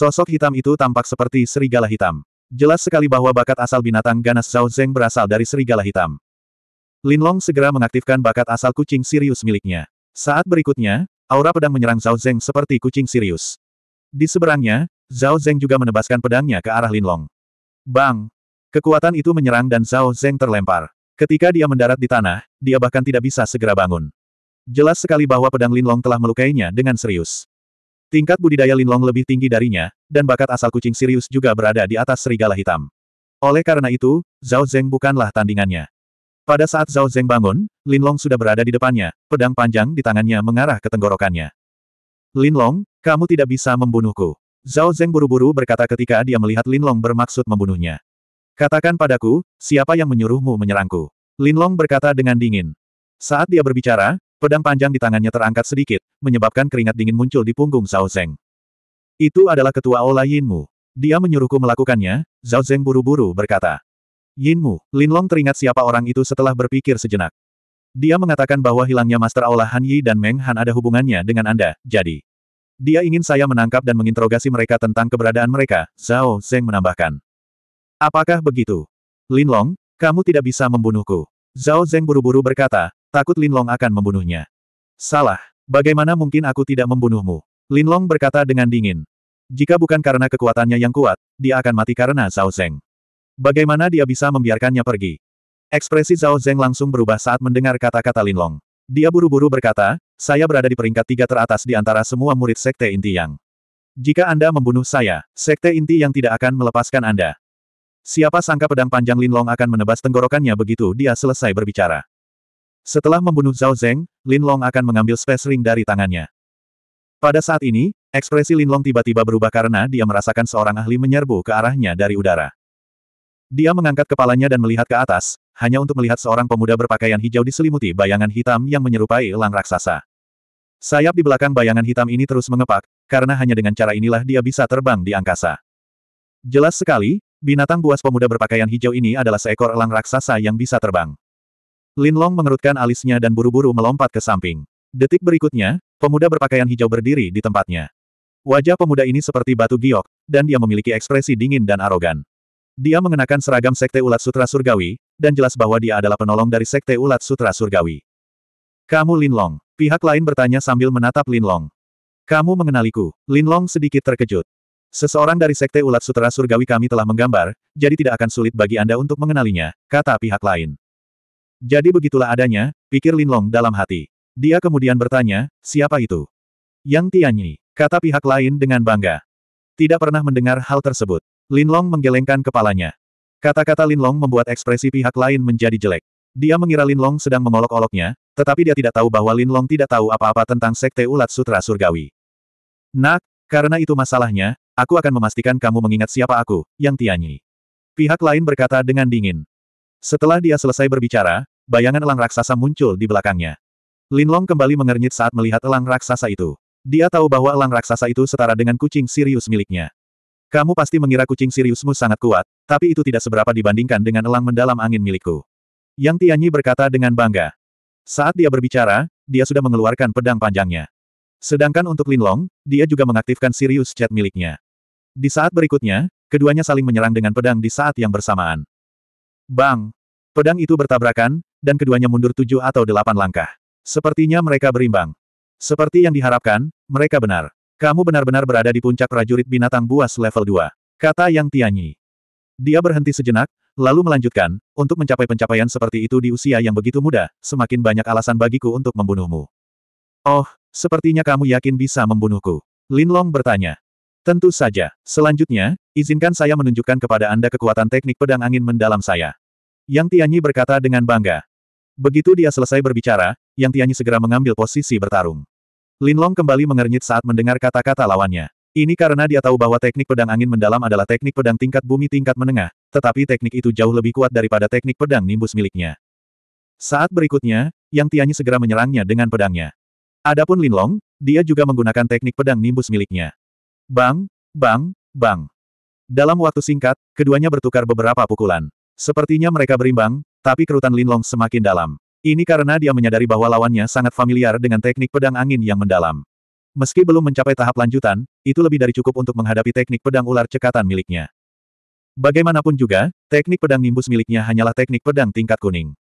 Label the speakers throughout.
Speaker 1: Sosok hitam itu tampak seperti serigala hitam. Jelas sekali bahwa bakat asal binatang ganas Zhao Zeng berasal dari serigala hitam. Lin Long segera mengaktifkan bakat asal kucing Sirius miliknya. Saat berikutnya, aura pedang menyerang Zhao Zeng seperti kucing Sirius. Di seberangnya, Zhao Zeng juga menebaskan pedangnya ke arah Lin Long. Bang! Kekuatan itu menyerang dan Zhao Zeng terlempar. Ketika dia mendarat di tanah, dia bahkan tidak bisa segera bangun. Jelas sekali bahwa pedang Lin Long telah melukainya dengan serius. Tingkat budidaya Lin Long lebih tinggi darinya, dan bakat asal kucing Sirius juga berada di atas serigala hitam. Oleh karena itu, Zhao Zeng bukanlah tandingannya. Pada saat Zhao Zeng bangun, Lin Long sudah berada di depannya, pedang panjang di tangannya mengarah ke tenggorokannya. Lin Long, kamu tidak bisa membunuhku. Zhao Zeng buru-buru berkata ketika dia melihat Lin Long bermaksud membunuhnya. Katakan padaku, siapa yang menyuruhmu menyerangku? Lin Long berkata dengan dingin. Saat dia berbicara, Pedang panjang di tangannya terangkat sedikit, menyebabkan keringat dingin muncul di punggung Zhao Zeng. Itu adalah ketua Ola Yinmu. Dia menyuruhku melakukannya, Zhao Zeng buru-buru berkata. Yinmu, Lin Long teringat siapa orang itu setelah berpikir sejenak. Dia mengatakan bahwa hilangnya Master Aula Han Yi dan Meng Han ada hubungannya dengan Anda, jadi. Dia ingin saya menangkap dan menginterogasi mereka tentang keberadaan mereka, Zhao Zeng menambahkan. Apakah begitu? Lin Long, kamu tidak bisa membunuhku. Zhao Zeng buru-buru berkata, Takut Lin Long akan membunuhnya. Salah. Bagaimana mungkin aku tidak membunuhmu? Lin Long berkata dengan dingin. Jika bukan karena kekuatannya yang kuat, dia akan mati karena Zhao Zeng. Bagaimana dia bisa membiarkannya pergi? Ekspresi Zhao Zeng langsung berubah saat mendengar kata-kata Lin Long. Dia buru-buru berkata, saya berada di peringkat tiga teratas di antara semua murid Sekte Inti Yang. Jika Anda membunuh saya, Sekte Inti Yang tidak akan melepaskan Anda. Siapa sangka pedang panjang Lin Long akan menebas tenggorokannya begitu dia selesai berbicara. Setelah membunuh Zhao Zeng, Lin Long akan mengambil Space Ring dari tangannya. Pada saat ini, ekspresi Lin Long tiba-tiba berubah karena dia merasakan seorang ahli menyerbu ke arahnya dari udara. Dia mengangkat kepalanya dan melihat ke atas, hanya untuk melihat seorang pemuda berpakaian hijau diselimuti bayangan hitam yang menyerupai elang raksasa. Sayap di belakang bayangan hitam ini terus mengepak, karena hanya dengan cara inilah dia bisa terbang di angkasa. Jelas sekali, binatang buas pemuda berpakaian hijau ini adalah seekor elang raksasa yang bisa terbang. Lin Long mengerutkan alisnya dan buru-buru melompat ke samping. Detik berikutnya, pemuda berpakaian hijau berdiri di tempatnya. Wajah pemuda ini seperti batu giok, dan dia memiliki ekspresi dingin dan arogan. Dia mengenakan seragam Sekte Ulat Sutra Surgawi, dan jelas bahwa dia adalah penolong dari Sekte Ulat Sutra Surgawi. Kamu Lin Long. Pihak lain bertanya sambil menatap Lin Long. Kamu mengenaliku. Lin Long sedikit terkejut. Seseorang dari Sekte Ulat Sutra Surgawi kami telah menggambar, jadi tidak akan sulit bagi Anda untuk mengenalinya, kata pihak lain. Jadi begitulah adanya, pikir Lin Long dalam hati. Dia kemudian bertanya, siapa itu? Yang Tianyi, kata pihak lain dengan bangga. Tidak pernah mendengar hal tersebut. Lin Long menggelengkan kepalanya. Kata-kata Lin Long membuat ekspresi pihak lain menjadi jelek. Dia mengira Lin Long sedang mengolok-oloknya, tetapi dia tidak tahu bahwa Lin Long tidak tahu apa-apa tentang Sekte Ulat Sutra Surgawi. Nak, karena itu masalahnya, aku akan memastikan kamu mengingat siapa aku, Yang Tianyi. Pihak lain berkata dengan dingin. Setelah dia selesai berbicara, bayangan elang raksasa muncul di belakangnya. Lin Long kembali mengernyit saat melihat elang raksasa itu. Dia tahu bahwa elang raksasa itu setara dengan kucing Sirius miliknya. Kamu pasti mengira kucing Siriusmu sangat kuat, tapi itu tidak seberapa dibandingkan dengan elang mendalam angin milikku. Yang Tianyi berkata dengan bangga. Saat dia berbicara, dia sudah mengeluarkan pedang panjangnya. Sedangkan untuk Lin Long, dia juga mengaktifkan Sirius Chat miliknya. Di saat berikutnya, keduanya saling menyerang dengan pedang di saat yang bersamaan. Bang! Pedang itu bertabrakan, dan keduanya mundur tujuh atau delapan langkah. Sepertinya mereka berimbang. Seperti yang diharapkan, mereka benar. Kamu benar-benar berada di puncak prajurit binatang buas level 2. Kata Yang Tianyi. Dia berhenti sejenak, lalu melanjutkan, untuk mencapai pencapaian seperti itu di usia yang begitu muda, semakin banyak alasan bagiku untuk membunuhmu. Oh, sepertinya kamu yakin bisa membunuhku. Lin Long bertanya. Tentu saja. Selanjutnya, izinkan saya menunjukkan kepada Anda kekuatan teknik pedang angin mendalam saya. Yang Tianyi berkata dengan bangga. Begitu dia selesai berbicara, Yang Tianyi segera mengambil posisi bertarung. Lin Long kembali mengernyit saat mendengar kata-kata lawannya. Ini karena dia tahu bahwa teknik pedang angin mendalam adalah teknik pedang tingkat bumi tingkat menengah, tetapi teknik itu jauh lebih kuat daripada teknik pedang nimbus miliknya. Saat berikutnya, Yang Tianyi segera menyerangnya dengan pedangnya. Adapun Lin Long, dia juga menggunakan teknik pedang nimbus miliknya. Bang, bang, bang. Dalam waktu singkat, keduanya bertukar beberapa pukulan. Sepertinya mereka berimbang, tapi kerutan Linlong semakin dalam. Ini karena dia menyadari bahwa lawannya sangat familiar dengan teknik pedang angin yang mendalam. Meski belum mencapai tahap lanjutan, itu lebih dari cukup untuk menghadapi teknik pedang ular cekatan miliknya. Bagaimanapun juga, teknik pedang nimbus miliknya hanyalah teknik pedang tingkat kuning.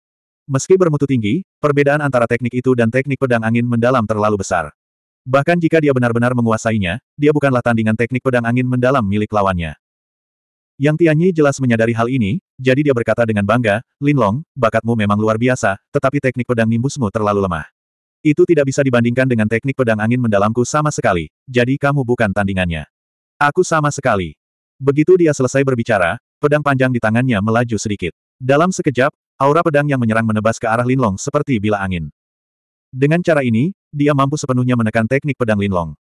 Speaker 1: Meski bermutu tinggi, perbedaan antara teknik itu dan teknik pedang angin mendalam terlalu besar. Bahkan jika dia benar-benar menguasainya, dia bukanlah tandingan teknik pedang angin mendalam milik lawannya. Yang Tianyi jelas menyadari hal ini, jadi dia berkata dengan bangga, Linlong, bakatmu memang luar biasa, tetapi teknik pedang nimbusmu terlalu lemah. Itu tidak bisa dibandingkan dengan teknik pedang angin mendalamku sama sekali, jadi kamu bukan tandingannya. Aku sama sekali. Begitu dia selesai berbicara, pedang panjang di tangannya melaju sedikit. Dalam sekejap, aura pedang yang menyerang menebas ke arah Linlong seperti bila angin. Dengan cara ini, dia mampu sepenuhnya menekan teknik pedang Linlong.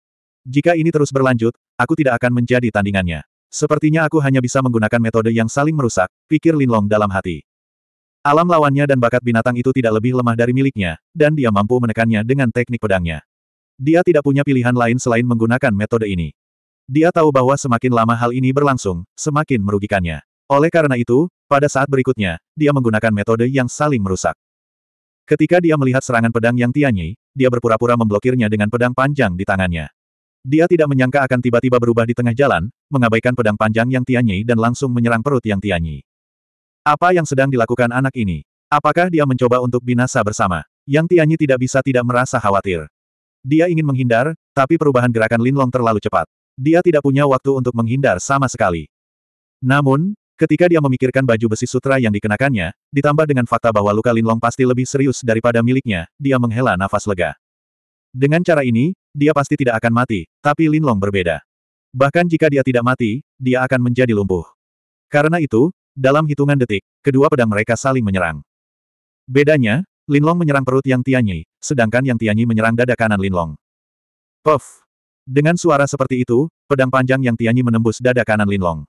Speaker 1: Jika ini terus berlanjut, aku tidak akan menjadi tandingannya. Sepertinya aku hanya bisa menggunakan metode yang saling merusak, pikir Linlong dalam hati. Alam lawannya dan bakat binatang itu tidak lebih lemah dari miliknya, dan dia mampu menekannya dengan teknik pedangnya. Dia tidak punya pilihan lain selain menggunakan metode ini. Dia tahu bahwa semakin lama hal ini berlangsung, semakin merugikannya. Oleh karena itu, pada saat berikutnya, dia menggunakan metode yang saling merusak. Ketika dia melihat serangan pedang yang Tianyi, dia berpura-pura memblokirnya dengan pedang panjang di tangannya. Dia tidak menyangka akan tiba-tiba berubah di tengah jalan, mengabaikan pedang panjang yang Tianyi dan langsung menyerang perut yang Tianyi. Apa yang sedang dilakukan anak ini? Apakah dia mencoba untuk binasa bersama? Yang Tianyi tidak bisa tidak merasa khawatir. Dia ingin menghindar, tapi perubahan gerakan Linlong terlalu cepat. Dia tidak punya waktu untuk menghindar sama sekali. Namun, ketika dia memikirkan baju besi sutra yang dikenakannya, ditambah dengan fakta bahwa luka Linlong pasti lebih serius daripada miliknya, dia menghela nafas lega. Dengan cara ini, dia pasti tidak akan mati, tapi Linlong berbeda. Bahkan jika dia tidak mati, dia akan menjadi lumpuh. Karena itu, dalam hitungan detik, kedua pedang mereka saling menyerang. Bedanya, Linlong menyerang perut Yang Tianyi, sedangkan Yang Tianyi menyerang dada kanan Linlong. Puff! Dengan suara seperti itu, pedang panjang Yang Tianyi menembus dada kanan Linlong.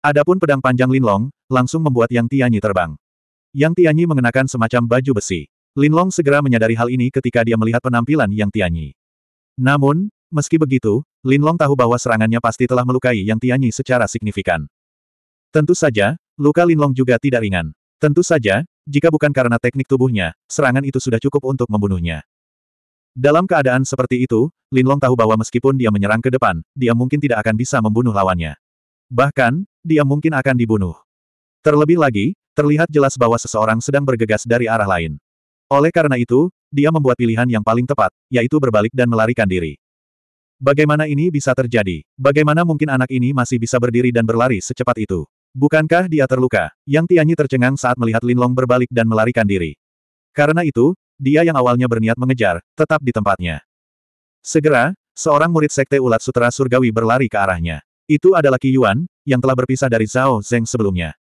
Speaker 1: Adapun pedang panjang Linlong, langsung membuat Yang Tianyi terbang. Yang Tianyi mengenakan semacam baju besi. Linlong segera menyadari hal ini ketika dia melihat penampilan Yang Tianyi. Namun, meski begitu, Linlong tahu bahwa serangannya pasti telah melukai Yang Tianyi secara signifikan. Tentu saja, Luka Linlong juga tidak ringan. Tentu saja, jika bukan karena teknik tubuhnya, serangan itu sudah cukup untuk membunuhnya. Dalam keadaan seperti itu, Linlong tahu bahwa meskipun dia menyerang ke depan, dia mungkin tidak akan bisa membunuh lawannya. Bahkan, dia mungkin akan dibunuh. Terlebih lagi, terlihat jelas bahwa seseorang sedang bergegas dari arah lain. Oleh karena itu, dia membuat pilihan yang paling tepat, yaitu berbalik dan melarikan diri. Bagaimana ini bisa terjadi? Bagaimana mungkin anak ini masih bisa berdiri dan berlari secepat itu? Bukankah dia terluka? Yang Tianyi tercengang saat melihat Linlong berbalik dan melarikan diri. Karena itu, dia yang awalnya berniat mengejar, tetap di tempatnya. Segera, seorang murid Sekte Ulat Sutra Surgawi berlari ke arahnya. Itu adalah Qi Yuan, yang telah berpisah dari Zhao Zeng sebelumnya.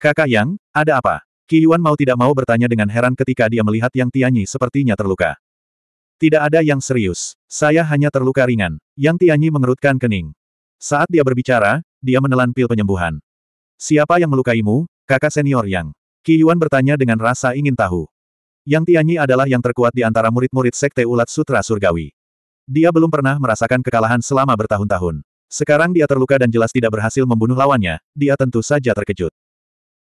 Speaker 1: Kakak Yang, ada apa? Qi Yuan mau tidak mau bertanya dengan heran ketika dia melihat Yang Tianyi sepertinya terluka. Tidak ada yang serius. Saya hanya terluka ringan. Yang Tianyi mengerutkan kening. Saat dia berbicara, dia menelan pil penyembuhan. Siapa yang melukaimu, kakak senior Yang? Qi Yuan bertanya dengan rasa ingin tahu. Yang Tianyi adalah yang terkuat di antara murid-murid Sekte Ulat Sutra Surgawi. Dia belum pernah merasakan kekalahan selama bertahun-tahun. Sekarang dia terluka dan jelas tidak berhasil membunuh lawannya, dia tentu saja terkejut.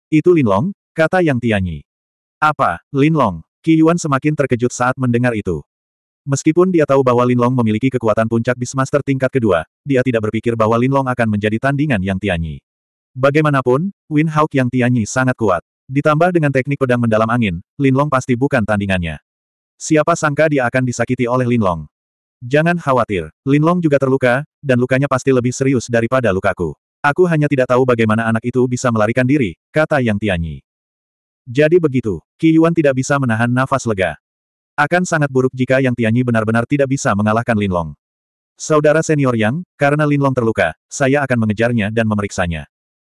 Speaker 1: Itu Linlong, kata Yang Tianyi. Apa, Linlong? Qi Yuan semakin terkejut saat mendengar itu. Meskipun dia tahu bahwa Linlong memiliki kekuatan puncak Beastmaster tingkat kedua, dia tidak berpikir bahwa Linlong akan menjadi tandingan Yang Tianyi. Bagaimanapun, Win Hawk yang Tianyi sangat kuat. Ditambah dengan teknik pedang mendalam angin, Linlong pasti bukan tandingannya. Siapa sangka dia akan disakiti oleh Linlong. Jangan khawatir, Linlong juga terluka, dan lukanya pasti lebih serius daripada lukaku. Aku hanya tidak tahu bagaimana anak itu bisa melarikan diri, kata Yang Tianyi. Jadi begitu, Qi Yuan tidak bisa menahan nafas lega. Akan sangat buruk jika Yang Tianyi benar-benar tidak bisa mengalahkan Linlong. Saudara senior Yang, karena Linlong terluka, saya akan mengejarnya dan memeriksanya.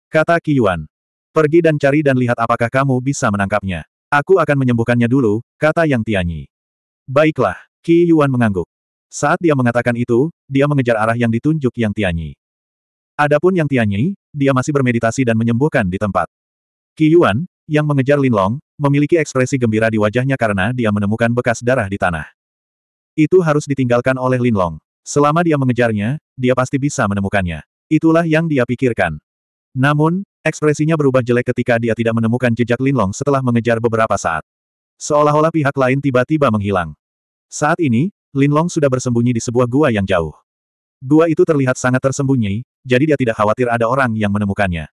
Speaker 1: Kata Qi Yuan. Pergi dan cari dan lihat apakah kamu bisa menangkapnya. Aku akan menyembuhkannya dulu, kata Yang Tianyi. Baiklah, Qi Yuan mengangguk. Saat dia mengatakan itu, dia mengejar arah yang ditunjuk Yang Tianyi. Adapun Yang Tianyi, dia masih bermeditasi dan menyembuhkan di tempat. Qi Yuan, yang mengejar Lin Long, memiliki ekspresi gembira di wajahnya karena dia menemukan bekas darah di tanah. Itu harus ditinggalkan oleh Lin Long. Selama dia mengejarnya, dia pasti bisa menemukannya. Itulah yang dia pikirkan. Namun, ekspresinya berubah jelek ketika dia tidak menemukan jejak Linlong setelah mengejar beberapa saat. Seolah-olah pihak lain tiba-tiba menghilang. Saat ini, Linlong sudah bersembunyi di sebuah gua yang jauh. Gua itu terlihat sangat tersembunyi, jadi dia tidak khawatir ada orang yang menemukannya.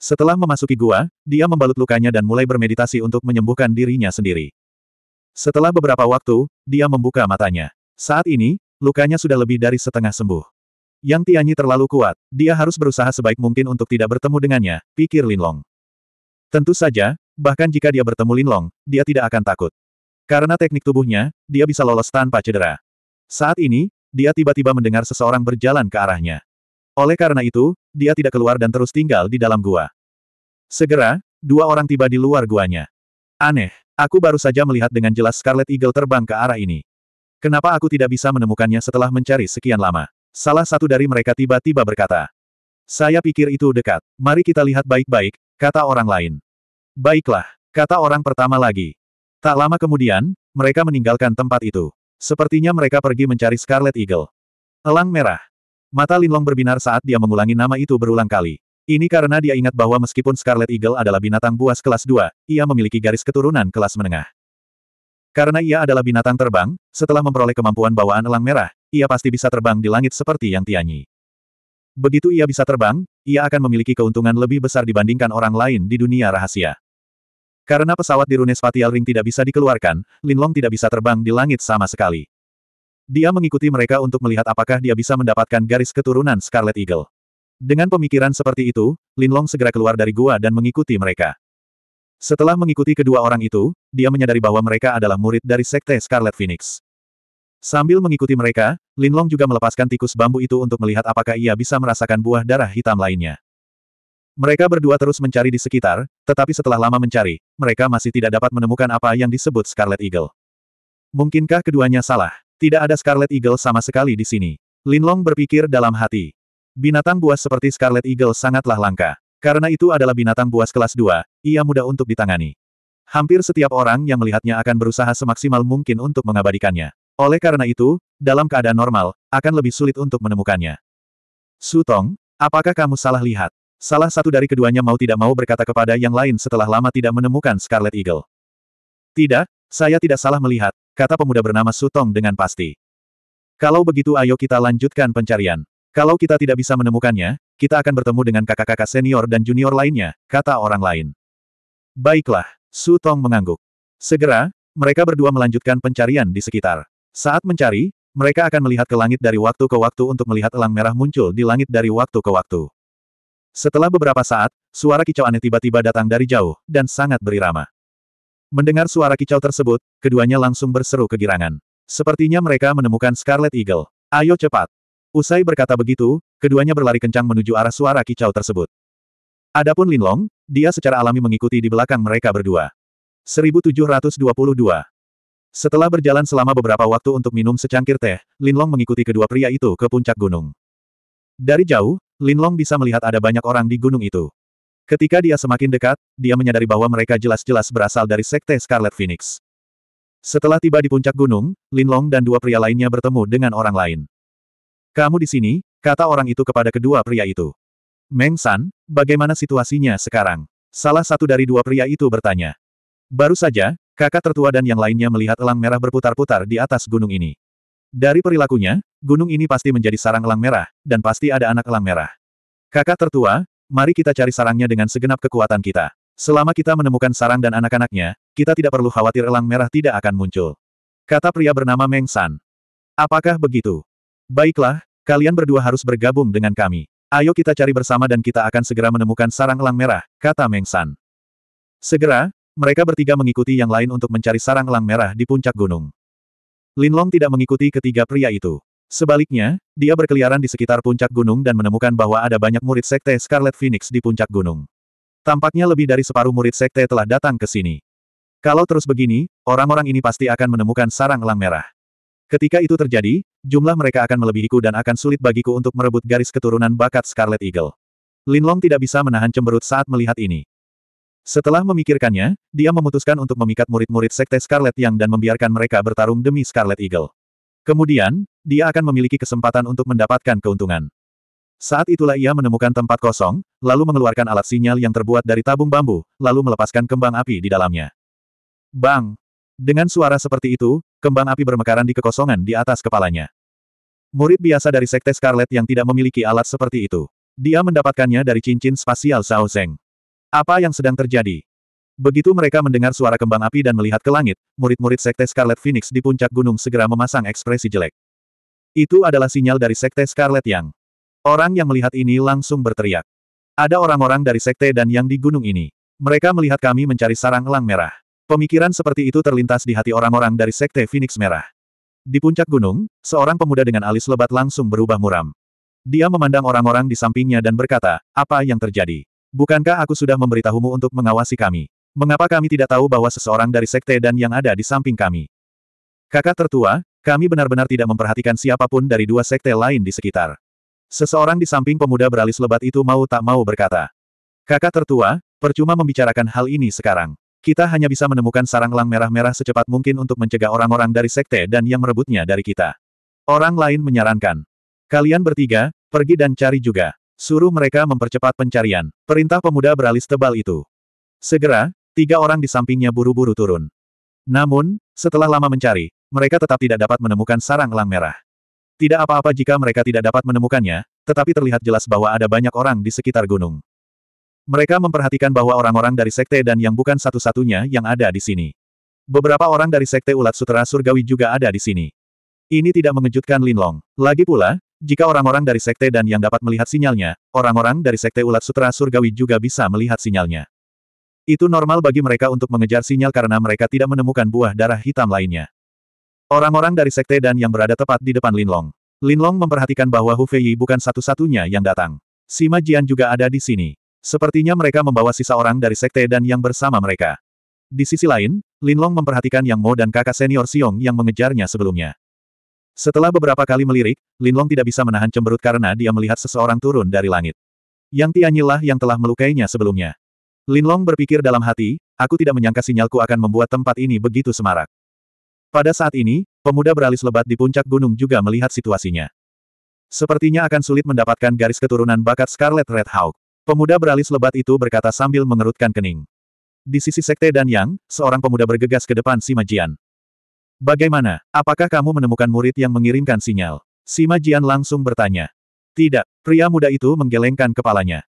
Speaker 1: Setelah memasuki gua, dia membalut lukanya dan mulai bermeditasi untuk menyembuhkan dirinya sendiri. Setelah beberapa waktu, dia membuka matanya. Saat ini, lukanya sudah lebih dari setengah sembuh. Yang Tianyi terlalu kuat, dia harus berusaha sebaik mungkin untuk tidak bertemu dengannya, pikir Linlong. Tentu saja, bahkan jika dia bertemu Linlong, dia tidak akan takut. Karena teknik tubuhnya, dia bisa lolos tanpa cedera. Saat ini, dia tiba-tiba mendengar seseorang berjalan ke arahnya. Oleh karena itu, dia tidak keluar dan terus tinggal di dalam gua. Segera, dua orang tiba di luar guanya. Aneh, aku baru saja melihat dengan jelas Scarlet Eagle terbang ke arah ini. Kenapa aku tidak bisa menemukannya setelah mencari sekian lama? Salah satu dari mereka tiba-tiba berkata. Saya pikir itu dekat. Mari kita lihat baik-baik, kata orang lain. Baiklah, kata orang pertama lagi. Tak lama kemudian, mereka meninggalkan tempat itu. Sepertinya mereka pergi mencari Scarlet Eagle. Elang merah. Mata Linlong berbinar saat dia mengulangi nama itu berulang kali. Ini karena dia ingat bahwa meskipun Scarlet Eagle adalah binatang buas kelas 2, ia memiliki garis keturunan kelas menengah. Karena ia adalah binatang terbang, setelah memperoleh kemampuan bawaan elang merah, ia pasti bisa terbang di langit seperti yang Tianyi. Begitu ia bisa terbang, ia akan memiliki keuntungan lebih besar dibandingkan orang lain di dunia rahasia. Karena pesawat di rune spatial ring tidak bisa dikeluarkan, Linlong tidak bisa terbang di langit sama sekali. Dia mengikuti mereka untuk melihat apakah dia bisa mendapatkan garis keturunan Scarlet Eagle. Dengan pemikiran seperti itu, Linlong segera keluar dari gua dan mengikuti mereka. Setelah mengikuti kedua orang itu, dia menyadari bahwa mereka adalah murid dari Sekte Scarlet Phoenix. Sambil mengikuti mereka, Linlong juga melepaskan tikus bambu itu untuk melihat apakah ia bisa merasakan buah darah hitam lainnya. Mereka berdua terus mencari di sekitar, tetapi setelah lama mencari, mereka masih tidak dapat menemukan apa yang disebut Scarlet Eagle. Mungkinkah keduanya salah? Tidak ada Scarlet Eagle sama sekali di sini. Linlong berpikir dalam hati. Binatang buas seperti Scarlet Eagle sangatlah langka. Karena itu adalah binatang buas kelas 2, ia mudah untuk ditangani. Hampir setiap orang yang melihatnya akan berusaha semaksimal mungkin untuk mengabadikannya. Oleh karena itu, dalam keadaan normal, akan lebih sulit untuk menemukannya. Sutong, apakah kamu salah lihat? Salah satu dari keduanya mau tidak mau berkata kepada yang lain setelah lama tidak menemukan Scarlet Eagle. Tidak, saya tidak salah melihat, kata pemuda bernama Sutong dengan pasti. Kalau begitu ayo kita lanjutkan pencarian. Kalau kita tidak bisa menemukannya, kita akan bertemu dengan kakak-kakak senior dan junior lainnya, kata orang lain. Baiklah, Sutong mengangguk. Segera, mereka berdua melanjutkan pencarian di sekitar. Saat mencari, mereka akan melihat ke langit dari waktu ke waktu untuk melihat elang merah muncul di langit dari waktu ke waktu. Setelah beberapa saat, suara kicau aneh tiba-tiba datang dari jauh, dan sangat berirama. Mendengar suara kicau tersebut, keduanya langsung berseru kegirangan. Sepertinya mereka menemukan Scarlet Eagle. Ayo cepat. Usai berkata begitu, keduanya berlari kencang menuju arah suara kicau tersebut. Adapun Linlong, dia secara alami mengikuti di belakang mereka berdua. 1722 Setelah berjalan selama beberapa waktu untuk minum secangkir teh, Linlong mengikuti kedua pria itu ke puncak gunung. Dari jauh, Linlong bisa melihat ada banyak orang di gunung itu. Ketika dia semakin dekat, dia menyadari bahwa mereka jelas-jelas berasal dari Sekte Scarlet Phoenix. Setelah tiba di puncak gunung, Linlong dan dua pria lainnya bertemu dengan orang lain. Kamu di sini, kata orang itu kepada kedua pria itu. Meng San, bagaimana situasinya sekarang? Salah satu dari dua pria itu bertanya. Baru saja, kakak tertua dan yang lainnya melihat elang merah berputar-putar di atas gunung ini. Dari perilakunya, gunung ini pasti menjadi sarang elang merah, dan pasti ada anak elang merah. Kakak tertua, mari kita cari sarangnya dengan segenap kekuatan kita. Selama kita menemukan sarang dan anak-anaknya, kita tidak perlu khawatir elang merah tidak akan muncul. Kata pria bernama Meng San. Apakah begitu? Baiklah, kalian berdua harus bergabung dengan kami. Ayo kita cari bersama dan kita akan segera menemukan sarang elang merah, kata Meng San. Segera, mereka bertiga mengikuti yang lain untuk mencari sarang elang merah di puncak gunung. Linlong tidak mengikuti ketiga pria itu. Sebaliknya, dia berkeliaran di sekitar puncak gunung dan menemukan bahwa ada banyak murid sekte Scarlet Phoenix di puncak gunung. Tampaknya lebih dari separuh murid sekte telah datang ke sini. Kalau terus begini, orang-orang ini pasti akan menemukan sarang elang merah. Ketika itu terjadi, jumlah mereka akan melebihiku dan akan sulit bagiku untuk merebut garis keturunan bakat Scarlet Eagle. Linlong tidak bisa menahan cemberut saat melihat ini. Setelah memikirkannya, dia memutuskan untuk memikat murid-murid Sekte Scarlet Yang dan membiarkan mereka bertarung demi Scarlet Eagle. Kemudian, dia akan memiliki kesempatan untuk mendapatkan keuntungan. Saat itulah ia menemukan tempat kosong, lalu mengeluarkan alat sinyal yang terbuat dari tabung bambu, lalu melepaskan kembang api di dalamnya. Bang! Dengan suara seperti itu, kembang api bermekaran di kekosongan di atas kepalanya. Murid biasa dari Sekte Scarlet yang tidak memiliki alat seperti itu. Dia mendapatkannya dari cincin spasial Zhao Zeng. Apa yang sedang terjadi? Begitu mereka mendengar suara kembang api dan melihat ke langit, murid-murid Sekte Scarlet Phoenix di puncak gunung segera memasang ekspresi jelek. Itu adalah sinyal dari Sekte Scarlet yang. Orang yang melihat ini langsung berteriak. Ada orang-orang dari Sekte dan yang di gunung ini. Mereka melihat kami mencari sarang elang merah. Pemikiran seperti itu terlintas di hati orang-orang dari Sekte Phoenix Merah. Di puncak gunung, seorang pemuda dengan alis lebat langsung berubah muram. Dia memandang orang-orang di sampingnya dan berkata, apa yang terjadi? Bukankah aku sudah memberitahumu untuk mengawasi kami? Mengapa kami tidak tahu bahwa seseorang dari sekte dan yang ada di samping kami? Kakak tertua, kami benar-benar tidak memperhatikan siapa pun dari dua sekte lain di sekitar. Seseorang di samping pemuda beralis lebat itu mau tak mau berkata. Kakak tertua, percuma membicarakan hal ini sekarang. Kita hanya bisa menemukan sarang elang merah-merah secepat mungkin untuk mencegah orang-orang dari sekte dan yang merebutnya dari kita. Orang lain menyarankan. Kalian bertiga, pergi dan cari juga. Suruh mereka mempercepat pencarian. Perintah pemuda beralis tebal itu. Segera, tiga orang di sampingnya buru-buru turun. Namun, setelah lama mencari, mereka tetap tidak dapat menemukan sarang elang merah. Tidak apa-apa jika mereka tidak dapat menemukannya, tetapi terlihat jelas bahwa ada banyak orang di sekitar gunung. Mereka memperhatikan bahwa orang-orang dari sekte dan yang bukan satu-satunya yang ada di sini. Beberapa orang dari sekte ulat sutera surgawi juga ada di sini. Ini tidak mengejutkan Linlong. Lagi pula, jika orang-orang dari sekte dan yang dapat melihat sinyalnya, orang-orang dari sekte ulat sutera surgawi juga bisa melihat sinyalnya. Itu normal bagi mereka untuk mengejar sinyal karena mereka tidak menemukan buah darah hitam lainnya. Orang-orang dari sekte dan yang berada tepat di depan Linlong. Linlong memperhatikan bahwa Hu Fei bukan satu-satunya yang datang. Sima Jian juga ada di sini. Sepertinya mereka membawa sisa orang dari sekte dan yang bersama mereka. Di sisi lain, Linlong memperhatikan Yang Mo dan kakak senior Xiong yang mengejarnya sebelumnya. Setelah beberapa kali melirik, Linlong tidak bisa menahan cemberut karena dia melihat seseorang turun dari langit. Yang Tianyilah yang telah melukainya sebelumnya. Linlong berpikir dalam hati, aku tidak menyangka sinyalku akan membuat tempat ini begitu semarak. Pada saat ini, pemuda beralis lebat di puncak gunung juga melihat situasinya. Sepertinya akan sulit mendapatkan garis keturunan bakat Scarlet Red Hawk. Pemuda beralis lebat itu berkata sambil mengerutkan kening. Di sisi Sekte dan Yang, seorang pemuda bergegas ke depan Sima Jian. Bagaimana? Apakah kamu menemukan murid yang mengirimkan sinyal? Sima Jian langsung bertanya. Tidak, pria muda itu menggelengkan kepalanya.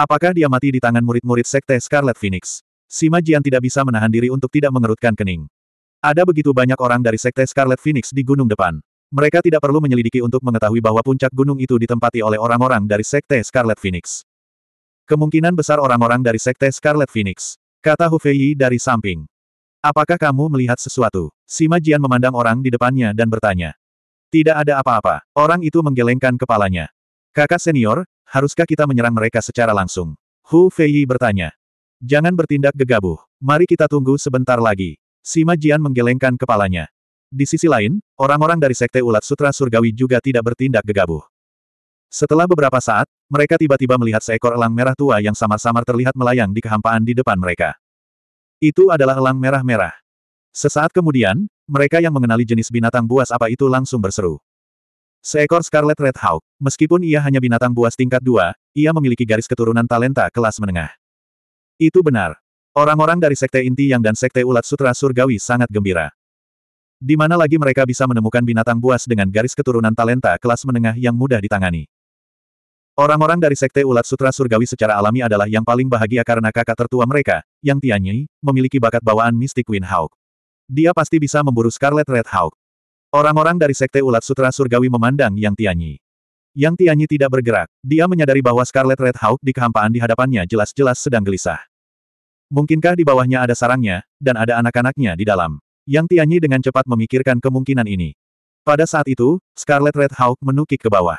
Speaker 1: Apakah dia mati di tangan murid-murid Sekte Scarlet Phoenix? Sima Jian tidak bisa menahan diri untuk tidak mengerutkan kening. Ada begitu banyak orang dari Sekte Scarlet Phoenix di gunung depan. Mereka tidak perlu menyelidiki untuk mengetahui bahwa puncak gunung itu ditempati oleh orang-orang dari Sekte Scarlet Phoenix. Kemungkinan besar orang-orang dari Sekte Scarlet Phoenix. Kata Hu dari samping. Apakah kamu melihat sesuatu? Sima Jian memandang orang di depannya dan bertanya. Tidak ada apa-apa. Orang itu menggelengkan kepalanya. Kakak senior, haruskah kita menyerang mereka secara langsung? Hu Fei bertanya. Jangan bertindak gegabah. Mari kita tunggu sebentar lagi. Sima Jian menggelengkan kepalanya. Di sisi lain, orang-orang dari Sekte Ulat Sutra Surgawi juga tidak bertindak gegabah. Setelah beberapa saat, mereka tiba-tiba melihat seekor elang merah tua yang samar-samar terlihat melayang di kehampaan di depan mereka. Itu adalah elang merah-merah. Sesaat kemudian, mereka yang mengenali jenis binatang buas apa itu langsung berseru. Seekor Scarlet Red Hawk, meskipun ia hanya binatang buas tingkat dua, ia memiliki garis keturunan talenta kelas menengah. Itu benar. Orang-orang dari Sekte Inti Yang dan Sekte Ulat Sutra Surgawi sangat gembira. Di mana lagi mereka bisa menemukan binatang buas dengan garis keturunan talenta kelas menengah yang mudah ditangani. Orang-orang dari Sekte Ulat Sutra Surgawi secara alami adalah yang paling bahagia karena kakak tertua mereka, Yang Tianyi, memiliki bakat bawaan Mystic Wind Hawk. Dia pasti bisa memburu Scarlet Red Hawk. Orang-orang dari Sekte Ulat Sutra Surgawi memandang Yang Tianyi. Yang Tianyi tidak bergerak. Dia menyadari bahwa Scarlet Red Hawk di kehampaan di hadapannya jelas-jelas sedang gelisah. Mungkinkah di bawahnya ada sarangnya, dan ada anak-anaknya di dalam? Yang Tianyi dengan cepat memikirkan kemungkinan ini. Pada saat itu, Scarlet Red Hawk menukik ke bawah.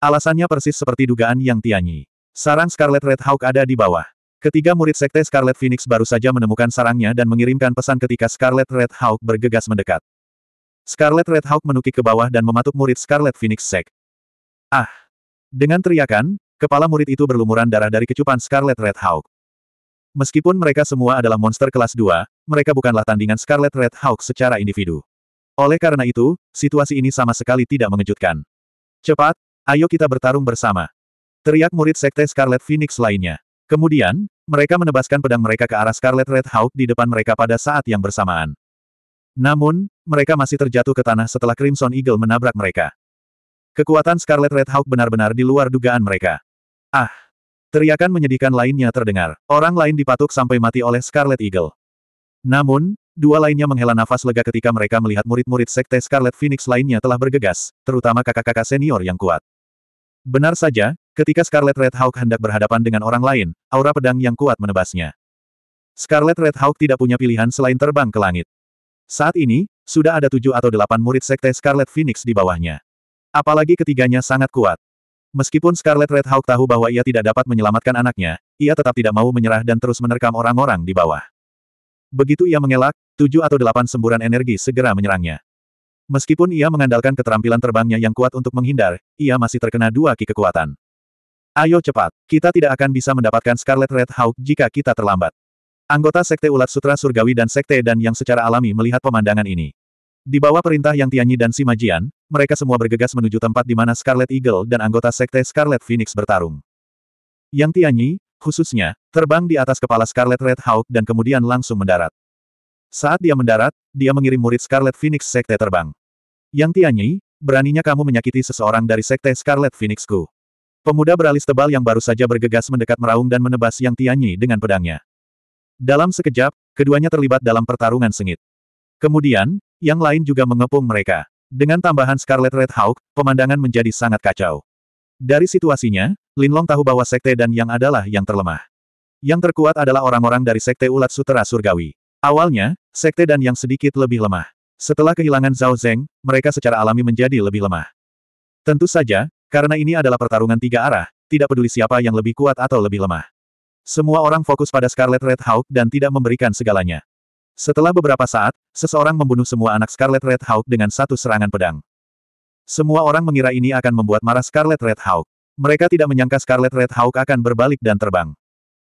Speaker 1: Alasannya persis seperti dugaan yang Tianyi. Sarang Scarlet Red Hawk ada di bawah. Ketiga murid Sekte Scarlet Phoenix baru saja menemukan sarangnya dan mengirimkan pesan ketika Scarlet Red Hawk bergegas mendekat. Scarlet Red Hawk menukik ke bawah dan mematuk murid Scarlet Phoenix Sek. Ah! Dengan teriakan, kepala murid itu berlumuran darah dari kecupan Scarlet Red Hawk. Meskipun mereka semua adalah monster kelas 2, mereka bukanlah tandingan Scarlet Red Hawk secara individu. Oleh karena itu, situasi ini sama sekali tidak mengejutkan. Cepat, Ayo kita bertarung bersama. Teriak murid Sekte Scarlet Phoenix lainnya. Kemudian, mereka menebaskan pedang mereka ke arah Scarlet Red Hawk di depan mereka pada saat yang bersamaan. Namun, mereka masih terjatuh ke tanah setelah Crimson Eagle menabrak mereka. Kekuatan Scarlet Red Hawk benar-benar di luar dugaan mereka. Ah! Teriakan menyedihkan lainnya terdengar. Orang lain dipatuk sampai mati oleh Scarlet Eagle. Namun, dua lainnya menghela nafas lega ketika mereka melihat murid-murid Sekte Scarlet Phoenix lainnya telah bergegas, terutama kakak-kakak senior yang kuat. Benar saja, ketika Scarlet Red Hawk hendak berhadapan dengan orang lain, aura pedang yang kuat menebasnya. Scarlet Red Hawk tidak punya pilihan selain terbang ke langit. Saat ini, sudah ada tujuh atau delapan murid Sekte Scarlet Phoenix di bawahnya. Apalagi ketiganya sangat kuat. Meskipun Scarlet Red Hawk tahu bahwa ia tidak dapat menyelamatkan anaknya, ia tetap tidak mau menyerah dan terus menerkam orang-orang di bawah. Begitu ia mengelak, tujuh atau delapan semburan energi segera menyerangnya. Meskipun ia mengandalkan keterampilan terbangnya yang kuat untuk menghindar, ia masih terkena dua ki kekuatan. Ayo cepat, kita tidak akan bisa mendapatkan Scarlet Red Hawk jika kita terlambat. Anggota Sekte Ulat Sutra Surgawi dan Sekte Dan yang secara alami melihat pemandangan ini. Di bawah perintah Yang Tianyi dan Si Majian, mereka semua bergegas menuju tempat di mana Scarlet Eagle dan anggota Sekte Scarlet Phoenix bertarung. Yang Tianyi, khususnya, terbang di atas kepala Scarlet Red Hawk dan kemudian langsung mendarat. Saat dia mendarat, dia mengirim murid Scarlet Phoenix Sekte terbang. Yang Tianyi, beraninya kamu menyakiti seseorang dari Sekte Scarlet Phoenixku. Pemuda beralis tebal yang baru saja bergegas mendekat meraung dan menebas Yang Tianyi dengan pedangnya. Dalam sekejap, keduanya terlibat dalam pertarungan sengit. Kemudian, yang lain juga mengepung mereka. Dengan tambahan Scarlet Red Hawk, pemandangan menjadi sangat kacau. Dari situasinya, Linlong tahu bahwa Sekte dan Yang adalah yang terlemah. Yang terkuat adalah orang-orang dari Sekte Ulat Sutera Surgawi. Awalnya, Sekte dan Yang sedikit lebih lemah. Setelah kehilangan Zhao Zeng, mereka secara alami menjadi lebih lemah. Tentu saja, karena ini adalah pertarungan tiga arah, tidak peduli siapa yang lebih kuat atau lebih lemah. Semua orang fokus pada Scarlet Red Hawk dan tidak memberikan segalanya. Setelah beberapa saat, seseorang membunuh semua anak Scarlet Red Hawk dengan satu serangan pedang. Semua orang mengira ini akan membuat marah Scarlet Red Hawk. Mereka tidak menyangka Scarlet Red Hawk akan berbalik dan terbang.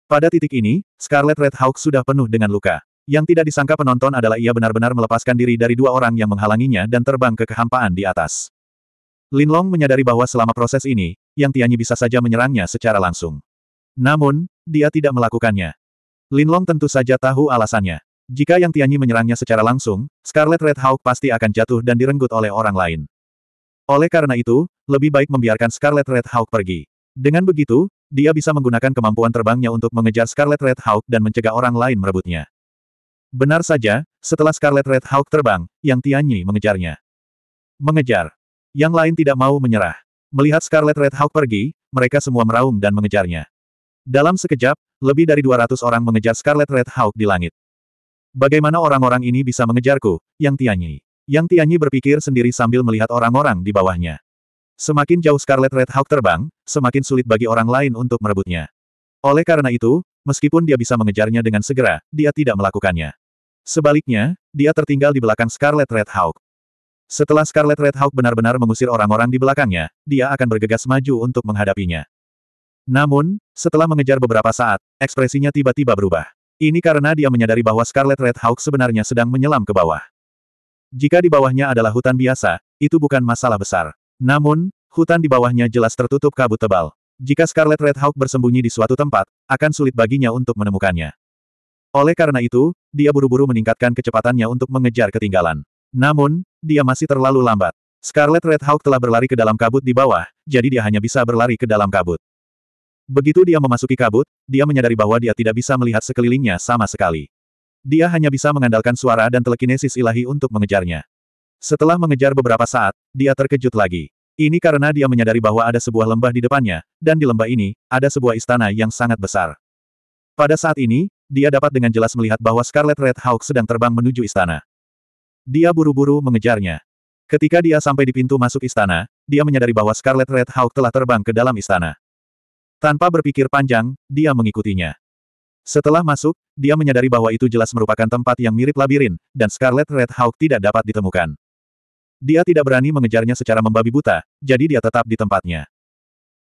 Speaker 1: Pada titik ini, Scarlet Red Hawk sudah penuh dengan luka. Yang tidak disangka penonton adalah ia benar-benar melepaskan diri dari dua orang yang menghalanginya dan terbang ke kehampaan di atas. Lin Long menyadari bahwa selama proses ini, Yang Tianyi bisa saja menyerangnya secara langsung. Namun, dia tidak melakukannya. Lin Long tentu saja tahu alasannya. Jika Yang Tianyi menyerangnya secara langsung, Scarlet Red Hawk pasti akan jatuh dan direnggut oleh orang lain. Oleh karena itu, lebih baik membiarkan Scarlet Red Hawk pergi. Dengan begitu, dia bisa menggunakan kemampuan terbangnya untuk mengejar Scarlet Red Hawk dan mencegah orang lain merebutnya. Benar saja, setelah Scarlet Red Hawk terbang, Yang Tianyi mengejarnya. Mengejar. Yang lain tidak mau menyerah. Melihat Scarlet Red Hawk pergi, mereka semua meraung dan mengejarnya. Dalam sekejap, lebih dari 200 orang mengejar Scarlet Red Hawk di langit. Bagaimana orang-orang ini bisa mengejarku, Yang Tianyi? Yang Tianyi berpikir sendiri sambil melihat orang-orang di bawahnya. Semakin jauh Scarlet Red Hawk terbang, semakin sulit bagi orang lain untuk merebutnya. Oleh karena itu, meskipun dia bisa mengejarnya dengan segera, dia tidak melakukannya. Sebaliknya, dia tertinggal di belakang Scarlet Red Hawk. Setelah Scarlet Red Hawk benar-benar mengusir orang-orang di belakangnya, dia akan bergegas maju untuk menghadapinya. Namun, setelah mengejar beberapa saat, ekspresinya tiba-tiba berubah. Ini karena dia menyadari bahwa Scarlet Red Hawk sebenarnya sedang menyelam ke bawah. Jika di bawahnya adalah hutan biasa, itu bukan masalah besar. Namun, hutan di bawahnya jelas tertutup kabut tebal. Jika Scarlet Red Hawk bersembunyi di suatu tempat, akan sulit baginya untuk menemukannya. Oleh karena itu, dia buru-buru meningkatkan kecepatannya untuk mengejar ketinggalan. Namun, dia masih terlalu lambat. Scarlet Red Hawk telah berlari ke dalam kabut di bawah, jadi dia hanya bisa berlari ke dalam kabut. Begitu dia memasuki kabut, dia menyadari bahwa dia tidak bisa melihat sekelilingnya sama sekali. Dia hanya bisa mengandalkan suara dan telekinesis ilahi untuk mengejarnya. Setelah mengejar beberapa saat, dia terkejut lagi. Ini karena dia menyadari bahwa ada sebuah lembah di depannya, dan di lembah ini, ada sebuah istana yang sangat besar. Pada saat ini, dia dapat dengan jelas melihat bahwa Scarlet Red Hawk sedang terbang menuju istana. Dia buru-buru mengejarnya. Ketika dia sampai di pintu masuk istana, dia menyadari bahwa Scarlet Red Hawk telah terbang ke dalam istana. Tanpa berpikir panjang, dia mengikutinya. Setelah masuk, dia menyadari bahwa itu jelas merupakan tempat yang mirip labirin, dan Scarlet Red Hawk tidak dapat ditemukan. Dia tidak berani mengejarnya secara membabi buta, jadi dia tetap di tempatnya.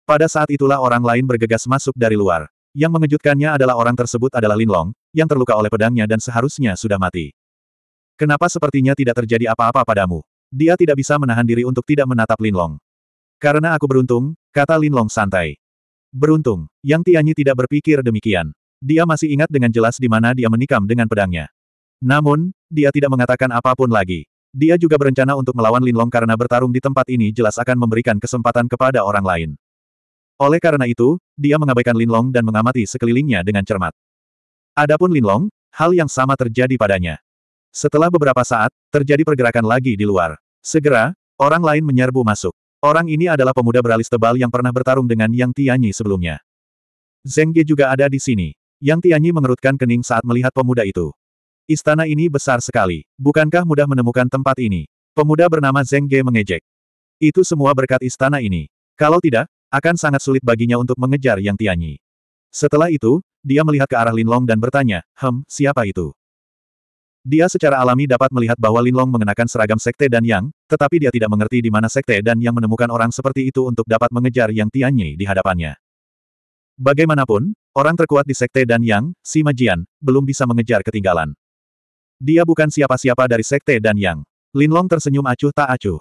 Speaker 1: Pada saat itulah orang lain bergegas masuk dari luar. Yang mengejutkannya adalah orang tersebut adalah Linlong, yang terluka oleh pedangnya dan seharusnya sudah mati. Kenapa sepertinya tidak terjadi apa-apa padamu? Dia tidak bisa menahan diri untuk tidak menatap Linlong. Karena aku beruntung, kata Linlong santai. Beruntung, Yang Tianyi tidak berpikir demikian. Dia masih ingat dengan jelas di mana dia menikam dengan pedangnya. Namun, dia tidak mengatakan apa pun lagi. Dia juga berencana untuk melawan Linlong karena bertarung di tempat ini jelas akan memberikan kesempatan kepada orang lain. Oleh karena itu, dia mengabaikan Linlong dan mengamati sekelilingnya dengan cermat. Adapun Linlong, hal yang sama terjadi padanya. Setelah beberapa saat, terjadi pergerakan lagi di luar. Segera, orang lain menyerbu masuk. Orang ini adalah pemuda beralis tebal yang pernah bertarung dengan Yang Tianyi sebelumnya. Zheng Ge juga ada di sini. Yang Tianyi mengerutkan kening saat melihat pemuda itu. Istana ini besar sekali. Bukankah mudah menemukan tempat ini? Pemuda bernama Zheng Ge mengejek. Itu semua berkat istana ini. Kalau tidak, akan sangat sulit baginya untuk mengejar Yang Tianyi. Setelah itu, dia melihat ke arah Linlong dan bertanya, Hem, siapa itu? Dia secara alami dapat melihat bahwa Linlong mengenakan seragam sekte dan Yang, tetapi dia tidak mengerti di mana sekte dan Yang menemukan orang seperti itu untuk dapat mengejar Yang Tianyi di hadapannya. Bagaimanapun, orang terkuat di sekte dan Yang, si Majian, belum bisa mengejar ketinggalan. Dia bukan siapa-siapa dari Sekte dan Yang. Linlong tersenyum acuh tak acuh.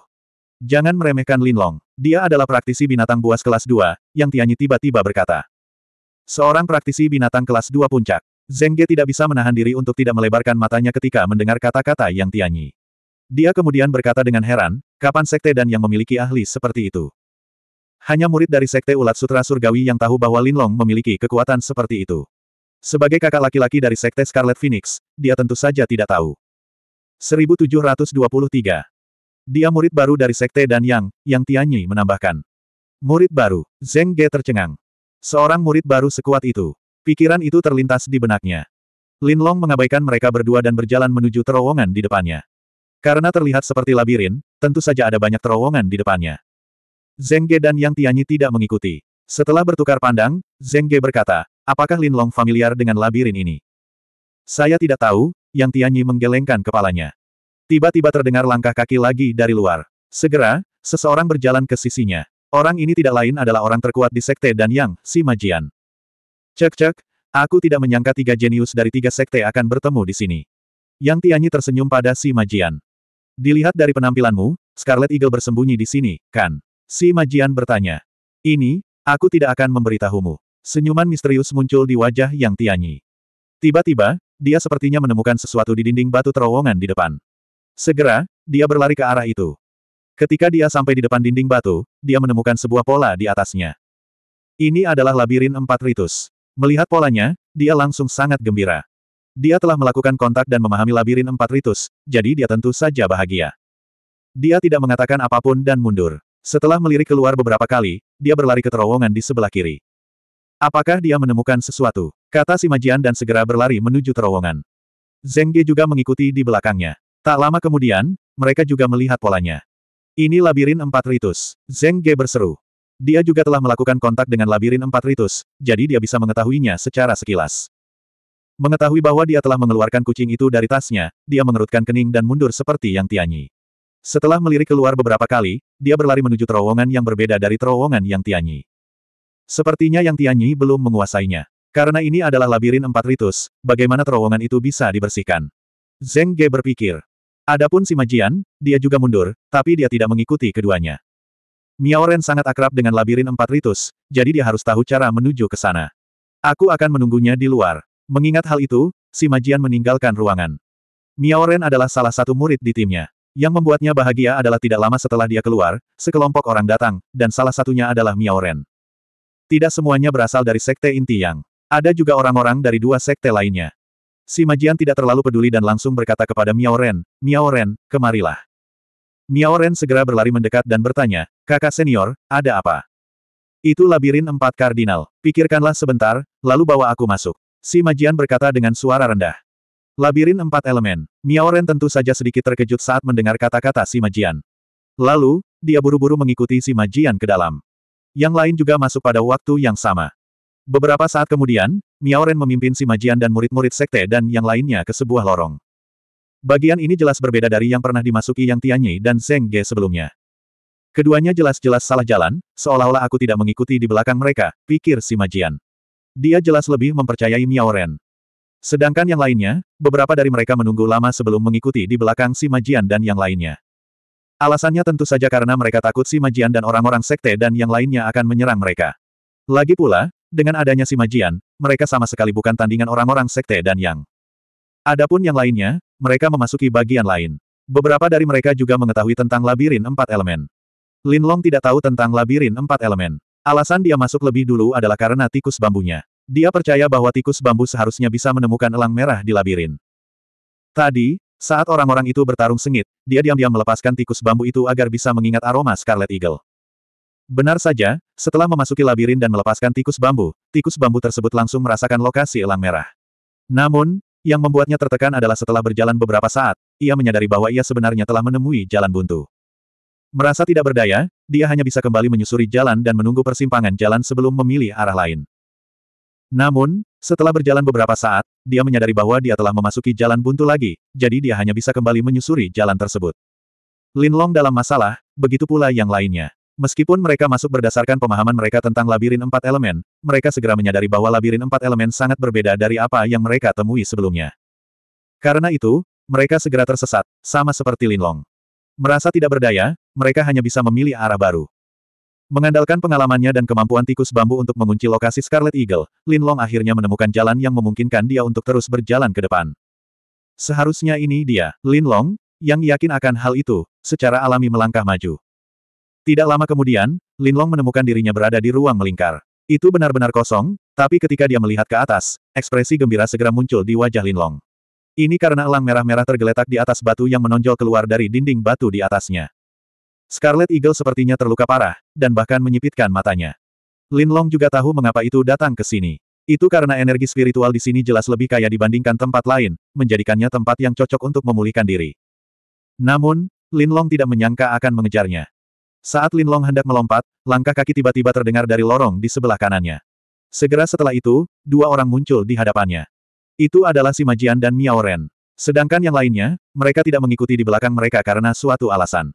Speaker 1: Jangan meremehkan Linlong. Dia adalah praktisi binatang buas kelas 2, yang Tianyi tiba-tiba berkata. Seorang praktisi binatang kelas 2 puncak. Zheng Ge tidak bisa menahan diri untuk tidak melebarkan matanya ketika mendengar kata-kata yang Tianyi. Dia kemudian berkata dengan heran, kapan Sekte dan yang memiliki ahli seperti itu? Hanya murid dari Sekte Ulat Sutra Surgawi yang tahu bahwa Linlong memiliki kekuatan seperti itu. Sebagai kakak laki-laki dari Sekte Scarlet Phoenix, dia tentu saja tidak tahu. 1723. Dia murid baru dari Sekte dan Yang, Yang Tianyi menambahkan. Murid baru, Zheng Ge tercengang. Seorang murid baru sekuat itu. Pikiran itu terlintas di benaknya. Lin Long mengabaikan mereka berdua dan berjalan menuju terowongan di depannya. Karena terlihat seperti labirin, tentu saja ada banyak terowongan di depannya. Zheng Ge dan Yang Tianyi tidak mengikuti. Setelah bertukar pandang, Zheng Ge berkata, Apakah Lin Long familiar dengan labirin ini? Saya tidak tahu, Yang Tianyi menggelengkan kepalanya. Tiba-tiba terdengar langkah kaki lagi dari luar. Segera, seseorang berjalan ke sisinya. Orang ini tidak lain adalah orang terkuat di sekte dan Yang, si Majian. Cek-cek, aku tidak menyangka tiga jenius dari tiga sekte akan bertemu di sini. Yang Tianyi tersenyum pada si Majian. Dilihat dari penampilanmu, Scarlet Eagle bersembunyi di sini, kan? Si Majian bertanya. Ini, aku tidak akan memberitahumu. Senyuman misterius muncul di wajah Yang Tianyi. Tiba-tiba, dia sepertinya menemukan sesuatu di dinding batu terowongan di depan. Segera, dia berlari ke arah itu. Ketika dia sampai di depan dinding batu, dia menemukan sebuah pola di atasnya. Ini adalah labirin empat ritus. Melihat polanya, dia langsung sangat gembira. Dia telah melakukan kontak dan memahami labirin empat ritus, jadi dia tentu saja bahagia. Dia tidak mengatakan apa pun dan mundur. Setelah melirik keluar beberapa kali, dia berlari ke terowongan di sebelah kiri. Apakah dia menemukan sesuatu? Kata si Majian dan segera berlari menuju terowongan. Zheng Ge juga mengikuti di belakangnya. Tak lama kemudian, mereka juga melihat polanya. Ini labirin empat ritus. Zheng Ge berseru. Dia juga telah melakukan kontak dengan labirin empat ritus, jadi dia bisa mengetahuinya secara sekilas. Mengetahui bahwa dia telah mengeluarkan kucing itu dari tasnya, dia mengerutkan kening dan mundur seperti yang Tianyi. Setelah melirik keluar beberapa kali, dia berlari menuju terowongan yang berbeda dari terowongan yang Tianyi. Sepertinya yang Tianyi belum menguasainya. Karena ini adalah labirin empat ritus, bagaimana terowongan itu bisa dibersihkan? Zheng Ge berpikir. Adapun si Majian, dia juga mundur, tapi dia tidak mengikuti keduanya. Miao Ren sangat akrab dengan labirin empat ritus, jadi dia harus tahu cara menuju ke sana. Aku akan menunggunya di luar. Mengingat hal itu, si Majian meninggalkan ruangan. Miao Ren adalah salah satu murid di timnya. Yang membuatnya bahagia adalah tidak lama setelah dia keluar, sekelompok orang datang, dan salah satunya adalah Miao Ren. Tidak semuanya berasal dari sekte inti yang. Ada juga orang-orang dari dua sekte lainnya. Si Majian tidak terlalu peduli dan langsung berkata kepada Miao Ren, Miao Ren, kemarilah. Miao Ren segera berlari mendekat dan bertanya, kakak senior, ada apa? Itu labirin empat kardinal. Pikirkanlah sebentar, lalu bawa aku masuk. Si Majian berkata dengan suara rendah. Labirin empat elemen. Miao Ren tentu saja sedikit terkejut saat mendengar kata-kata si Majian. Lalu, dia buru-buru mengikuti si Majian ke dalam. Yang lain juga masuk pada waktu yang sama. Beberapa saat kemudian, Miao Ren memimpin si Majian dan murid-murid sekte dan yang lainnya ke sebuah lorong. Bagian ini jelas berbeda dari yang pernah dimasuki Yang Tianyi dan Zheng Ge sebelumnya. Keduanya jelas-jelas salah jalan, seolah-olah aku tidak mengikuti di belakang mereka, pikir si Majian. Dia jelas lebih mempercayai Miao Ren. Sedangkan yang lainnya, beberapa dari mereka menunggu lama sebelum mengikuti di belakang si Majian dan yang lainnya. Alasannya tentu saja karena mereka takut si Majian dan orang-orang sekte dan yang lainnya akan menyerang mereka. Lagi pula, dengan adanya si Majian, mereka sama sekali bukan tandingan orang-orang sekte dan yang. Adapun yang lainnya, mereka memasuki bagian lain. Beberapa dari mereka juga mengetahui tentang labirin empat elemen. Lin Long tidak tahu tentang labirin empat elemen. Alasan dia masuk lebih dulu adalah karena tikus bambunya. Dia percaya bahwa tikus bambu seharusnya bisa menemukan elang merah di labirin. Tadi, saat orang-orang itu bertarung sengit, dia diam-diam melepaskan tikus bambu itu agar bisa mengingat aroma Scarlet Eagle. Benar saja, setelah memasuki labirin dan melepaskan tikus bambu, tikus bambu tersebut langsung merasakan lokasi elang merah. Namun, yang membuatnya tertekan adalah setelah berjalan beberapa saat, ia menyadari bahwa ia sebenarnya telah menemui jalan buntu. Merasa tidak berdaya, dia hanya bisa kembali menyusuri jalan dan menunggu persimpangan jalan sebelum memilih arah lain. Namun, setelah berjalan beberapa saat, dia menyadari bahwa dia telah memasuki jalan buntu lagi, jadi dia hanya bisa kembali menyusuri jalan tersebut. Lin Long dalam masalah, begitu pula yang lainnya. Meskipun mereka masuk berdasarkan pemahaman mereka tentang labirin empat elemen, mereka segera menyadari bahwa labirin empat elemen sangat berbeda dari apa yang mereka temui sebelumnya. Karena itu, mereka segera tersesat, sama seperti Linlong. Merasa tidak berdaya, mereka hanya bisa memilih arah baru. Mengandalkan pengalamannya dan kemampuan tikus bambu untuk mengunci lokasi Scarlet Eagle, Linlong akhirnya menemukan jalan yang memungkinkan dia untuk terus berjalan ke depan. Seharusnya ini dia, Linlong, yang yakin akan hal itu, secara alami melangkah maju. Tidak lama kemudian, Linlong menemukan dirinya berada di ruang melingkar. Itu benar-benar kosong, tapi ketika dia melihat ke atas, ekspresi gembira segera muncul di wajah Linlong. Ini karena elang merah-merah tergeletak di atas batu yang menonjol keluar dari dinding batu di atasnya. Scarlet Eagle sepertinya terluka parah, dan bahkan menyipitkan matanya. Linlong juga tahu mengapa itu datang ke sini. Itu karena energi spiritual di sini jelas lebih kaya dibandingkan tempat lain, menjadikannya tempat yang cocok untuk memulihkan diri. Namun, Linlong tidak menyangka akan mengejarnya. Saat Lin Long hendak melompat, langkah kaki tiba-tiba terdengar dari lorong di sebelah kanannya. Segera setelah itu, dua orang muncul di hadapannya. Itu adalah si Majian dan Miao Ren. Sedangkan yang lainnya, mereka tidak mengikuti di belakang mereka karena suatu alasan.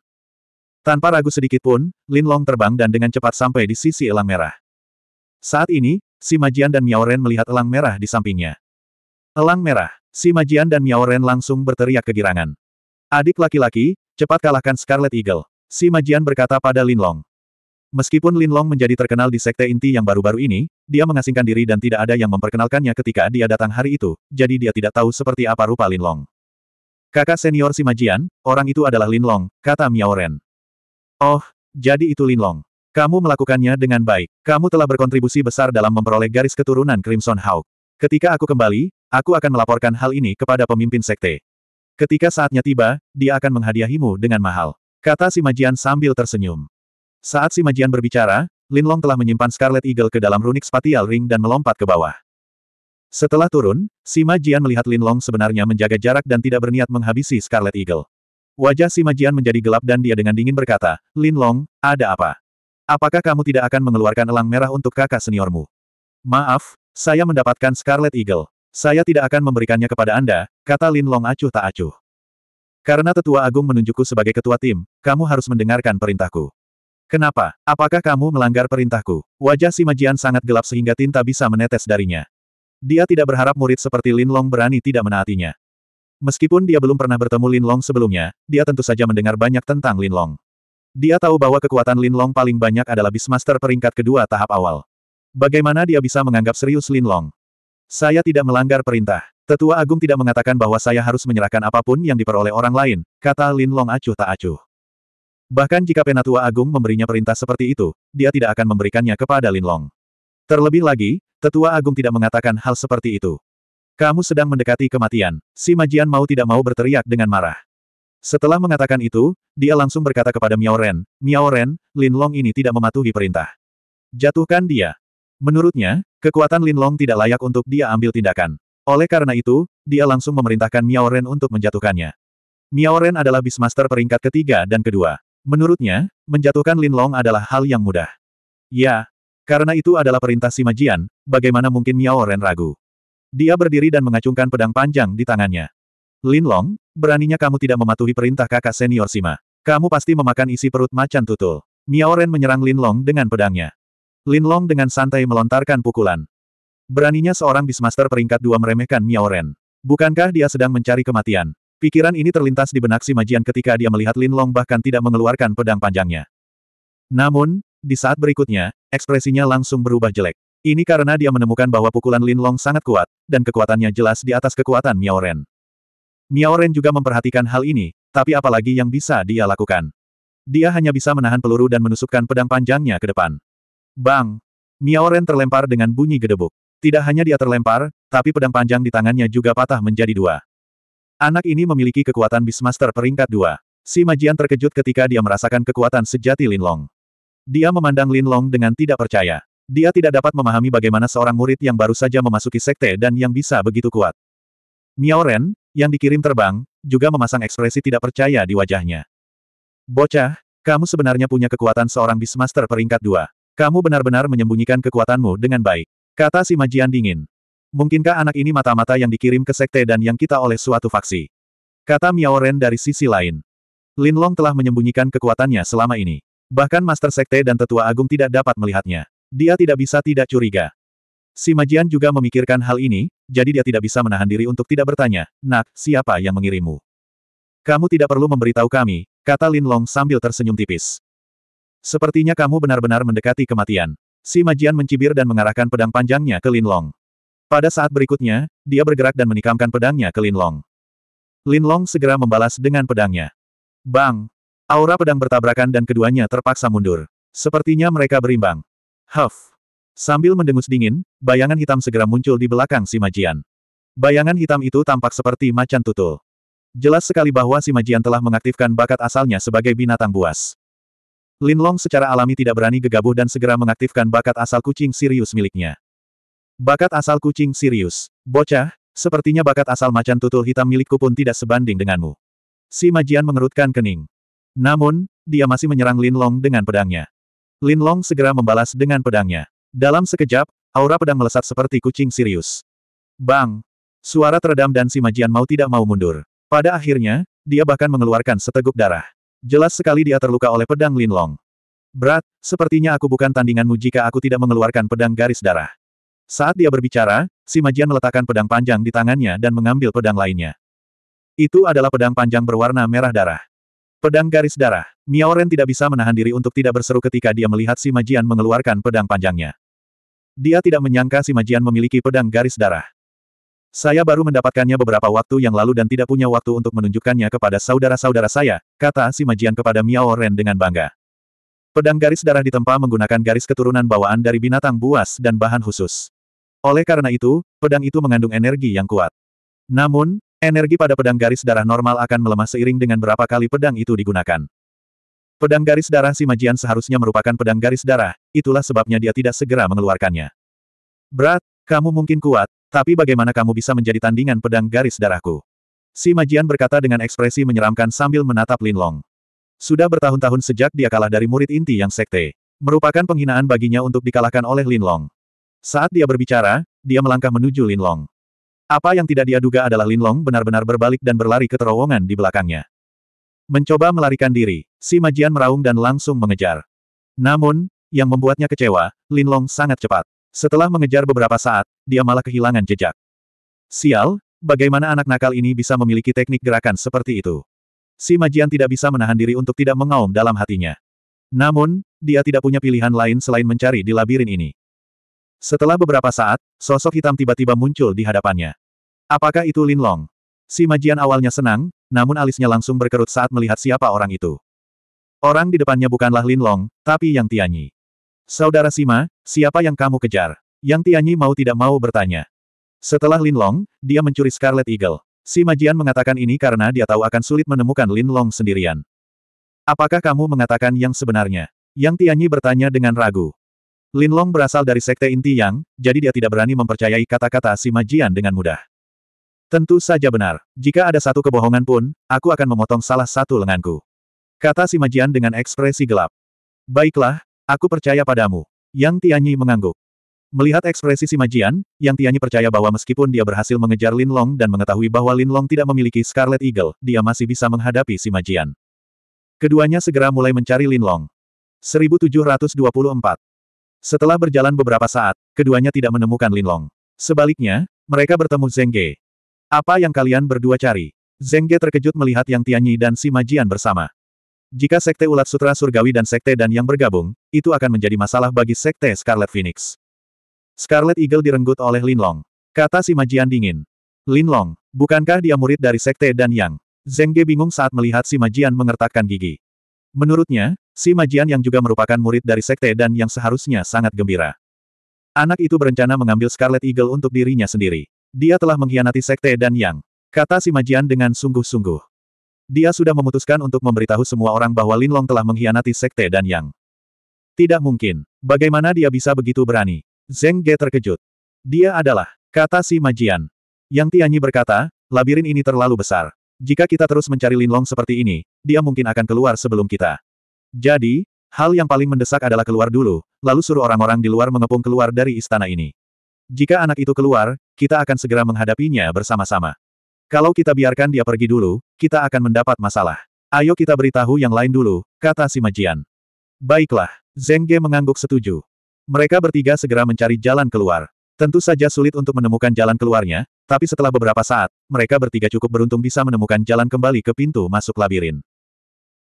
Speaker 1: Tanpa ragu sedikit pun, Lin Long terbang dan dengan cepat sampai di sisi elang merah. Saat ini, si Majian dan Miao Ren melihat elang merah di sampingnya. Elang merah, si Majian dan Miao Ren langsung berteriak kegirangan. Adik laki-laki, cepat kalahkan Scarlet Eagle. Si Majian berkata pada Lin Long. Meskipun Lin Long menjadi terkenal di sekte inti yang baru-baru ini, dia mengasingkan diri dan tidak ada yang memperkenalkannya ketika dia datang hari itu, jadi dia tidak tahu seperti apa rupa Lin Long. Kakak senior si Majian, orang itu adalah Lin Long, kata Miao Ren. Oh, jadi itu Lin Long. Kamu melakukannya dengan baik. Kamu telah berkontribusi besar dalam memperoleh garis keturunan Crimson Hawk. Ketika aku kembali, aku akan melaporkan hal ini kepada pemimpin sekte. Ketika saatnya tiba, dia akan menghadiahimu dengan mahal. Kata si Majian sambil tersenyum. Saat si Majian berbicara, Lin Long telah menyimpan Scarlet Eagle ke dalam runik spatial ring dan melompat ke bawah. Setelah turun, si Majian melihat Lin Long sebenarnya menjaga jarak dan tidak berniat menghabisi Scarlet Eagle. Wajah si Majian menjadi gelap dan dia dengan dingin berkata, Lin Long, ada apa? Apakah kamu tidak akan mengeluarkan elang merah untuk kakak seniormu? Maaf, saya mendapatkan Scarlet Eagle. Saya tidak akan memberikannya kepada Anda, kata Lin Long acuh tak acuh. Karena tetua agung menunjukku sebagai ketua tim, kamu harus mendengarkan perintahku. Kenapa? Apakah kamu melanggar perintahku? Wajah si Majian sangat gelap sehingga tinta bisa menetes darinya. Dia tidak berharap murid seperti Lin Long berani tidak menaatinya. Meskipun dia belum pernah bertemu Lin Long sebelumnya, dia tentu saja mendengar banyak tentang Lin Long. Dia tahu bahwa kekuatan Lin Long paling banyak adalah Beastmaster peringkat kedua tahap awal. Bagaimana dia bisa menganggap serius Lin Long? Saya tidak melanggar perintah. Tetua Agung tidak mengatakan bahwa saya harus menyerahkan apa pun yang diperoleh orang lain, kata Lin Long acuh tak acuh. Bahkan jika Penatua Agung memberinya perintah seperti itu, dia tidak akan memberikannya kepada Lin Long. Terlebih lagi, Tetua Agung tidak mengatakan hal seperti itu. Kamu sedang mendekati kematian. Si Majian mau tidak mau berteriak dengan marah. Setelah mengatakan itu, dia langsung berkata kepada Miao Ren, Miao Ren, Lin Long ini tidak mematuhi perintah. Jatuhkan dia. Menurutnya, kekuatan Lin Long tidak layak untuk dia ambil tindakan. Oleh karena itu, dia langsung memerintahkan Miao Ren untuk menjatuhkannya. Miao Ren adalah Beastmaster peringkat ketiga dan kedua. Menurutnya, menjatuhkan Lin Long adalah hal yang mudah. Ya, karena itu adalah perintah si Majian, bagaimana mungkin Miao Ren ragu. Dia berdiri dan mengacungkan pedang panjang di tangannya. Lin Long, beraninya kamu tidak mematuhi perintah kakak senior Sima. Kamu pasti memakan isi perut macan tutul. Miao Ren menyerang Lin Long dengan pedangnya. Lin Long dengan santai melontarkan pukulan. Beraninya seorang Bismaster peringkat dua meremehkan Miao Ren. Bukankah dia sedang mencari kematian? Pikiran ini terlintas di benak si Majian ketika dia melihat Lin Long bahkan tidak mengeluarkan pedang panjangnya. Namun, di saat berikutnya, ekspresinya langsung berubah jelek. Ini karena dia menemukan bahwa pukulan Lin Long sangat kuat, dan kekuatannya jelas di atas kekuatan Miao Ren. Miao Ren juga memperhatikan hal ini, tapi apalagi yang bisa dia lakukan. Dia hanya bisa menahan peluru dan menusukkan pedang panjangnya ke depan. Bang! Miao Ren terlempar dengan bunyi gedebuk. Tidak hanya dia terlempar, tapi pedang panjang di tangannya juga patah menjadi dua. Anak ini memiliki kekuatan Beastmaster peringkat dua. Si Majian terkejut ketika dia merasakan kekuatan sejati Lin Long. Dia memandang Lin Long dengan tidak percaya. Dia tidak dapat memahami bagaimana seorang murid yang baru saja memasuki sekte dan yang bisa begitu kuat. Miao Ren, yang dikirim terbang, juga memasang ekspresi tidak percaya di wajahnya. Bocah, kamu sebenarnya punya kekuatan seorang Beastmaster peringkat dua. Kamu benar-benar menyembunyikan kekuatanmu dengan baik. Kata si Majian dingin. Mungkinkah anak ini mata-mata yang dikirim ke sekte dan yang kita oleh suatu faksi? Kata Miao Ren dari sisi lain. Lin Long telah menyembunyikan kekuatannya selama ini. Bahkan Master Sekte dan Tetua Agung tidak dapat melihatnya. Dia tidak bisa tidak curiga. Si Majian juga memikirkan hal ini, jadi dia tidak bisa menahan diri untuk tidak bertanya, Nak, siapa yang mengirimmu? Kamu tidak perlu memberitahu kami, kata Lin Long sambil tersenyum tipis. Sepertinya kamu benar-benar mendekati kematian. Si Majian mencibir dan mengarahkan pedang panjangnya ke Lin Long. Pada saat berikutnya, dia bergerak dan menikamkan pedangnya ke Lin Long. Lin Long segera membalas dengan pedangnya. Bang! Aura pedang bertabrakan dan keduanya terpaksa mundur. Sepertinya mereka berimbang. Huff! Sambil mendengus dingin, bayangan hitam segera muncul di belakang si Majian. Bayangan hitam itu tampak seperti macan tutul. Jelas sekali bahwa si Majian telah mengaktifkan bakat asalnya sebagai binatang buas. Lin Long secara alami tidak berani gegabah dan segera mengaktifkan bakat asal kucing Sirius miliknya. Bakat asal kucing Sirius. Bocah, sepertinya bakat asal macan tutul hitam milikku pun tidak sebanding denganmu. Si Majian mengerutkan kening. Namun, dia masih menyerang Lin Long dengan pedangnya. Lin Long segera membalas dengan pedangnya. Dalam sekejap, aura pedang melesat seperti kucing Sirius. Bang! Suara teredam dan si Majian mau tidak mau mundur. Pada akhirnya, dia bahkan mengeluarkan seteguk darah. Jelas sekali dia terluka oleh pedang Lin Long. Berat, sepertinya aku bukan tandinganmu jika aku tidak mengeluarkan pedang garis darah. Saat dia berbicara, si Majian meletakkan pedang panjang di tangannya dan mengambil pedang lainnya. Itu adalah pedang panjang berwarna merah darah. Pedang garis darah. Miao Ren tidak bisa menahan diri untuk tidak berseru ketika dia melihat si Majian mengeluarkan pedang panjangnya. Dia tidak menyangka si Majian memiliki pedang garis darah. Saya baru mendapatkannya beberapa waktu yang lalu dan tidak punya waktu untuk menunjukkannya kepada saudara-saudara saya, kata si Majian kepada Miao Ren dengan bangga. Pedang garis darah ditempa menggunakan garis keturunan bawaan dari binatang buas dan bahan khusus. Oleh karena itu, pedang itu mengandung energi yang kuat. Namun, Energi pada pedang garis darah normal akan melemah seiring dengan berapa kali pedang itu digunakan. Pedang garis darah si Majian seharusnya merupakan pedang garis darah, itulah sebabnya dia tidak segera mengeluarkannya. Berat, kamu mungkin kuat, tapi bagaimana kamu bisa menjadi tandingan pedang garis darahku? Si Majian berkata dengan ekspresi menyeramkan sambil menatap Lin Long. Sudah bertahun-tahun sejak dia kalah dari murid inti yang sekte. Merupakan penghinaan baginya untuk dikalahkan oleh Lin Long. Saat dia berbicara, dia melangkah menuju Lin Long. Apa yang tidak dia duga adalah Lin Long benar-benar berbalik dan berlari ke terowongan di belakangnya. Mencoba melarikan diri, si Majian meraung dan langsung mengejar. Namun, yang membuatnya kecewa, Lin Long sangat cepat. Setelah mengejar beberapa saat, dia malah kehilangan jejak. Sial, bagaimana anak nakal ini bisa memiliki teknik gerakan seperti itu? Si Majian tidak bisa menahan diri untuk tidak mengaum dalam hatinya. Namun, dia tidak punya pilihan lain selain mencari di labirin ini. Setelah beberapa saat, sosok hitam tiba-tiba muncul di hadapannya. Apakah itu Lin Long? Si Majian awalnya senang, namun alisnya langsung berkerut saat melihat siapa orang itu. Orang di depannya bukanlah Lin Long, tapi Yang Tianyi. Saudara Sima, siapa yang kamu kejar? Yang Tianyi mau tidak mau bertanya. Setelah Lin Long, dia mencuri Scarlet Eagle. Si Majian mengatakan ini karena dia tahu akan sulit menemukan Lin Long sendirian. Apakah kamu mengatakan yang sebenarnya? Yang Tianyi bertanya dengan ragu. Lin Long berasal dari sekte inti Yang, jadi dia tidak berani mempercayai kata-kata si Majian dengan mudah. Tentu saja benar. Jika ada satu kebohongan pun, aku akan memotong salah satu lenganku. Kata si Majian dengan ekspresi gelap. Baiklah, aku percaya padamu. Yang Tianyi mengangguk. Melihat ekspresi si Majian, Yang Tianyi percaya bahwa meskipun dia berhasil mengejar Lin Long dan mengetahui bahwa Lin Long tidak memiliki Scarlet Eagle, dia masih bisa menghadapi si Majian. Keduanya segera mulai mencari Lin Long. 1724 setelah berjalan beberapa saat, keduanya tidak menemukan Lin Long. Sebaliknya, mereka bertemu Zheng Ge. Apa yang kalian berdua cari? Zheng Ge terkejut melihat Yang Tianyi dan si Majian bersama. Jika Sekte Ulat Sutra Surgawi dan Sekte Dan yang bergabung, itu akan menjadi masalah bagi Sekte Scarlet Phoenix. Scarlet Eagle direnggut oleh Lin Long. Kata si Majian dingin. Lin Long, bukankah dia murid dari Sekte Dan Yang? Zheng Ge bingung saat melihat si Majian mengertakkan gigi. Menurutnya, si Majian yang juga merupakan murid dari Sekte Dan Yang seharusnya sangat gembira. Anak itu berencana mengambil Scarlet Eagle untuk dirinya sendiri. Dia telah mengkhianati Sekte Dan Yang. Kata si Majian dengan sungguh-sungguh. Dia sudah memutuskan untuk memberitahu semua orang bahwa Lin Long telah mengkhianati Sekte Dan Yang. Tidak mungkin. Bagaimana dia bisa begitu berani? Zheng Ge terkejut. Dia adalah, kata si Majian. Yang Tianyi berkata, labirin ini terlalu besar. Jika kita terus mencari Lin Long seperti ini, dia mungkin akan keluar sebelum kita. Jadi, hal yang paling mendesak adalah keluar dulu, lalu suruh orang-orang di luar mengepung keluar dari istana ini. Jika anak itu keluar, kita akan segera menghadapinya bersama-sama. Kalau kita biarkan dia pergi dulu, kita akan mendapat masalah. Ayo kita beritahu yang lain dulu, kata si Majian. Baiklah, Zheng Ge mengangguk setuju. Mereka bertiga segera mencari jalan keluar. Tentu saja sulit untuk menemukan jalan keluarnya, tapi setelah beberapa saat, mereka bertiga cukup beruntung bisa menemukan jalan kembali ke pintu masuk labirin.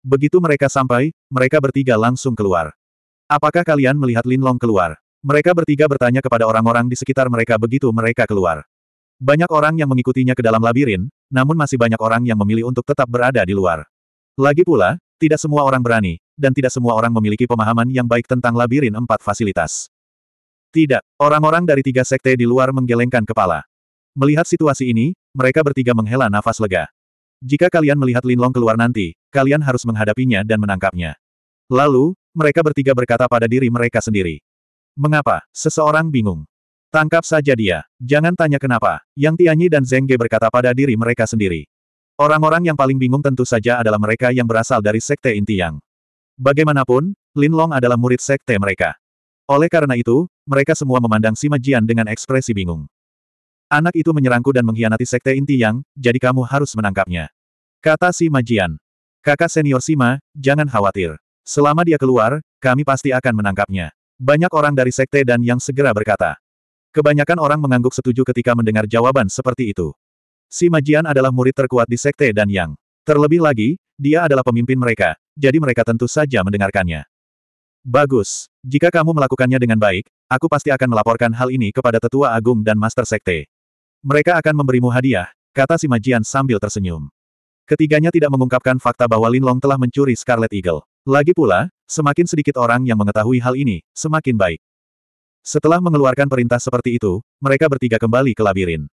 Speaker 1: Begitu mereka sampai, mereka bertiga langsung keluar. Apakah kalian melihat Lin Long keluar? Mereka bertiga bertanya kepada orang-orang di sekitar mereka begitu mereka keluar. Banyak orang yang mengikutinya ke dalam labirin, namun masih banyak orang yang memilih untuk tetap berada di luar. Lagi pula, tidak semua orang berani, dan tidak semua orang memiliki pemahaman yang baik tentang labirin empat fasilitas. Tidak, orang-orang dari tiga sekte di luar menggelengkan kepala. Melihat situasi ini, mereka bertiga menghela nafas lega. Jika kalian melihat Lin Long keluar nanti, kalian harus menghadapinya dan menangkapnya. Lalu, mereka bertiga berkata pada diri mereka sendiri. Mengapa? Seseorang bingung. Tangkap saja dia. Jangan tanya kenapa. Yang Tianyi dan Zheng Ge berkata pada diri mereka sendiri. Orang-orang yang paling bingung tentu saja adalah mereka yang berasal dari Sekte Inti Yang. Bagaimanapun, Lin Long adalah murid Sekte mereka. Oleh karena itu, mereka semua memandang Sima Jian dengan ekspresi bingung. Anak itu menyerangku dan mengkhianati Sekte Inti Yang, jadi kamu harus menangkapnya. Kata Sima Jian. Kakak senior Sima, jangan khawatir. Selama dia keluar, kami pasti akan menangkapnya. Banyak orang dari Sekte dan yang segera berkata. Kebanyakan orang mengangguk setuju ketika mendengar jawaban seperti itu. Si Majian adalah murid terkuat di Sekte dan Yang. Terlebih lagi, dia adalah pemimpin mereka, jadi mereka tentu saja mendengarkannya. Bagus. Jika kamu melakukannya dengan baik, aku pasti akan melaporkan hal ini kepada Tetua Agung dan Master Sekte. Mereka akan memberimu hadiah, kata si Majian sambil tersenyum. Ketiganya tidak mengungkapkan fakta bahwa Lin Long telah mencuri Scarlet Eagle. Lagi pula, semakin sedikit orang yang mengetahui hal ini, semakin baik. Setelah mengeluarkan perintah seperti itu, mereka bertiga kembali ke labirin.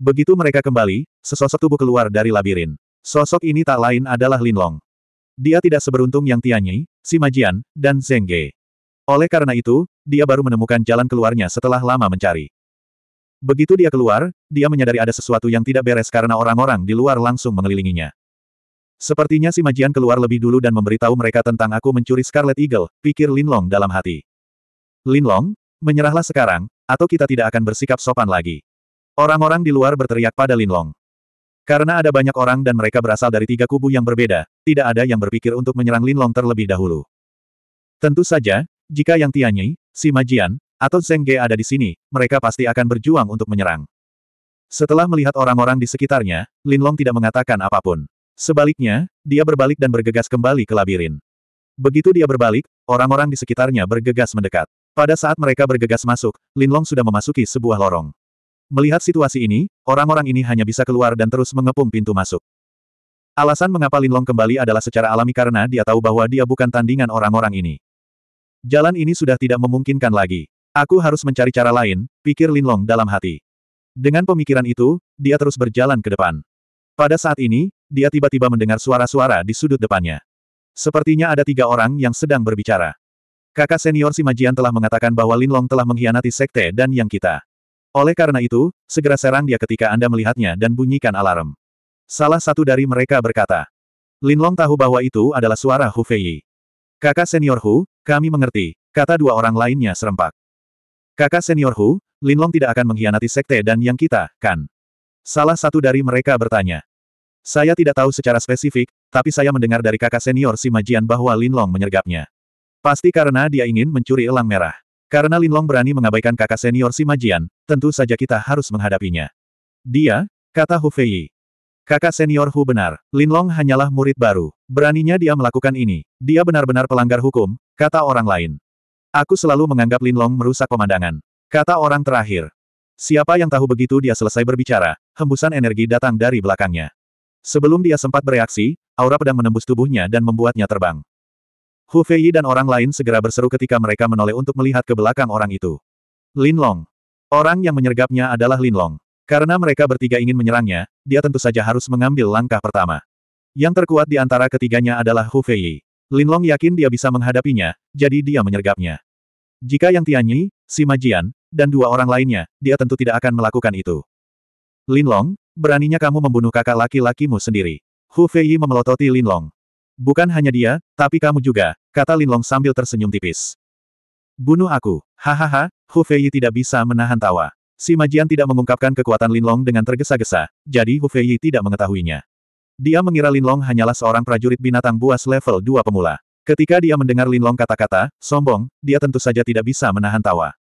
Speaker 1: Begitu mereka kembali, sesosok tubuh keluar dari labirin. Sosok ini tak lain adalah Lin Long. Dia tidak seberuntung yang Tianyi, Si Majian, dan Zheng Ge. Oleh karena itu, dia baru menemukan jalan keluarnya setelah lama mencari. Begitu dia keluar, dia menyadari ada sesuatu yang tidak beres karena orang-orang di luar langsung mengelilinginya. Sepertinya si Majian keluar lebih dulu dan memberitahu mereka tentang aku mencuri Scarlet Eagle, pikir Lin Long dalam hati. Lin Long, menyerahlah sekarang, atau kita tidak akan bersikap sopan lagi. Orang-orang di luar berteriak pada Linlong. Karena ada banyak orang dan mereka berasal dari tiga kubu yang berbeda, tidak ada yang berpikir untuk menyerang Linlong terlebih dahulu. Tentu saja, jika Yang Tianyi, Si Majian, atau Zheng Ge ada di sini, mereka pasti akan berjuang untuk menyerang. Setelah melihat orang-orang di sekitarnya, Linlong tidak mengatakan apa pun. Sebaliknya, dia berbalik dan bergegas kembali ke labirin. Begitu dia berbalik, orang-orang di sekitarnya bergegas mendekat. Pada saat mereka bergegas masuk, Linlong sudah memasuki sebuah lorong. Melihat situasi ini, orang-orang ini hanya bisa keluar dan terus mengepung pintu masuk. Alasan mengapa Linlong kembali adalah secara alami karena dia tahu bahwa dia bukan tandingan orang-orang ini. Jalan ini sudah tidak memungkinkan lagi. Aku harus mencari cara lain, pikir Linlong dalam hati. Dengan pemikiran itu, dia terus berjalan ke depan. Pada saat ini, dia tiba-tiba mendengar suara-suara di sudut depannya. Sepertinya ada tiga orang yang sedang berbicara. Kakak senior si Majian telah mengatakan bahwa Linlong telah mengkhianati sekte dan yang kita. Oleh karena itu, segera serang dia ketika Anda melihatnya dan bunyikan alarm. Salah satu dari mereka berkata. Lin Long tahu bahwa itu adalah suara Hu Fei. Kakak senior Hu, kami mengerti, kata dua orang lainnya serempak. Kakak senior Hu, Lin Long tidak akan mengkhianati sekte dan yang kita, kan? Salah satu dari mereka bertanya. Saya tidak tahu secara spesifik, tapi saya mendengar dari kakak senior si Majian bahwa Lin Long menyergapnya. Pasti karena dia ingin mencuri elang merah. Karena Lin Long berani mengabaikan kakak senior si Majian, tentu saja kita harus menghadapinya. Dia, kata Hu Fei. Kakak senior Hu benar, Lin Long hanyalah murid baru. Beraninya dia melakukan ini. Dia benar-benar pelanggar hukum, kata orang lain. Aku selalu menganggap Lin Long merusak pemandangan. Kata orang terakhir. Siapa yang tahu begitu dia selesai berbicara, hembusan energi datang dari belakangnya. Sebelum dia sempat bereaksi, aura pedang menembus tubuhnya dan membuatnya terbang. Hu Fei dan orang lain segera berseru ketika mereka menoleh untuk melihat ke belakang orang itu. Lin Long. Orang yang menyergapnya adalah Lin Long. Karena mereka bertiga ingin menyerangnya, dia tentu saja harus mengambil langkah pertama. Yang terkuat di antara ketiganya adalah Hu Fei. Lin Long yakin dia bisa menghadapinya, jadi dia menyergapnya. Jika Yang Tianyi, si Majian, dan dua orang lainnya, dia tentu tidak akan melakukan itu. Lin Long, beraninya kamu membunuh kakak laki-lakimu sendiri. Hu Fei memelototi Lin Long. Bukan hanya dia, tapi kamu juga, kata Lin Long sambil tersenyum tipis. Bunuh aku. Hahaha, Hu Fei tidak bisa menahan tawa. Si Majian tidak mengungkapkan kekuatan Lin Long dengan tergesa-gesa, jadi Hu Fei tidak mengetahuinya. Dia mengira Lin Long hanyalah seorang prajurit binatang buas level 2 pemula. Ketika dia mendengar Lin Long kata-kata, sombong, dia tentu saja tidak bisa menahan tawa.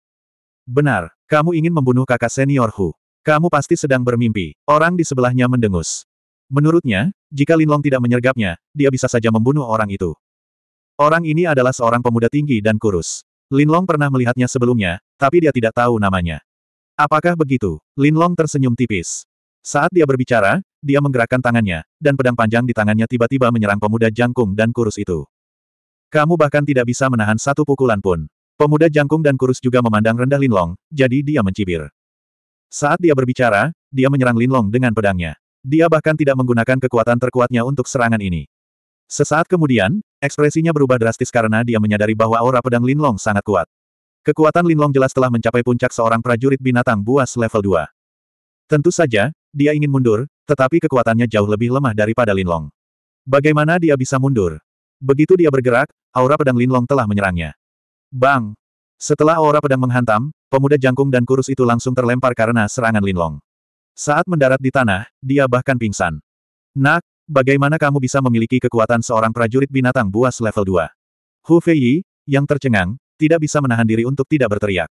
Speaker 1: Benar, kamu ingin membunuh kakak senior Hu. Kamu pasti sedang bermimpi. Orang di sebelahnya mendengus. Menurutnya, jika Lin Long tidak menyergapnya, dia bisa saja membunuh orang itu. Orang ini adalah seorang pemuda tinggi dan kurus. Lin Long pernah melihatnya sebelumnya, tapi dia tidak tahu namanya. Apakah begitu? Lin Long tersenyum tipis. Saat dia berbicara, dia menggerakkan tangannya, dan pedang panjang di tangannya tiba-tiba menyerang pemuda jangkung dan kurus itu. Kamu bahkan tidak bisa menahan satu pukulan pun. Pemuda jangkung dan kurus juga memandang rendah Lin Long, jadi dia mencibir. Saat dia berbicara, dia menyerang Lin Long dengan pedangnya. Dia bahkan tidak menggunakan kekuatan terkuatnya untuk serangan ini. Sesaat kemudian, ekspresinya berubah drastis karena dia menyadari bahwa aura pedang Lin Long sangat kuat. Kekuatan Linlong jelas telah mencapai puncak seorang prajurit binatang buas level 2. Tentu saja, dia ingin mundur, tetapi kekuatannya jauh lebih lemah daripada Linlong. Bagaimana dia bisa mundur? Begitu dia bergerak, aura pedang Linlong telah menyerangnya. Bang! Setelah aura pedang menghantam, pemuda jangkung dan kurus itu langsung terlempar karena serangan Linlong. Saat mendarat di tanah, dia bahkan pingsan. Nak, bagaimana kamu bisa memiliki kekuatan seorang prajurit binatang buas level 2? Hu Fei, yang tercengang, tidak bisa menahan diri untuk tidak berteriak.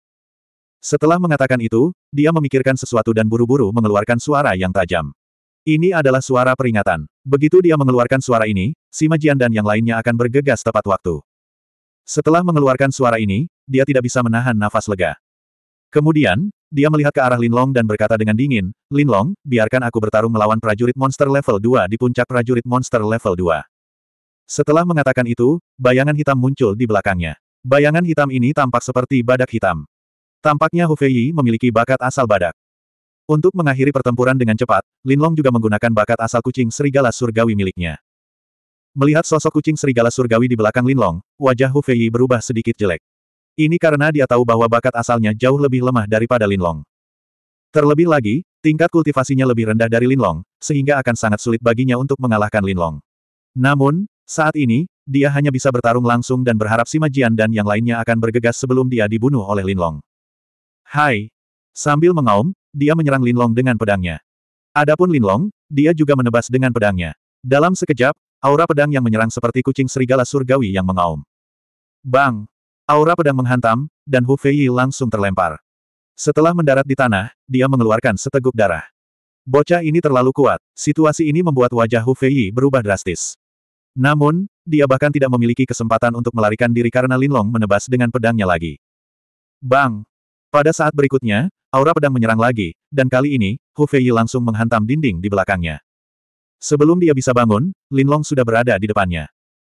Speaker 1: Setelah mengatakan itu, dia memikirkan sesuatu dan buru-buru mengeluarkan suara yang tajam. Ini adalah suara peringatan. Begitu dia mengeluarkan suara ini, si Majian dan yang lainnya akan bergegas tepat waktu. Setelah mengeluarkan suara ini, dia tidak bisa menahan nafas lega. Kemudian, dia melihat ke arah Linlong dan berkata dengan dingin, Linlong, biarkan aku bertarung melawan prajurit monster level 2 di puncak prajurit monster level 2. Setelah mengatakan itu, bayangan hitam muncul di belakangnya. Bayangan hitam ini tampak seperti badak hitam. Tampaknya Hu Fei memiliki bakat asal badak. Untuk mengakhiri pertempuran dengan cepat, Lin Long juga menggunakan bakat asal kucing serigala surgawi miliknya. Melihat sosok kucing serigala surgawi di belakang Lin Long, wajah Hu Fei berubah sedikit jelek. Ini karena dia tahu bahwa bakat asalnya jauh lebih lemah daripada Lin Long. Terlebih lagi, tingkat kultivasinya lebih rendah dari Lin Long, sehingga akan sangat sulit baginya untuk mengalahkan Lin Long. Namun, saat ini, dia hanya bisa bertarung langsung dan berharap si Majian dan yang lainnya akan bergegas sebelum dia dibunuh oleh Linlong. Hai! Sambil mengaum, dia menyerang Linlong dengan pedangnya. Adapun Linlong, dia juga menebas dengan pedangnya. Dalam sekejap, aura pedang yang menyerang seperti kucing serigala surgawi yang mengaum. Bang! Aura pedang menghantam, dan Hu Fei langsung terlempar. Setelah mendarat di tanah, dia mengeluarkan seteguk darah. Bocah ini terlalu kuat, situasi ini membuat wajah Hu Fei berubah drastis. Namun, dia bahkan tidak memiliki kesempatan untuk melarikan diri karena Linlong menebas dengan pedangnya lagi. Bang! Pada saat berikutnya, aura pedang menyerang lagi, dan kali ini, Hu Fei langsung menghantam dinding di belakangnya. Sebelum dia bisa bangun, Linlong sudah berada di depannya.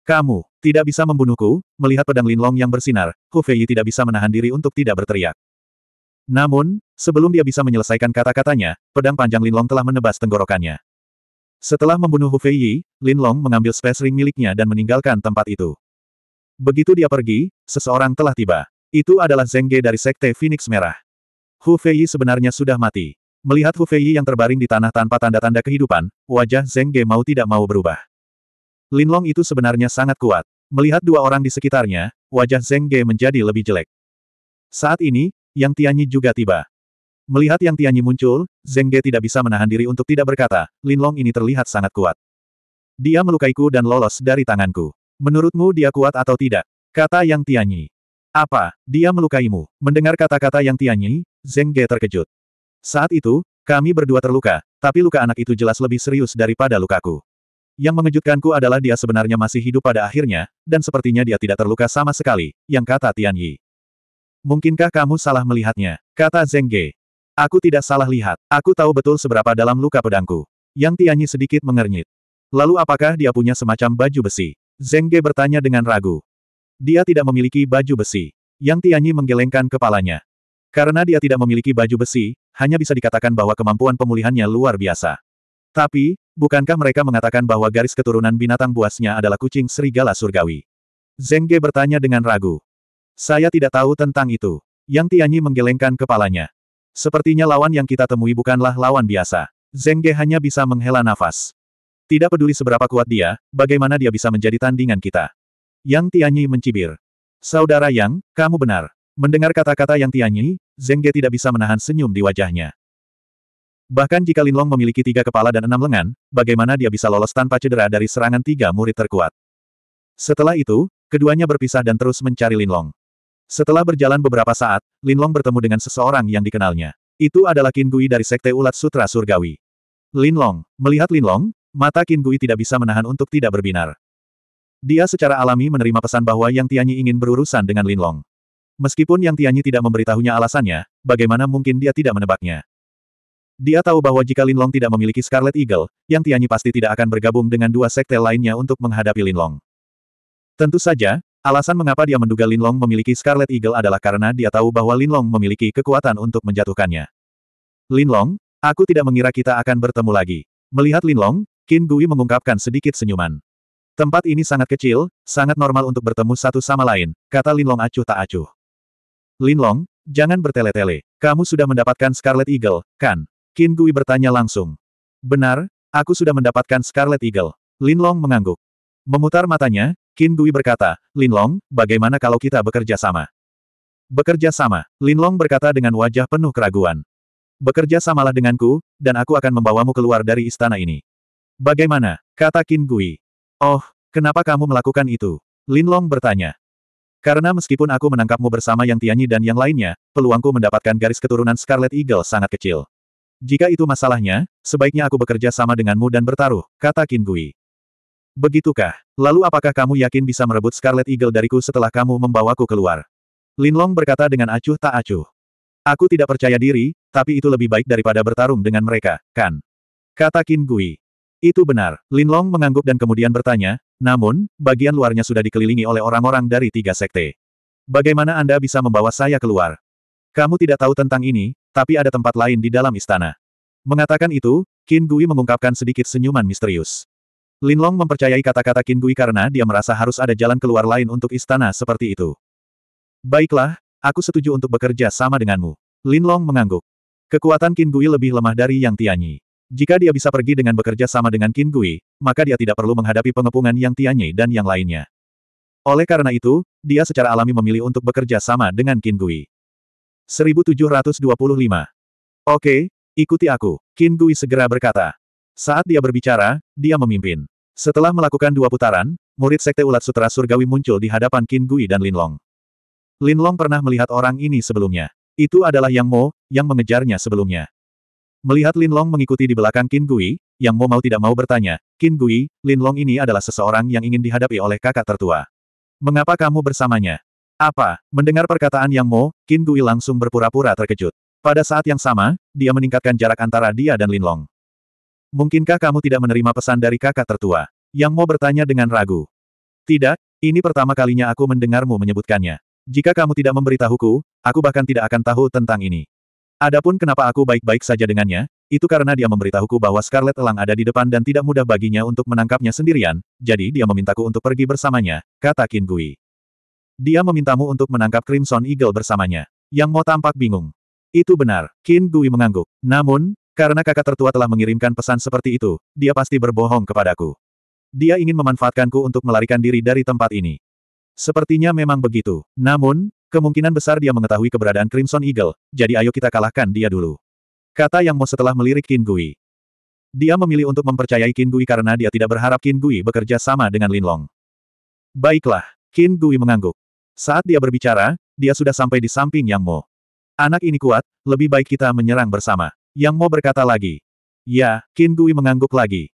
Speaker 1: Kamu, tidak bisa membunuhku, melihat pedang Linlong yang bersinar, Hu Fei tidak bisa menahan diri untuk tidak berteriak. Namun, sebelum dia bisa menyelesaikan kata-katanya, pedang panjang Linlong telah menebas tenggorokannya. Setelah membunuh Hu Fei, Lin Long mengambil space ring miliknya dan meninggalkan tempat itu. Begitu dia pergi, seseorang telah tiba. Itu adalah Zheng Ge dari Sekte Phoenix Merah. Hu Fei sebenarnya sudah mati. Melihat Hu Fei yang terbaring di tanah tanpa tanda-tanda kehidupan, wajah Zheng Ge mau tidak mau berubah. Lin Long itu sebenarnya sangat kuat. Melihat dua orang di sekitarnya, wajah Zheng Ge menjadi lebih jelek. Saat ini, Yang Tianyi juga tiba. Melihat Yang Tianyi muncul, Zheng Ge tidak bisa menahan diri untuk tidak berkata, Lin Long ini terlihat sangat kuat. Dia melukaiku dan lolos dari tanganku. Menurutmu dia kuat atau tidak? Kata Yang Tianyi. Apa, dia melukaimu? Mendengar kata-kata Yang Tianyi, Zheng Ge terkejut. Saat itu, kami berdua terluka, tapi luka anak itu jelas lebih serius daripada lukaku. Yang mengejutkanku adalah dia sebenarnya masih hidup pada akhirnya, dan sepertinya dia tidak terluka sama sekali, yang kata Tianyi. Mungkinkah kamu salah melihatnya? Kata Zheng Ge. Aku tidak salah lihat. Aku tahu betul seberapa dalam luka pedangku. Yang Tianyi sedikit mengernyit. Lalu apakah dia punya semacam baju besi? Zheng Ge bertanya dengan ragu. Dia tidak memiliki baju besi. Yang Tianyi menggelengkan kepalanya. Karena dia tidak memiliki baju besi, hanya bisa dikatakan bahwa kemampuan pemulihannya luar biasa. Tapi, bukankah mereka mengatakan bahwa garis keturunan binatang buasnya adalah kucing serigala surgawi? Zheng Ge bertanya dengan ragu. Saya tidak tahu tentang itu. Yang Tianyi menggelengkan kepalanya. Sepertinya lawan yang kita temui bukanlah lawan biasa. Zheng Ge hanya bisa menghela nafas. Tidak peduli seberapa kuat dia, bagaimana dia bisa menjadi tandingan kita. Yang Tianyi mencibir. Saudara Yang, kamu benar. Mendengar kata-kata Yang Tianyi, Zheng Ge tidak bisa menahan senyum di wajahnya. Bahkan jika Linlong memiliki tiga kepala dan enam lengan, bagaimana dia bisa lolos tanpa cedera dari serangan tiga murid terkuat? Setelah itu, keduanya berpisah dan terus mencari Linlong. Setelah berjalan beberapa saat, Linlong bertemu dengan seseorang yang dikenalnya. Itu adalah Qin Gui dari Sekte Ulat Sutra Surgawi. Lin Long. Melihat Lin Long, mata Qin Gui tidak bisa menahan untuk tidak berbinar. Dia secara alami menerima pesan bahwa Yang Tianyi ingin berurusan dengan Lin Long. Meskipun Yang Tianyi tidak memberitahunya alasannya, bagaimana mungkin dia tidak menebaknya. Dia tahu bahwa jika Lin Long tidak memiliki Scarlet Eagle, Yang Tianyi pasti tidak akan bergabung dengan dua sekte lainnya untuk menghadapi Lin Long. Tentu saja, alasan mengapa dia menduga Lin Long memiliki Scarlet Eagle adalah karena dia tahu bahwa Lin Long memiliki kekuatan untuk menjatuhkannya. Lin Long, aku tidak mengira kita akan bertemu lagi. Melihat Lin Long, Qin Gui mengungkapkan sedikit senyuman. Tempat ini sangat kecil, sangat normal untuk bertemu satu sama lain, kata Lin Long acuh tak acuh. Lin Long, jangan bertele-tele. Kamu sudah mendapatkan Scarlet Eagle, kan? Qin Gui bertanya langsung. Benar, aku sudah mendapatkan Scarlet Eagle. Lin Long mengangguk. Memutar matanya, Qin Gui berkata, Lin Long, bagaimana kalau kita bekerja sama? Bekerja sama, Lin Long berkata dengan wajah penuh keraguan. Bekerja samalah denganku, dan aku akan membawamu keluar dari istana ini. Bagaimana? Kata Qin Gui. Oh, kenapa kamu melakukan itu? Lin Long bertanya. Karena meskipun aku menangkapmu bersama Yang Tianyi dan yang lainnya, peluangku mendapatkan garis keturunan Scarlet Eagle sangat kecil. Jika itu masalahnya, sebaiknya aku bekerja sama denganmu dan bertaruh, kata Qin Gui. Begitukah? Lalu apakah kamu yakin bisa merebut Scarlet Eagle dariku setelah kamu membawaku keluar? Lin Long berkata dengan acuh tak acuh. Aku tidak percaya diri, tapi itu lebih baik daripada bertarung dengan mereka, kan? Kata Qin Gui. Itu benar. Lin Long mengangguk dan kemudian bertanya, namun, bagian luarnya sudah dikelilingi oleh orang-orang dari tiga sekte. Bagaimana Anda bisa membawa saya keluar? Kamu tidak tahu tentang ini, tapi ada tempat lain di dalam istana. Mengatakan itu, Qin Gui mengungkapkan sedikit senyuman misterius. Lin Long mempercayai kata-kata Qin Gui karena dia merasa harus ada jalan keluar lain untuk istana seperti itu. Baiklah, Aku setuju untuk bekerja sama denganmu. Lin Long mengangguk. Kekuatan Qin Gui lebih lemah dari Yang Tianyi. Jika dia bisa pergi dengan bekerja sama dengan Qin Gui, maka dia tidak perlu menghadapi pengepungan Yang Tianyi dan yang lainnya. Oleh karena itu, dia secara alami memilih untuk bekerja sama dengan Qin Gui. 1725. Oke, ikuti aku. Qin Gui segera berkata. Saat dia berbicara, dia memimpin. Setelah melakukan dua putaran, murid Sekte Ulat Sutra Surgawi muncul di hadapan Qin Gui dan Lin Long. Lin Long pernah melihat orang ini sebelumnya. Itu adalah Yang Mo, yang mengejarnya sebelumnya. Melihat Lin Long mengikuti di belakang Qin Gui, Yang Mo mau tidak mau bertanya, Qin Gui, Lin Long ini adalah seseorang yang ingin dihadapi oleh kakak tertua. Mengapa kamu bersamanya? Apa? Mendengar perkataan Yang Mo, Qin Gui langsung berpura-pura terkejut. Pada saat yang sama, dia meningkatkan jarak antara dia dan Lin Long. Mungkinkah kamu tidak menerima pesan dari kakak tertua? Yang Mo bertanya dengan ragu. Tidak, ini pertama kalinya aku mendengarmu menyebutkannya. Jika kamu tidak memberitahuku, aku bahkan tidak akan tahu tentang ini. Adapun kenapa aku baik-baik saja dengannya, itu karena dia memberitahuku bahwa Scarlet Elang ada di depan dan tidak mudah baginya untuk menangkapnya sendirian, jadi dia memintaku untuk pergi bersamanya, kata Qin Gui. Dia memintamu untuk menangkap Crimson Eagle bersamanya. Yang mau tampak bingung. Itu benar, Qin Gui mengangguk. Namun, karena kakak tertua telah mengirimkan pesan seperti itu, dia pasti berbohong kepadaku. Dia ingin memanfaatkanku untuk melarikan diri dari tempat ini. Sepertinya memang begitu. Namun, kemungkinan besar dia mengetahui keberadaan Crimson Eagle, jadi ayo kita kalahkan dia dulu. Kata Yang Mo setelah melirik Qin Gui. Dia memilih untuk mempercayai Qin Gui karena dia tidak berharap Qin Gui bekerja sama dengan Lin Long. Baiklah, Qin Gui mengangguk. Saat dia berbicara, dia sudah sampai di samping Yang Mo. Anak ini kuat, lebih baik kita menyerang bersama. Yang Mo berkata lagi. Ya, Qin Gui mengangguk lagi.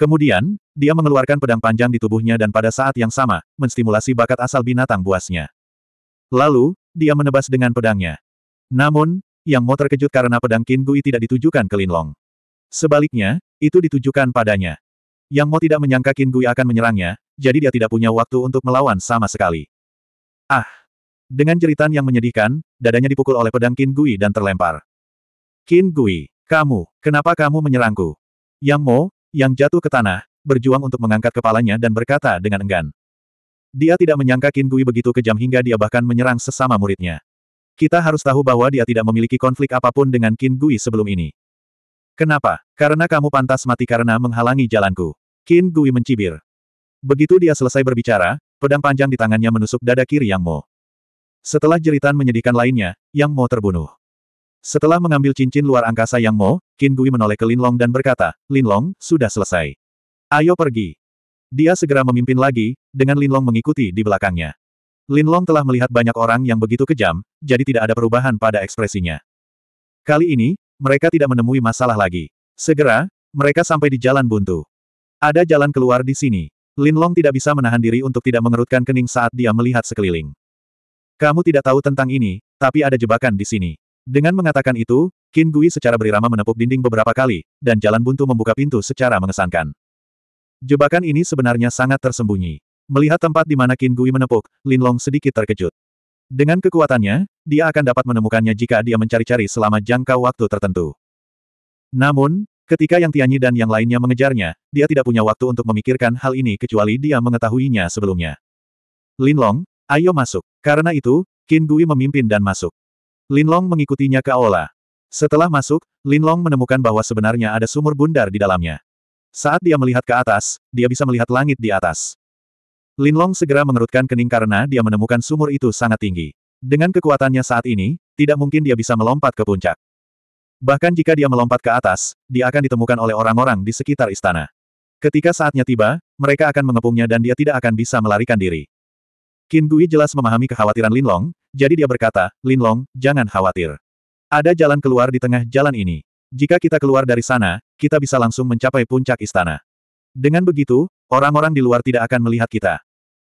Speaker 1: Kemudian, dia mengeluarkan pedang panjang di tubuhnya dan pada saat yang sama, menstimulasi bakat asal binatang buasnya. Lalu, dia menebas dengan pedangnya. Namun, Yang Mo terkejut karena pedang Qin Gui tidak ditujukan ke Lin Long. Sebaliknya, itu ditujukan padanya. Yang Mo tidak menyangka Qin Gui akan menyerangnya, jadi dia tidak punya waktu untuk melawan sama sekali. Ah! Dengan jeritan yang menyedihkan, dadanya dipukul oleh pedang Qin Gui dan terlempar. Qin Gui, kamu, kenapa kamu menyerangku? Yang Mo, yang jatuh ke tanah, berjuang untuk mengangkat kepalanya dan berkata dengan enggan. Dia tidak menyangka Qin Gui begitu kejam hingga dia bahkan menyerang sesama muridnya. Kita harus tahu bahwa dia tidak memiliki konflik apa pun dengan Qin Gui sebelum ini. Kenapa? Karena kamu pantas mati karena menghalangi jalanku. Qin Gui mencibir. Begitu dia selesai berbicara, pedang panjang di tangannya menusuk dada kiri Yang Mo. Setelah jeritan menyedihkan lainnya, Yang Mo terbunuh. Setelah mengambil cincin luar angkasa Yang Mo, Qin Gui menoleh ke Lin Long dan berkata, Lin Long, sudah selesai. Ayo pergi. Dia segera memimpin lagi, dengan Lin Long mengikuti di belakangnya. Lin Long telah melihat banyak orang yang begitu kejam, jadi tidak ada perubahan pada ekspresinya. Kali ini, mereka tidak menemui masalah lagi. Segera, mereka sampai di jalan buntu. Ada jalan keluar di sini. Lin Long tidak bisa menahan diri untuk tidak mengerutkan kening saat dia melihat sekeliling. Kamu tidak tahu tentang ini, tapi ada jebakan di sini. Dengan mengatakan itu, Qin Gui secara berirama menepuk dinding beberapa kali, dan jalan buntu membuka pintu secara mengesankan. Jebakan ini sebenarnya sangat tersembunyi. Melihat tempat di mana Qin Gui menepuk, Lin Long sedikit terkejut. Dengan kekuatannya, dia akan dapat menemukannya jika dia mencari-cari selama jangka waktu tertentu. Namun, ketika Yang Tianyi dan yang lainnya mengejarnya, dia tidak punya waktu untuk memikirkan hal ini kecuali dia mengetahuinya sebelumnya. Lin Long, ayo masuk. Karena itu, Qin Gui memimpin dan masuk. Lin Long mengikutinya ke aula. Setelah masuk, Lin Long menemukan bahwa sebenarnya ada sumur bundar di dalamnya. Saat dia melihat ke atas, dia bisa melihat langit di atas. Lin Long segera mengerutkan kening karena dia menemukan sumur itu sangat tinggi. Dengan kekuatannya saat ini, tidak mungkin dia bisa melompat ke puncak. Bahkan jika dia melompat ke atas, dia akan ditemukan oleh orang-orang di sekitar istana. Ketika saatnya tiba, mereka akan mengepungnya dan dia tidak akan bisa melarikan diri. Qin Gui jelas memahami kekhawatiran Lin Long, jadi dia berkata, Lin Long, jangan khawatir. Ada jalan keluar di tengah jalan ini. Jika kita keluar dari sana, kita bisa langsung mencapai puncak istana. Dengan begitu, orang-orang di luar tidak akan melihat kita.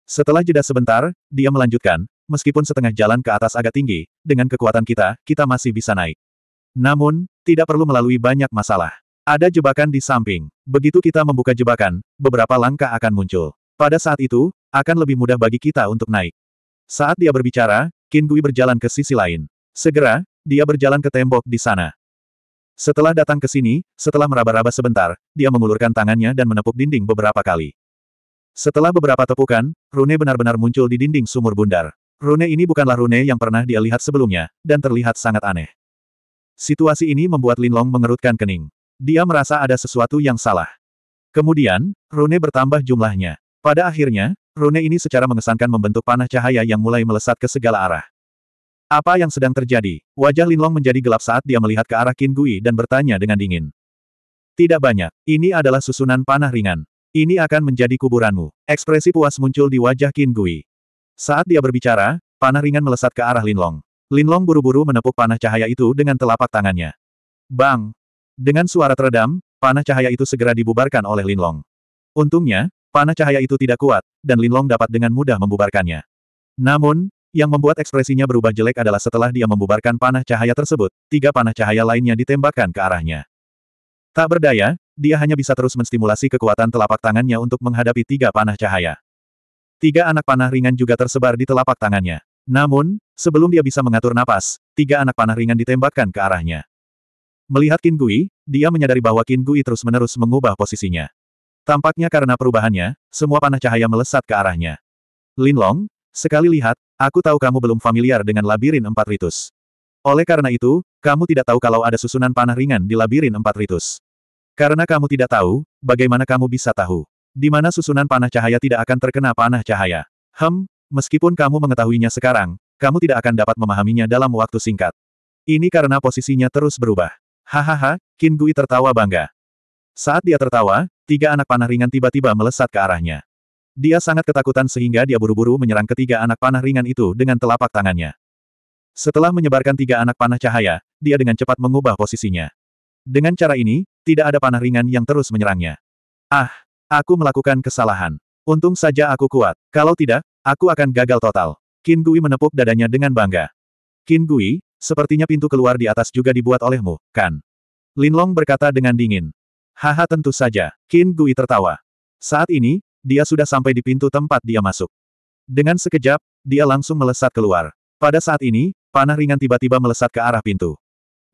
Speaker 1: Setelah jeda sebentar, dia melanjutkan, meskipun setengah jalan ke atas agak tinggi, dengan kekuatan kita, kita masih bisa naik. Namun, tidak perlu melalui banyak masalah. Ada jebakan di samping. Begitu kita membuka jebakan, beberapa langkah akan muncul. Pada saat itu, akan lebih mudah bagi kita untuk naik. Saat dia berbicara, Qin Gui berjalan ke sisi lain. Segera, dia berjalan ke tembok di sana. Setelah datang ke sini, setelah meraba-raba sebentar, dia mengulurkan tangannya dan menepuk dinding beberapa kali. Setelah beberapa tepukan, rune benar-benar muncul di dinding sumur bundar. Rune ini bukanlah rune yang pernah dia lihat sebelumnya, dan terlihat sangat aneh. Situasi ini membuat Lin Long mengerutkan kening. Dia merasa ada sesuatu yang salah. Kemudian, rune bertambah jumlahnya. Pada akhirnya, Rune ini secara mengesankan membentuk panah cahaya yang mulai melesat ke segala arah. Apa yang sedang terjadi? Wajah Linlong menjadi gelap saat dia melihat ke arah Qin Gui dan bertanya dengan dingin. Tidak banyak. Ini adalah susunan panah ringan. Ini akan menjadi kuburanmu. Ekspresi puas muncul di wajah Qin Gui. Saat dia berbicara, panah ringan melesat ke arah Linlong. Linlong buru-buru menepuk panah cahaya itu dengan telapak tangannya. Bang! Dengan suara teredam, panah cahaya itu segera dibubarkan oleh Linlong. Untungnya, Panah cahaya itu tidak kuat, dan Linlong dapat dengan mudah membubarkannya. Namun, yang membuat ekspresinya berubah jelek adalah setelah dia membubarkan panah cahaya tersebut, tiga panah cahaya lainnya ditembakkan ke arahnya. Tak berdaya, dia hanya bisa terus menstimulasi kekuatan telapak tangannya untuk menghadapi tiga panah cahaya. Tiga anak panah ringan juga tersebar di telapak tangannya. Namun, sebelum dia bisa mengatur napas, tiga anak panah ringan ditembakkan ke arahnya. Melihat Qin Gui, dia menyadari bahwa Qin Gui terus-menerus mengubah posisinya. Tampaknya karena perubahannya, semua panah cahaya melesat ke arahnya. Lin Long, sekali lihat, aku tahu kamu belum familiar dengan labirin empat ritus. Oleh karena itu, kamu tidak tahu kalau ada susunan panah ringan di labirin empat ritus. Karena kamu tidak tahu, bagaimana kamu bisa tahu? Di mana susunan panah cahaya tidak akan terkena panah cahaya? Hem, meskipun kamu mengetahuinya sekarang, kamu tidak akan dapat memahaminya dalam waktu singkat. Ini karena posisinya terus berubah. Hahaha, Qin Gui tertawa bangga. Saat dia tertawa, tiga anak panah ringan tiba-tiba melesat ke arahnya. Dia sangat ketakutan sehingga dia buru-buru menyerang ketiga anak panah ringan itu dengan telapak tangannya. Setelah menyebarkan tiga anak panah cahaya, dia dengan cepat mengubah posisinya. Dengan cara ini, tidak ada panah ringan yang terus menyerangnya. Ah, aku melakukan kesalahan. Untung saja aku kuat. Kalau tidak, aku akan gagal total. Qin Gui menepuk dadanya dengan bangga. Qin Gui, sepertinya pintu keluar di atas juga dibuat olehmu, kan? Linlong berkata dengan dingin. Haha tentu saja, Qin Gui tertawa. Saat ini, dia sudah sampai di pintu tempat dia masuk. Dengan sekejap, dia langsung melesat keluar. Pada saat ini, panah ringan tiba-tiba melesat ke arah pintu.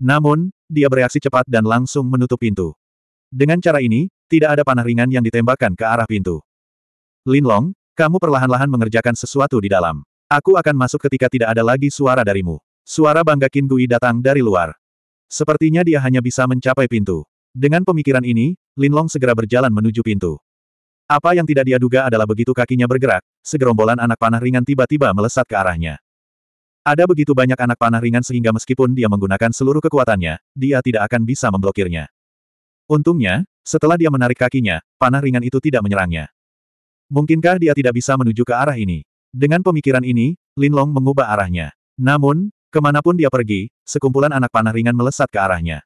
Speaker 1: Namun, dia bereaksi cepat dan langsung menutup pintu. Dengan cara ini, tidak ada panah ringan yang ditembakkan ke arah pintu. Linlong, kamu perlahan-lahan mengerjakan sesuatu di dalam. Aku akan masuk ketika tidak ada lagi suara darimu. Suara bangga Qin Gui datang dari luar. Sepertinya dia hanya bisa mencapai pintu. Dengan pemikiran ini, Linlong segera berjalan menuju pintu. Apa yang tidak dia duga adalah begitu kakinya bergerak, segerombolan anak panah ringan tiba-tiba melesat ke arahnya. Ada begitu banyak anak panah ringan sehingga meskipun dia menggunakan seluruh kekuatannya, dia tidak akan bisa memblokirnya. Untungnya, setelah dia menarik kakinya, panah ringan itu tidak menyerangnya. Mungkinkah dia tidak bisa menuju ke arah ini? Dengan pemikiran ini, Lin Long mengubah arahnya. Namun, ke mana pun dia pergi, sekumpulan anak panah ringan melesat ke arahnya.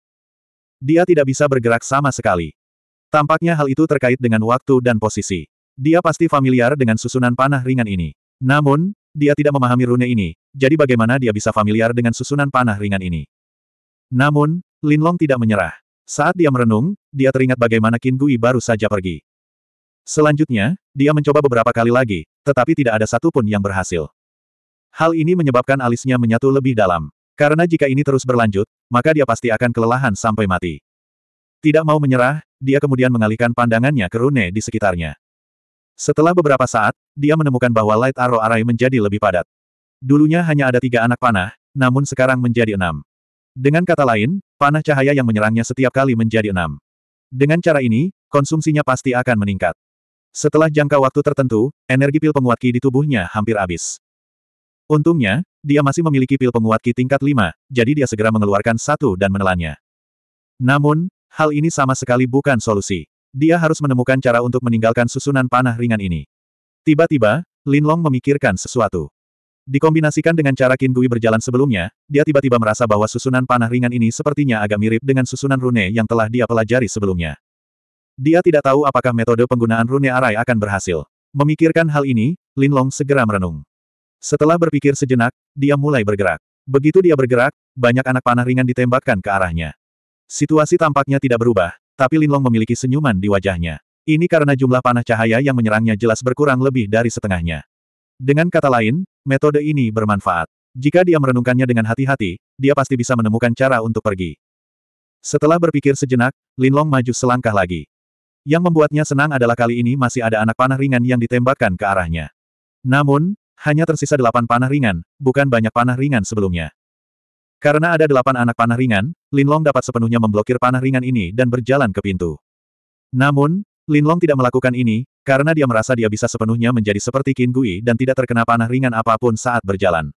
Speaker 1: Dia tidak bisa bergerak sama sekali. Tampaknya hal itu terkait dengan waktu dan posisi. Dia pasti familiar dengan susunan panah ringan ini. Namun, dia tidak memahami rune ini, jadi bagaimana dia bisa familiar dengan susunan panah ringan ini? Namun, Lin Long tidak menyerah. Saat dia merenung, dia teringat bagaimana Qin Gui baru saja pergi. Selanjutnya, dia mencoba beberapa kali lagi, tetapi tidak ada satupun yang berhasil. Hal ini menyebabkan alisnya menyatu lebih dalam. Karena jika ini terus berlanjut, maka dia pasti akan kelelahan sampai mati. Tidak mau menyerah, dia kemudian mengalihkan pandangannya ke rune di sekitarnya. Setelah beberapa saat, dia menemukan bahwa Light Arrow Array menjadi lebih padat. Dulunya hanya ada tiga anak panah, namun sekarang menjadi enam. Dengan kata lain, panah cahaya yang menyerangnya setiap kali menjadi enam. Dengan cara ini, konsumsinya pasti akan meningkat. Setelah jangka waktu tertentu, energi pil penguat ki di tubuhnya hampir habis. Untungnya, dia masih memiliki pil penguat ki tingkat 5, jadi dia segera mengeluarkan satu dan menelannya. Namun, hal ini sama sekali bukan solusi. Dia harus menemukan cara untuk meninggalkan susunan panah ringan ini. Tiba-tiba, Lin Long memikirkan sesuatu. Dikombinasikan dengan cara Qin Gui berjalan sebelumnya, dia tiba-tiba merasa bahwa susunan panah ringan ini sepertinya agak mirip dengan susunan rune yang telah dia pelajari sebelumnya. Dia tidak tahu apakah metode penggunaan rune arai akan berhasil. Memikirkan hal ini, Lin Long segera merenung. Setelah berpikir sejenak, dia mulai bergerak. Begitu dia bergerak, banyak anak panah ringan ditembakkan ke arahnya. Situasi tampaknya tidak berubah, tapi Lin Long memiliki senyuman di wajahnya. Ini karena jumlah panah cahaya yang menyerangnya jelas berkurang lebih dari setengahnya. Dengan kata lain, metode ini bermanfaat. Jika dia merenungkannya dengan hati-hati, dia pasti bisa menemukan cara untuk pergi. Setelah berpikir sejenak, Lin Long maju selangkah lagi. Yang membuatnya senang adalah kali ini masih ada anak panah ringan yang ditembakkan ke arahnya. Namun, hanya tersisa delapan panah ringan, bukan banyak panah ringan sebelumnya. Karena ada delapan anak panah ringan, Linlong dapat sepenuhnya memblokir panah ringan ini dan berjalan ke pintu. Namun, Linlong tidak melakukan ini, karena dia merasa dia bisa sepenuhnya menjadi seperti Qin Gui dan tidak terkena panah ringan apa pun saat berjalan.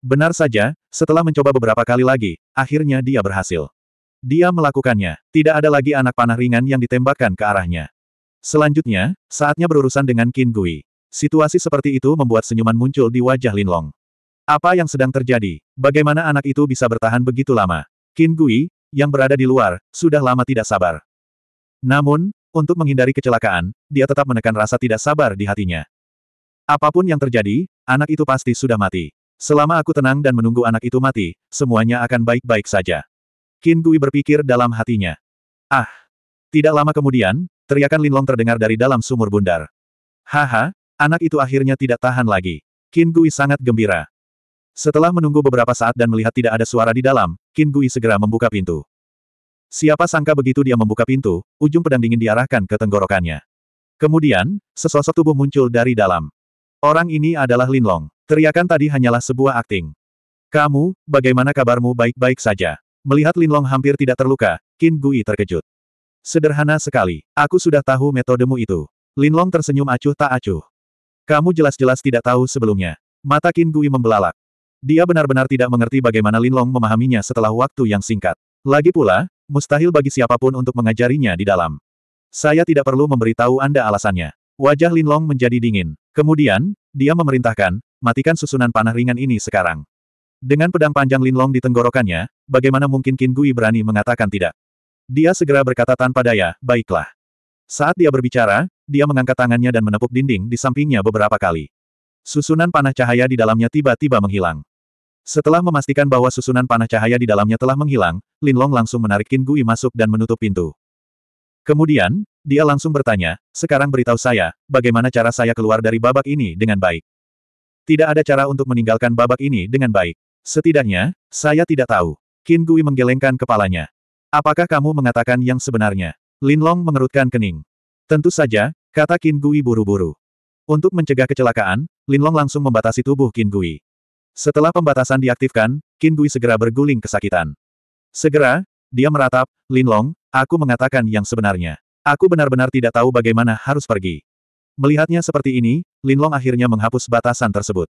Speaker 1: Benar saja, setelah mencoba beberapa kali lagi, akhirnya dia berhasil. Dia melakukannya. Tidak ada lagi anak panah ringan yang ditembakkan ke arahnya. Selanjutnya, saatnya berurusan dengan Qin Gui. Situasi seperti itu membuat senyuman muncul di wajah Lin Long. Apa yang sedang terjadi? Bagaimana anak itu bisa bertahan begitu lama? Qin Gui, yang berada di luar, sudah lama tidak sabar. Namun, untuk menghindari kecelakaan, dia tetap menekan rasa tidak sabar di hatinya. Apa pun yang terjadi, anak itu pasti sudah mati. Selama aku tenang dan menunggu anak itu mati, semuanya akan baik-baik saja. Qin Gui berpikir dalam hatinya. Ah! Tidak lama kemudian, teriakan Linlong terdengar dari dalam sumur bundar. Haha, anak itu akhirnya tidak tahan lagi. Qin Gui sangat gembira. Setelah menunggu beberapa saat dan melihat tidak ada suara di dalam, Qin Gui segera membuka pintu. Siapa sangka begitu dia membuka pintu, ujung pedang dingin diarahkan ke tenggorokannya. Kemudian, sesosok tubuh muncul dari dalam. Orang ini adalah Linlong. Teriakan tadi hanyalah sebuah akting. Kamu, bagaimana kabarmu baik-baik saja? Melihat Linlong hampir tidak terluka, Qin Gui terkejut. Sederhana sekali. Aku sudah tahu metodemu itu. Linlong tersenyum acuh tak acuh. Kamu jelas-jelas tidak tahu sebelumnya. Mata Qin Gui membelalak. Dia benar-benar tidak mengerti bagaimana Linlong memahaminya setelah waktu yang singkat. Lagi pula, mustahil bagi siapa pun untuk mengajarinya di dalam. Saya tidak perlu memberitahu Anda alasannya. Wajah Linlong menjadi dingin. Kemudian, dia memerintahkan, matikan susunan panah ringan ini sekarang. Dengan pedang panjang Linlong di tenggorokannya, bagaimana mungkin Qin Gui berani mengatakan tidak? Dia segera berkata tanpa daya, baiklah. Saat dia berbicara, dia mengangkat tangannya dan menepuk dinding di sampingnya beberapa kali. Susunan panah cahaya di dalamnya tiba-tiba menghilang. Setelah memastikan bahwa susunan panah cahaya di dalamnya telah menghilang, Lin Long langsung menarik Qin Gui masuk dan menutup pintu. Kemudian, dia langsung bertanya, sekarang beritahu saya, bagaimana cara saya keluar dari babak ini dengan baik. Tidak ada cara untuk meninggalkan babak ini dengan baik. Setidaknya, saya tidak tahu. Qin Gui menggelengkan kepalanya. Apakah kamu mengatakan yang sebenarnya? Lin Long mengerutkan kening. Tentu saja, kata Qin Gui buru-buru. Untuk mencegah kecelakaan, Lin Long langsung membatasi tubuh Qin Gui. Setelah pembatasan diaktifkan, Qin Gui segera berguling kesakitan. Segera, dia meratap, Lin Long, aku mengatakan yang sebenarnya. Aku benar-benar tidak tahu bagaimana harus pergi. Melihatnya seperti ini, Lin Long akhirnya menghapus batasan tersebut.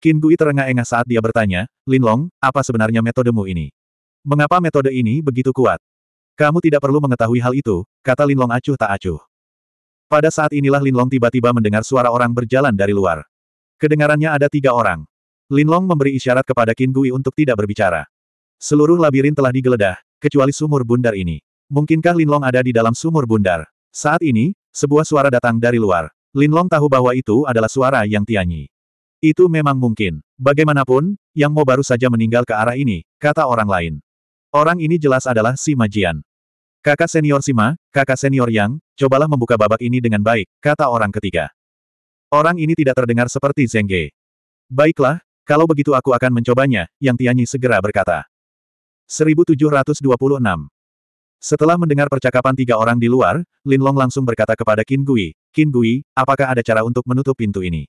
Speaker 1: Qin Gui terengah-engah saat dia bertanya, Lin Long, apa sebenarnya metodemu ini? Mengapa metode ini begitu kuat? Kamu tidak perlu mengetahui hal itu, kata Lin Long acuh tak acuh. Pada saat inilah Lin Long tiba-tiba mendengar suara orang berjalan dari luar. Kedengarannya ada tiga orang. Linlong memberi isyarat kepada Qin Gui untuk tidak berbicara. Seluruh labirin telah digeledah, kecuali sumur bundar ini. Mungkinkah Linlong ada di dalam sumur bundar? Saat ini, sebuah suara datang dari luar. Linlong tahu bahwa itu adalah suara yang Tianyi. Itu memang mungkin. Bagaimanapun, yang mau baru saja meninggal ke arah ini, kata orang lain. Orang ini jelas adalah si Majian. Kakak senior Sima, kakak senior Yang, cobalah membuka babak ini dengan baik, kata orang ketiga. Orang ini tidak terdengar seperti Zengge. Baiklah, kalau begitu aku akan mencobanya, Yang Tianyi segera berkata. 1726. Setelah mendengar percakapan tiga orang di luar, Lin Long langsung berkata kepada Qin Gui, Qin Gui, apakah ada cara untuk menutup pintu ini?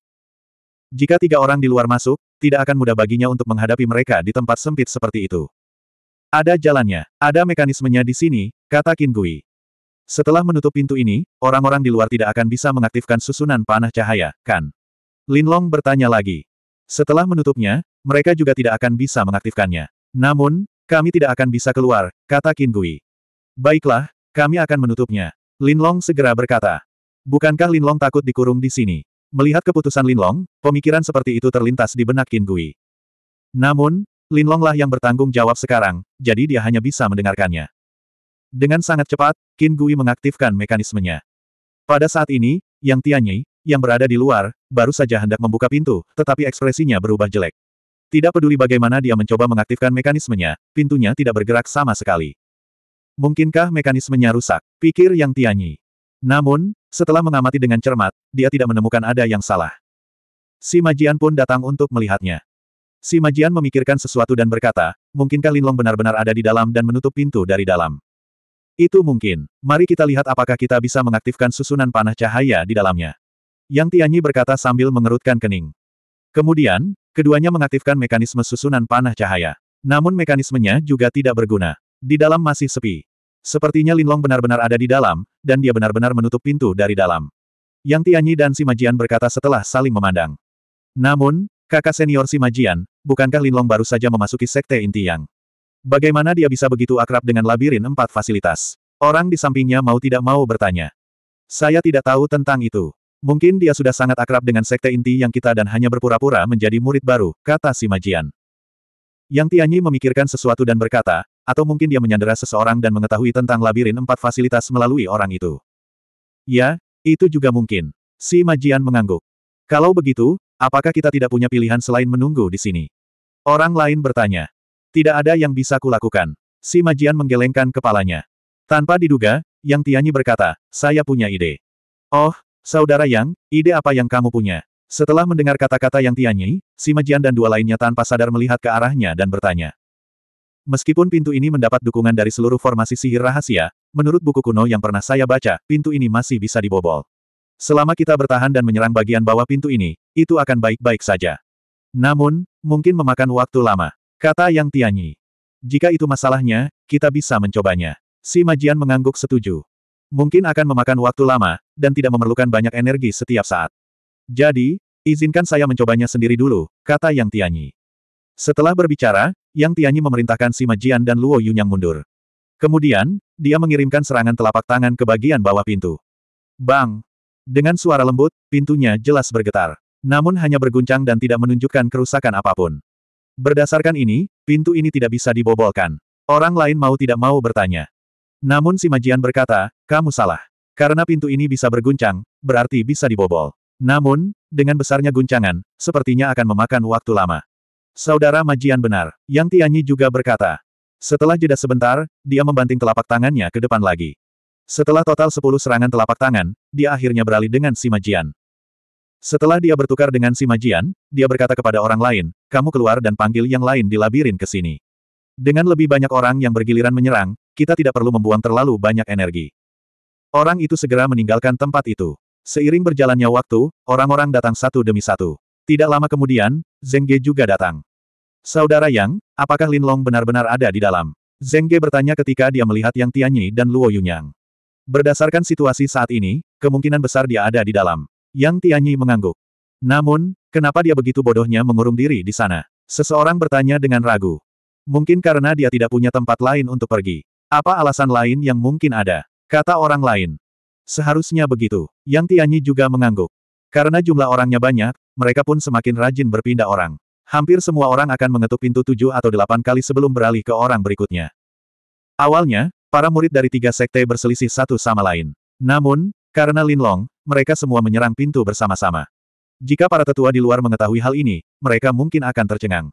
Speaker 1: Jika tiga orang di luar masuk, tidak akan mudah baginya untuk menghadapi mereka di tempat sempit seperti itu. Ada jalannya, ada mekanismenya di sini, kata Qin Gui. Setelah menutup pintu ini, orang-orang di luar tidak akan bisa mengaktifkan susunan panah cahaya, kan? Lin Long bertanya lagi. Setelah menutupnya, mereka juga tidak akan bisa mengaktifkannya. Namun, kami tidak akan bisa keluar, kata Qin Gui. Baiklah, kami akan menutupnya. Lin Long segera berkata. Bukankah Lin Long takut dikurung di sini? Melihat keputusan Lin Long, pemikiran seperti itu terlintas di benak Qin Gui. Namun, Lin Long lah yang bertanggung jawab sekarang, jadi dia hanya bisa mendengarkannya. Dengan sangat cepat, Qin Gui mengaktifkan mekanismenya. Pada saat ini, Yang Tianyi, yang berada di luar, baru saja hendak membuka pintu, tetapi ekspresinya berubah jelek. Tidak peduli bagaimana dia mencoba mengaktifkan mekanismenya, pintunya tidak bergerak sama sekali. Mungkinkah mekanismenya rusak? Pikir Yang Tianyi. Namun, setelah mengamati dengan cermat, dia tidak menemukan ada yang salah. Si Majian pun datang untuk melihatnya. Si Majian memikirkan sesuatu dan berkata, mungkinkah Linlong benar-benar ada di dalam dan menutup pintu dari dalam? Itu mungkin. Mari kita lihat apakah kita bisa mengaktifkan susunan panah cahaya di dalamnya. Yang Tianyi berkata sambil mengerutkan kening. Kemudian, keduanya mengaktifkan mekanisme susunan panah cahaya. Namun mekanismenya juga tidak berguna. Di dalam masih sepi. Sepertinya Linlong benar-benar ada di dalam, dan dia benar-benar menutup pintu dari dalam. Yang Tianyi dan si Majian berkata setelah saling memandang. Namun, kakak senior si Majian, bukankah Linlong baru saja memasuki sekte inti yang? Bagaimana dia bisa begitu akrab dengan labirin empat fasilitas? Orang di sampingnya mau tidak mau bertanya. Saya tidak tahu tentang itu. Mungkin dia sudah sangat akrab dengan sekte inti yang kita dan hanya berpura-pura menjadi murid baru, kata si Majian. Yang Tianyi memikirkan sesuatu dan berkata, atau mungkin dia menyandera seseorang dan mengetahui tentang labirin empat fasilitas melalui orang itu. Ya, itu juga mungkin. Si Majian mengangguk. Kalau begitu, apakah kita tidak punya pilihan selain menunggu di sini? Orang lain bertanya. Tidak ada yang bisa kulakukan. Si Majian menggelengkan kepalanya. Tanpa diduga, Yang Tianyi berkata, saya punya ide. Oh, Saudara Yang, ide apa yang kamu punya? Setelah mendengar kata-kata yang Tianyi, si Majian dan dua lainnya tanpa sadar melihat ke arahnya dan bertanya. Meskipun pintu ini mendapat dukungan dari seluruh formasi sihir rahasia, menurut buku kuno yang pernah saya baca, pintu ini masih bisa dibobol. Selama kita bertahan dan menyerang bagian bawah pintu ini, itu akan baik-baik saja. Namun, mungkin memakan waktu lama. Kata Yang Tianyi. Jika itu masalahnya, kita bisa mencobanya. Si Majian mengangguk setuju. Mungkin akan memakan waktu lama, dan tidak memerlukan banyak energi setiap saat. Jadi, izinkan saya mencobanya sendiri dulu, kata Yang Tianyi. Setelah berbicara, Yang Tianyi memerintahkan si Majian dan Luo Yunyang mundur. Kemudian, dia mengirimkan serangan telapak tangan ke bagian bawah pintu. Bang! Dengan suara lembut, pintunya jelas bergetar. Namun hanya berguncang dan tidak menunjukkan kerusakan apa pun. Berdasarkan ini, pintu ini tidak bisa dibobolkan. Orang lain mau tidak mau bertanya. Namun si Majian berkata, kamu salah. Karena pintu ini bisa berguncang, berarti bisa dibobol. Namun, dengan besarnya guncangan, sepertinya akan memakan waktu lama. Saudara Majian benar. Yang Tianyi juga berkata. Setelah jeda sebentar, dia membanting telapak tangannya ke depan lagi. Setelah total 10 serangan telapak tangan, dia akhirnya beralih dengan si Majian. Setelah dia bertukar dengan si Majian, dia berkata kepada orang lain, kamu keluar dan panggil yang lain di labirin ke sini. Dengan lebih banyak orang yang bergiliran menyerang, kita tidak perlu membuang terlalu banyak energi. Orang itu segera meninggalkan tempat itu. Seiring berjalannya waktu, orang-orang datang satu demi satu. Tidak lama kemudian, Zheng Ge juga datang. Saudara Yang, apakah Lin Long benar-benar ada di dalam? Zheng Ge bertanya ketika dia melihat Yang Tianyi dan Luo Yunyang. Berdasarkan situasi saat ini, kemungkinan besar dia ada di dalam. Yang Tianyi mengangguk. Namun, kenapa dia begitu bodohnya mengurung diri di sana? Seseorang bertanya dengan ragu. Mungkin karena dia tidak punya tempat lain untuk pergi. Apa alasan lain yang mungkin ada? Kata orang lain. Seharusnya begitu. Yang Tianyi juga mengangguk. Karena jumlah orangnya banyak, mereka pun semakin rajin berpindah orang. Hampir semua orang akan mengetuk pintu tujuh atau delapan kali sebelum beralih ke orang berikutnya. Awalnya, para murid dari tiga sekte berselisih satu sama lain. Namun, karena Lin Long, mereka semua menyerang pintu bersama-sama. Jika para tetua di luar mengetahui hal ini, mereka mungkin akan tercengang.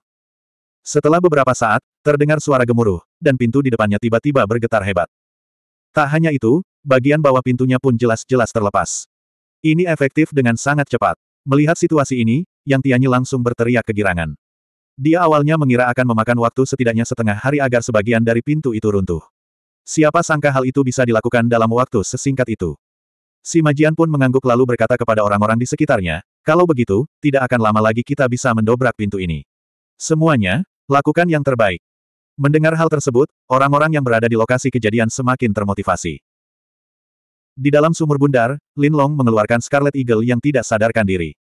Speaker 1: Setelah beberapa saat, terdengar suara gemuruh, dan pintu di depannya tiba-tiba bergetar hebat. Tak hanya itu, bagian bawah pintunya pun jelas-jelas terlepas. Ini efektif dengan sangat cepat. Melihat situasi ini, Yang Tianyi langsung berteriak kegirangan. Dia awalnya mengira akan memakan waktu setidaknya setengah hari agar sebagian dari pintu itu runtuh. Siapa sangka hal itu bisa dilakukan dalam waktu sesingkat itu. Si Majian pun mengangguk lalu berkata kepada orang-orang di sekitarnya, kalau begitu, tidak akan lama lagi kita bisa mendobrak pintu ini. Semuanya, lakukan yang terbaik. Mendengar hal tersebut, orang-orang yang berada di lokasi kejadian semakin termotivasi. Di dalam sumur bundar, Lin Long mengeluarkan Scarlet Eagle yang tidak sadarkan diri.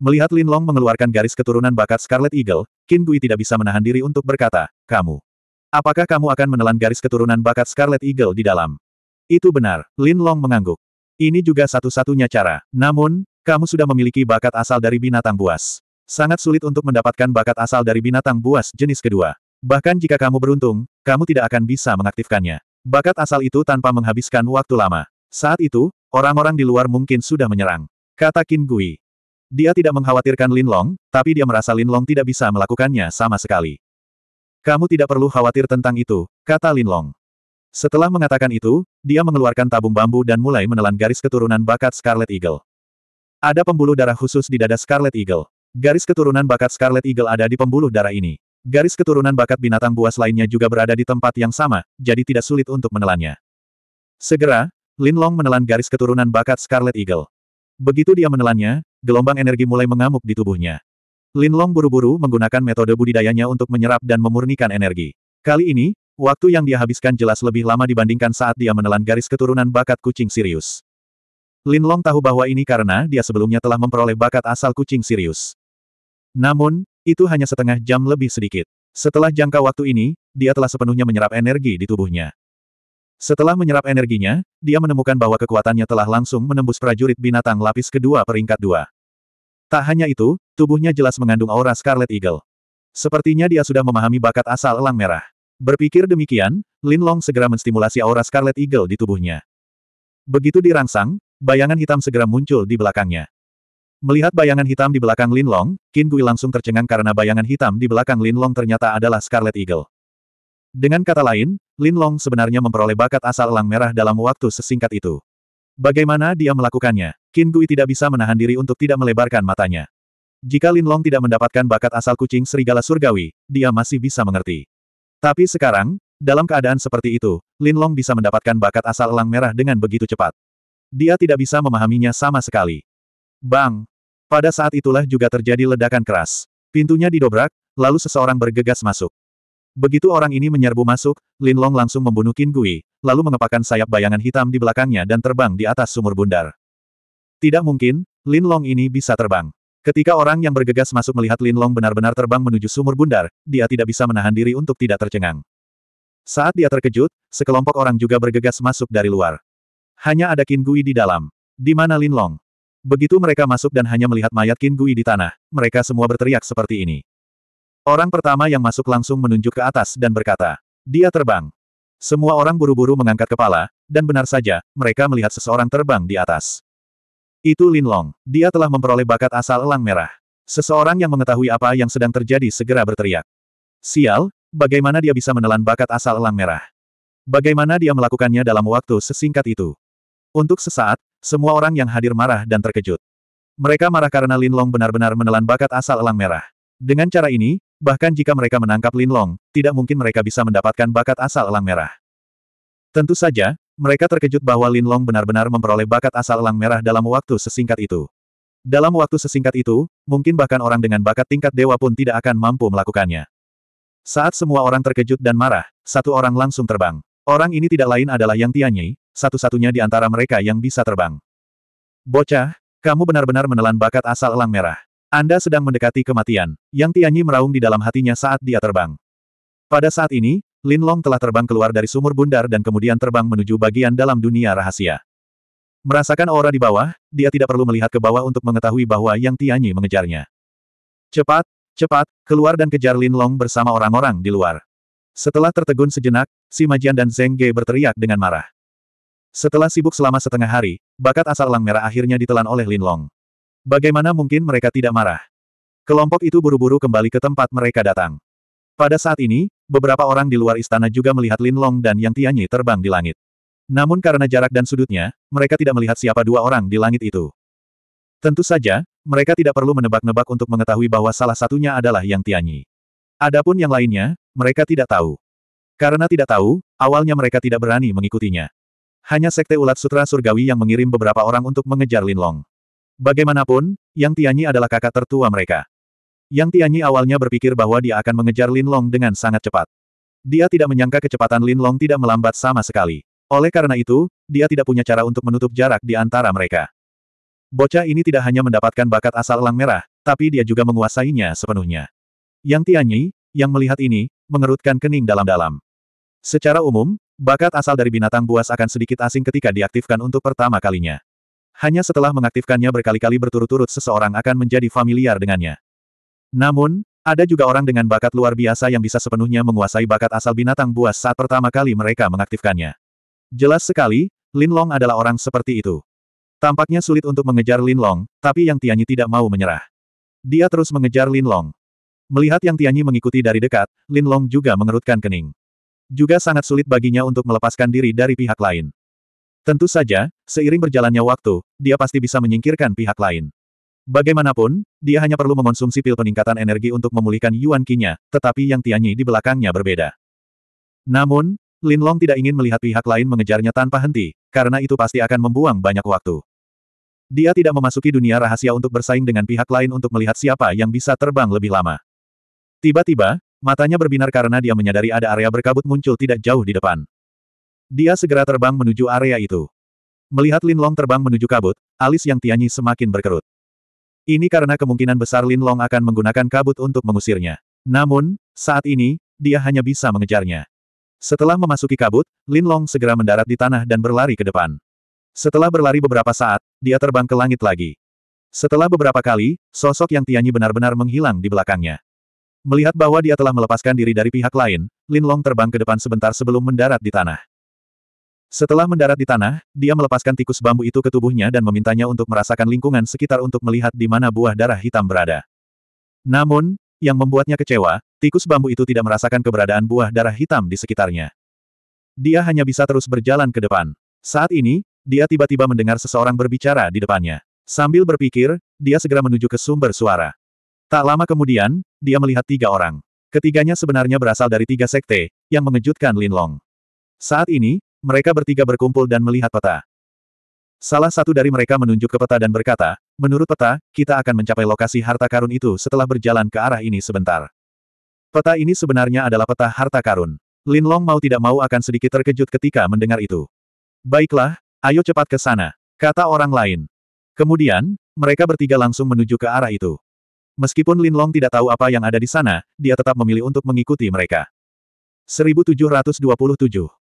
Speaker 1: Melihat Lin Long mengeluarkan garis keturunan bakat Scarlet Eagle, Qin Gui tidak bisa menahan diri untuk berkata, kamu. Apakah kamu akan menelan garis keturunan bakat Scarlet Eagle di dalam? Itu benar, Lin Long mengangguk. Ini juga satu-satunya cara. Namun, kamu sudah memiliki bakat asal dari binatang buas. Sangat sulit untuk mendapatkan bakat asal dari binatang buas jenis kedua. Bahkan jika kamu beruntung, kamu tidak akan bisa mengaktifkannya. Bakat asal itu tanpa menghabiskan waktu lama. Saat itu, orang-orang di luar mungkin sudah menyerang. Kata Qin Gui. Dia tidak mengkhawatirkan Lin Long, tapi dia merasa Lin Long tidak bisa melakukannya sama sekali. Kamu tidak perlu khawatir tentang itu, kata Lin Long. Setelah mengatakan itu, dia mengeluarkan tabung bambu dan mulai menelan garis keturunan bakat Scarlet Eagle. Ada pembuluh darah khusus di dada Scarlet Eagle. Garis keturunan bakat Scarlet Eagle ada di pembuluh darah ini. Garis keturunan bakat binatang buas lainnya juga berada di tempat yang sama, jadi tidak sulit untuk menelannya. Segera, Lin Long menelan garis keturunan bakat Scarlet Eagle. Begitu dia menelannya, gelombang energi mulai mengamuk di tubuhnya. Lin Long buru-buru menggunakan metode budidayanya untuk menyerap dan memurnikan energi. Kali ini, Waktu yang dia habiskan jelas lebih lama dibandingkan saat dia menelan garis keturunan bakat kucing Sirius. Lin Long tahu bahwa ini karena dia sebelumnya telah memperoleh bakat asal kucing Sirius. Namun, itu hanya setengah jam lebih sedikit. Setelah jangka waktu ini, dia telah sepenuhnya menyerap energi di tubuhnya. Setelah menyerap energinya, dia menemukan bahwa kekuatannya telah langsung menembus prajurit binatang lapis kedua peringkat dua. Tak hanya itu, tubuhnya jelas mengandung aura Scarlet Eagle. Sepertinya dia sudah memahami bakat asal elang merah. Berpikir demikian, Lin Long segera menstimulasi aura Scarlet Eagle di tubuhnya. Begitu dirangsang, bayangan hitam segera muncul di belakangnya. Melihat bayangan hitam di belakang Lin Long, Qin Gui langsung tercengang karena bayangan hitam di belakang Lin Long ternyata adalah Scarlet Eagle. Dengan kata lain, Lin Long sebenarnya memperoleh bakat asal elang merah dalam waktu sesingkat itu. Bagaimana dia melakukannya? Qin Gui tidak bisa menahan diri untuk tidak melebarkan matanya. Jika Lin Long tidak mendapatkan bakat asal kucing serigala surgawi, dia masih bisa mengerti. Tapi sekarang, dalam keadaan seperti itu, Lin Long bisa mendapatkan bakat asal elang merah dengan begitu cepat. Dia tidak bisa memahaminya sama sekali. Bang! Pada saat itulah juga terjadi ledakan keras. Pintunya didobrak, lalu seseorang bergegas masuk. Begitu orang ini menyerbu masuk, Lin Long langsung membunuh Qin Gui, lalu mengepakkan sayap bayangan hitam di belakangnya dan terbang di atas sumur bundar. Tidak mungkin, Lin Long ini bisa terbang. Ketika orang yang bergegas masuk melihat Lin Long benar-benar terbang menuju sumur bundar, dia tidak bisa menahan diri untuk tidak tercengang. Saat dia terkejut, sekelompok orang juga bergegas masuk dari luar. Hanya ada Qin Gui di dalam. Di mana Lin Long? Begitu mereka masuk dan hanya melihat mayat Qin Gui di tanah, mereka semua berteriak seperti ini. Orang pertama yang masuk langsung menunjuk ke atas dan berkata, dia terbang. Semua orang buru-buru mengangkat kepala, dan benar saja, mereka melihat seseorang terbang di atas. Itu Lin Long. Dia telah memperoleh bakat asal elang merah. Seseorang yang mengetahui apa yang sedang terjadi segera berteriak. Sial, bagaimana dia bisa menelan bakat asal elang merah? Bagaimana dia melakukannya dalam waktu sesingkat itu? Untuk sesaat, semua orang yang hadir marah dan terkejut. Mereka marah karena Lin Long benar-benar menelan bakat asal elang merah. Dengan cara ini, bahkan jika mereka menangkap Lin Long, tidak mungkin mereka bisa mendapatkan bakat asal elang merah. Tentu saja, mereka terkejut bahwa Lin Long benar-benar memperoleh bakat asal elang merah dalam waktu sesingkat itu. Dalam waktu sesingkat itu, mungkin bahkan orang dengan bakat tingkat dewa pun tidak akan mampu melakukannya. Saat semua orang terkejut dan marah, satu orang langsung terbang. Orang ini tidak lain adalah Yang Tianyi, satu-satunya di antara mereka yang bisa terbang. Bocah, kamu benar-benar menelan bakat asal elang merah. Anda sedang mendekati kematian. Yang Tianyi meraung di dalam hatinya saat dia terbang. Pada saat ini, Lin Long telah terbang keluar dari sumur bundar dan kemudian terbang menuju bagian dalam dunia rahasia. Merasakan aura di bawah, dia tidak perlu melihat ke bawah untuk mengetahui bahwa Yang Tianyi mengejarnya. Cepat, cepat, keluar dan kejar Lin Long bersama orang-orang di luar. Setelah tertegun sejenak, si Majian dan Zheng Ge berteriak dengan marah. Setelah sibuk selama setengah hari, bakat asal elang merah akhirnya ditelan oleh Lin Long. Bagaimana mungkin mereka tidak marah? Kelompok itu buru-buru kembali ke tempat mereka datang. Pada saat ini, beberapa orang di luar istana juga melihat Lin Long dan Yang Tianyi terbang di langit. Namun karena jarak dan sudutnya, mereka tidak melihat siapa dua orang di langit itu. Tentu saja, mereka tidak perlu menebak-nebak untuk mengetahui bahwa salah satunya adalah Yang Tianyi. Adapun yang lainnya, mereka tidak tahu. Karena tidak tahu, awalnya mereka tidak berani mengikutinya. Hanya Sekte Ulat Sutra Surgawi yang mengirim beberapa orang untuk mengejar Lin Long. Bagaimanapun, Yang Tianyi adalah kakak tertua mereka. Yang Tianyi awalnya berpikir bahwa dia akan mengejar Lin Long dengan sangat cepat. Dia tidak menyangka kecepatan Lin Long tidak melambat sama sekali. Oleh karena itu, dia tidak punya cara untuk menutup jarak di antara mereka. Bocah ini tidak hanya mendapatkan bakat asal elang merah, tapi dia juga menguasainya sepenuhnya. Yang Tianyi, yang melihat ini, mengerutkan kening dalam-dalam. Secara umum, bakat asal dari binatang buas akan sedikit asing ketika diaktifkan untuk pertama kalinya. Hanya setelah mengaktifkannya berkali-kali berturut-turut seseorang akan menjadi familiar dengannya. Namun, ada juga orang dengan bakat luar biasa yang bisa sepenuhnya menguasai bakat asal binatang buas saat pertama kali mereka mengaktifkannya. Jelas sekali, Lin Long adalah orang seperti itu. Tampaknya sulit untuk mengejar Lin Long, tapi Yang Tianyi tidak mau menyerah. Dia terus mengejar Lin Long. Melihat Yang Tianyi mengikuti dari dekat, Lin Long juga mengerutkan kening. Juga sangat sulit baginya untuk melepaskan diri dari pihak lain. Tentu saja, seiring berjalannya waktu, dia pasti bisa menyingkirkan pihak lain. Bagaimanapun, dia hanya perlu mengonsumsi pil peningkatan energi untuk memulihkan Yuan Qi-nya, tetapi Yang Tianyi di belakangnya berbeda. Namun, Lin Long tidak ingin melihat pihak lain mengejarnya tanpa henti, karena itu pasti akan membuang banyak waktu. Dia tidak memasuki dunia rahasia untuk bersaing dengan pihak lain untuk melihat siapa yang bisa terbang lebih lama. Tiba-tiba, matanya berbinar karena dia menyadari ada area berkabut muncul tidak jauh di depan. Dia segera terbang menuju area itu. Melihat Lin Long terbang menuju kabut, alis yang Tianyi semakin berkerut. Ini karena kemungkinan besar Lin Long akan menggunakan kabut untuk mengusirnya. Namun, saat ini, dia hanya bisa mengejarnya. Setelah memasuki kabut, Lin Long segera mendarat di tanah dan berlari ke depan. Setelah berlari beberapa saat, dia terbang ke langit lagi. Setelah beberapa kali, sosok yang Tianyi benar-benar menghilang di belakangnya. Melihat bahwa dia telah melepaskan diri dari pihak lain, Lin Long terbang ke depan sebentar sebelum mendarat di tanah. Setelah mendarat di tanah, dia melepaskan tikus bambu itu ke tubuhnya dan memintanya untuk merasakan lingkungan sekitar untuk melihat di mana buah darah hitam berada. Namun, yang membuatnya kecewa, tikus bambu itu tidak merasakan keberadaan buah darah hitam di sekitarnya. Dia hanya bisa terus berjalan ke depan. Saat ini, dia tiba-tiba mendengar seseorang berbicara di depannya. Sambil berpikir, dia segera menuju ke sumber suara. Tak lama kemudian, dia melihat tiga orang. Ketiganya sebenarnya berasal dari tiga sekte, yang mengejutkan Lin Long. Saat ini, mereka bertiga berkumpul dan melihat peta. Salah satu dari mereka menunjuk ke peta dan berkata, menurut peta, kita akan mencapai lokasi harta karun itu setelah berjalan ke arah ini sebentar. Peta ini sebenarnya adalah peta harta karun. Lin Long mau tidak mau akan sedikit terkejut ketika mendengar itu. Baiklah, ayo cepat ke sana, kata orang lain. Kemudian, mereka bertiga langsung menuju ke arah itu. Meskipun Lin Long tidak tahu apa yang ada di sana, dia tetap memilih untuk mengikuti mereka. 1727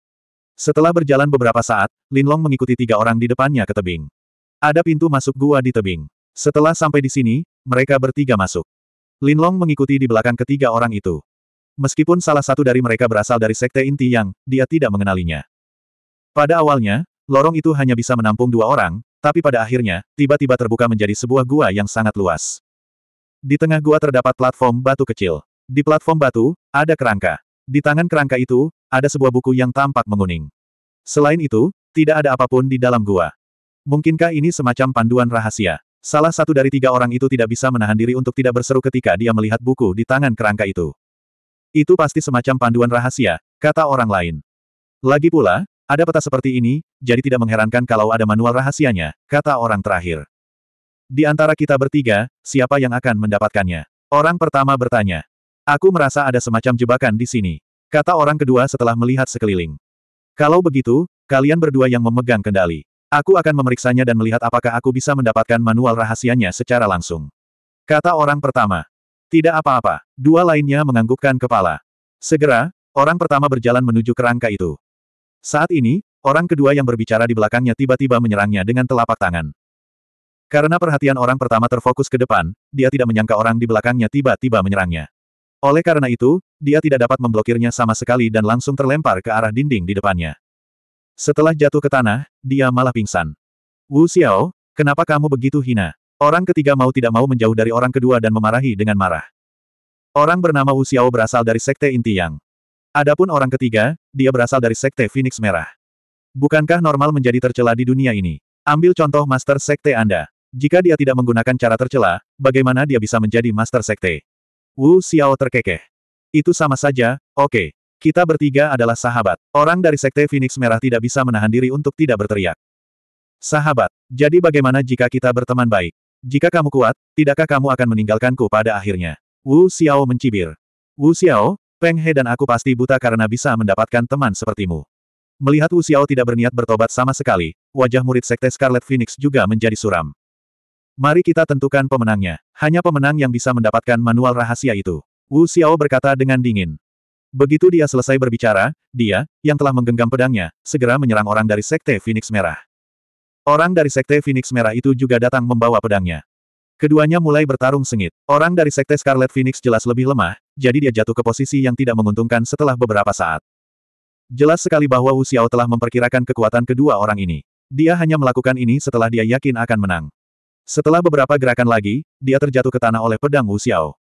Speaker 1: setelah berjalan beberapa saat, Lin Long mengikuti tiga orang di depannya ke tebing. Ada pintu masuk gua di tebing. Setelah sampai di sini, mereka bertiga masuk. Lin Long mengikuti di belakang ketiga orang itu. Meskipun salah satu dari mereka berasal dari Sekte Inti Yang, dia tidak mengenalinya. Pada awalnya, lorong itu hanya bisa menampung dua orang, tapi pada akhirnya, tiba-tiba terbuka menjadi sebuah gua yang sangat luas. Di tengah gua terdapat platform batu kecil. Di platform batu, ada kerangka. Di tangan kerangka itu, ada sebuah buku yang tampak menguning. Selain itu, tidak ada apa pun di dalam gua. Mungkinkah ini semacam panduan rahasia? Salah satu dari tiga orang itu tidak bisa menahan diri untuk tidak berseru ketika dia melihat buku di tangan kerangka itu. Itu pasti semacam panduan rahasia, kata orang lain. Lagi pula, ada peta seperti ini, jadi tidak mengherankan kalau ada manual rahasianya, kata orang terakhir. Di antara kita bertiga, siapa yang akan mendapatkannya? Orang pertama bertanya. Aku merasa ada semacam jebakan di sini. Kata orang kedua setelah melihat sekeliling. Kalau begitu, kalian berdua yang memegang kendali. Aku akan memeriksanya dan melihat apakah aku bisa mendapatkan manual rahasianya secara langsung. Kata orang pertama. Tidak apa-apa. Dua lainnya menganggukkan kepala. Segera, orang pertama berjalan menuju kerangka itu. Saat ini, orang kedua yang berbicara di belakangnya tiba-tiba menyerangnya dengan telapak tangan. Karena perhatian orang pertama terfokus ke depan, dia tidak menyangka orang di belakangnya tiba-tiba menyerangnya. Oleh karena itu, dia tidak dapat memblokirnya sama sekali dan langsung terlempar ke arah dinding di depannya. Setelah jatuh ke tanah, dia malah pingsan. Wu Xiao, kenapa kamu begitu hina? Orang ketiga mau tidak mau menjauh dari orang kedua dan memarahi dengan marah. Orang bernama Wu Xiao berasal dari Sekte Inti Yang. Adapun orang ketiga, dia berasal dari Sekte Phoenix Merah. Bukankah normal menjadi tercela di dunia ini? Ambil contoh Master Sekte Anda. Jika dia tidak menggunakan cara tercela, bagaimana dia bisa menjadi Master Sekte? Wu Xiao terkekeh. Itu sama saja, oke. Okay. Kita bertiga adalah sahabat. Orang dari Sekte Phoenix Merah tidak bisa menahan diri untuk tidak berteriak. Sahabat, jadi bagaimana jika kita berteman baik? Jika kamu kuat, tidakkah kamu akan meninggalkanku pada akhirnya? Wu Xiao mencibir. Wu Xiao, Peng He dan aku pasti buta karena bisa mendapatkan teman sepertimu. Melihat Wu Xiao tidak berniat bertobat sama sekali, wajah murid Sekte Scarlet Phoenix juga menjadi suram. Mari kita tentukan pemenangnya. Hanya pemenang yang bisa mendapatkan manual rahasia itu. Wu Xiao berkata dengan dingin. Begitu dia selesai berbicara, dia, yang telah menggenggam pedangnya, segera menyerang orang dari Sekte Phoenix Merah. Orang dari Sekte Phoenix Merah itu juga datang membawa pedangnya. Keduanya mulai bertarung sengit. Orang dari Sekte Scarlet Phoenix jelas lebih lemah, jadi dia jatuh ke posisi yang tidak menguntungkan setelah beberapa saat. Jelas sekali bahwa Wu Xiao telah memperkirakan kekuatan kedua orang ini. Dia hanya melakukan ini setelah dia yakin akan menang. Setelah beberapa gerakan lagi, dia terjatuh ke tanah oleh pedang Wu Xiao.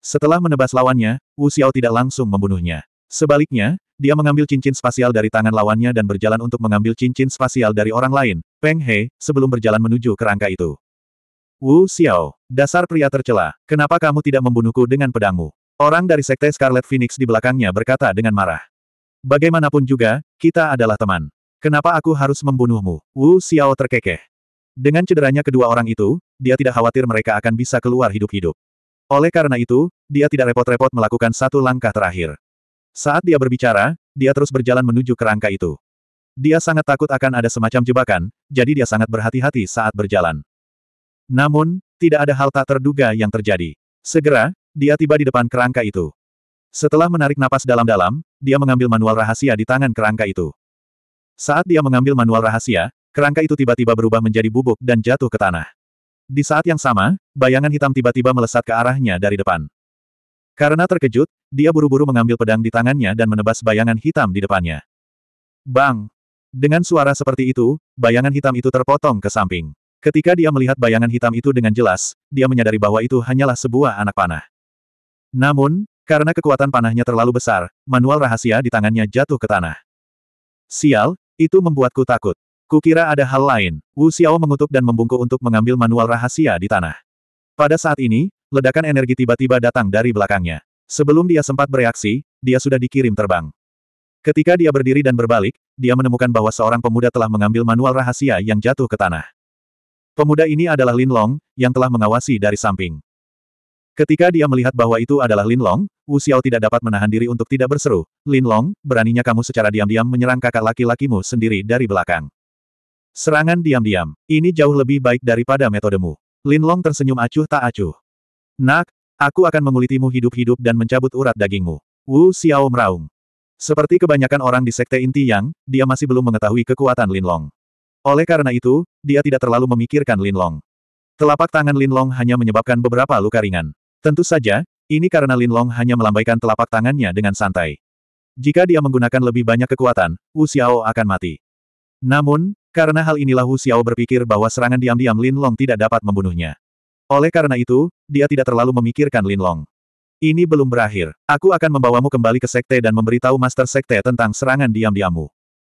Speaker 1: Setelah menebas lawannya, Wu Xiao tidak langsung membunuhnya. Sebaliknya, dia mengambil cincin spasial dari tangan lawannya dan berjalan untuk mengambil cincin spasial dari orang lain, Peng He, sebelum berjalan menuju kerangka itu. Wu Xiao, dasar pria tercela, kenapa kamu tidak membunuhku dengan pedangmu? Orang dari Sekte Scarlet Phoenix di belakangnya berkata dengan marah. Bagaimanapun juga, kita adalah teman. Kenapa aku harus membunuhmu? Wu Xiao terkekeh. Dengan cederanya kedua orang itu, dia tidak khawatir mereka akan bisa keluar hidup-hidup. Oleh karena itu, dia tidak repot-repot melakukan satu langkah terakhir. Saat dia berbicara, dia terus berjalan menuju kerangka itu. Dia sangat takut akan ada semacam jebakan, jadi dia sangat berhati-hati saat berjalan. Namun, tidak ada hal tak terduga yang terjadi. Segera, dia tiba di depan kerangka itu. Setelah menarik napas dalam-dalam, dia mengambil manual rahasia di tangan kerangka itu. Saat dia mengambil manual rahasia, Kerangka itu tiba-tiba berubah menjadi bubuk dan jatuh ke tanah. Di saat yang sama, bayangan hitam tiba-tiba melesat ke arahnya dari depan. Karena terkejut, dia buru-buru mengambil pedang di tangannya dan menebas bayangan hitam di depannya. Bang! Dengan suara seperti itu, bayangan hitam itu terpotong ke samping. Ketika dia melihat bayangan hitam itu dengan jelas, dia menyadari bahwa itu hanyalah sebuah anak panah. Namun, karena kekuatan panahnya terlalu besar, manual rahasia di tangannya jatuh ke tanah. Sial, itu membuatku takut. Kukira ada hal lain. Wu Xiao mengutuk dan membungkuk untuk mengambil manual rahasia di tanah. Pada saat ini, ledakan energi tiba-tiba datang dari belakangnya. Sebelum dia sempat bereaksi, dia sudah dikirim terbang. Ketika dia berdiri dan berbalik, dia menemukan bahwa seorang pemuda telah mengambil manual rahasia yang jatuh ke tanah. Pemuda ini adalah Lin Long, yang telah mengawasi dari samping. Ketika dia melihat bahwa itu adalah Lin Long, Wu Xiao tidak dapat menahan diri untuk tidak berseru, Lin Long, beraninya kamu secara diam-diam menyerang kakak laki-lakimu sendiri dari belakang. Serangan diam-diam. Ini jauh lebih baik daripada metodemu. Lin Long tersenyum acuh tak acuh. Nak, aku akan mengulitimu hidup-hidup dan mencabut urat dagingmu. Wu Xiao meraung. Seperti kebanyakan orang di Sekte Inti Yang, dia masih belum mengetahui kekuatan Lin Long. Oleh karena itu, dia tidak terlalu memikirkan Lin Long. Telapak tangan Lin Long hanya menyebabkan beberapa luka ringan. Tentu saja, ini karena Lin Long hanya melambaikan telapak tangannya dengan santai. Jika dia menggunakan lebih banyak kekuatan, Wu Xiao akan mati. Namun, karena hal inilah Wu Xiao berpikir bahwa serangan diam-diam Lin Long tidak dapat membunuhnya. Oleh karena itu, dia tidak terlalu memikirkan Lin Long. Ini belum berakhir. Aku akan membawamu kembali ke sekte dan memberitahu Master Sekte tentang serangan diam-diammu.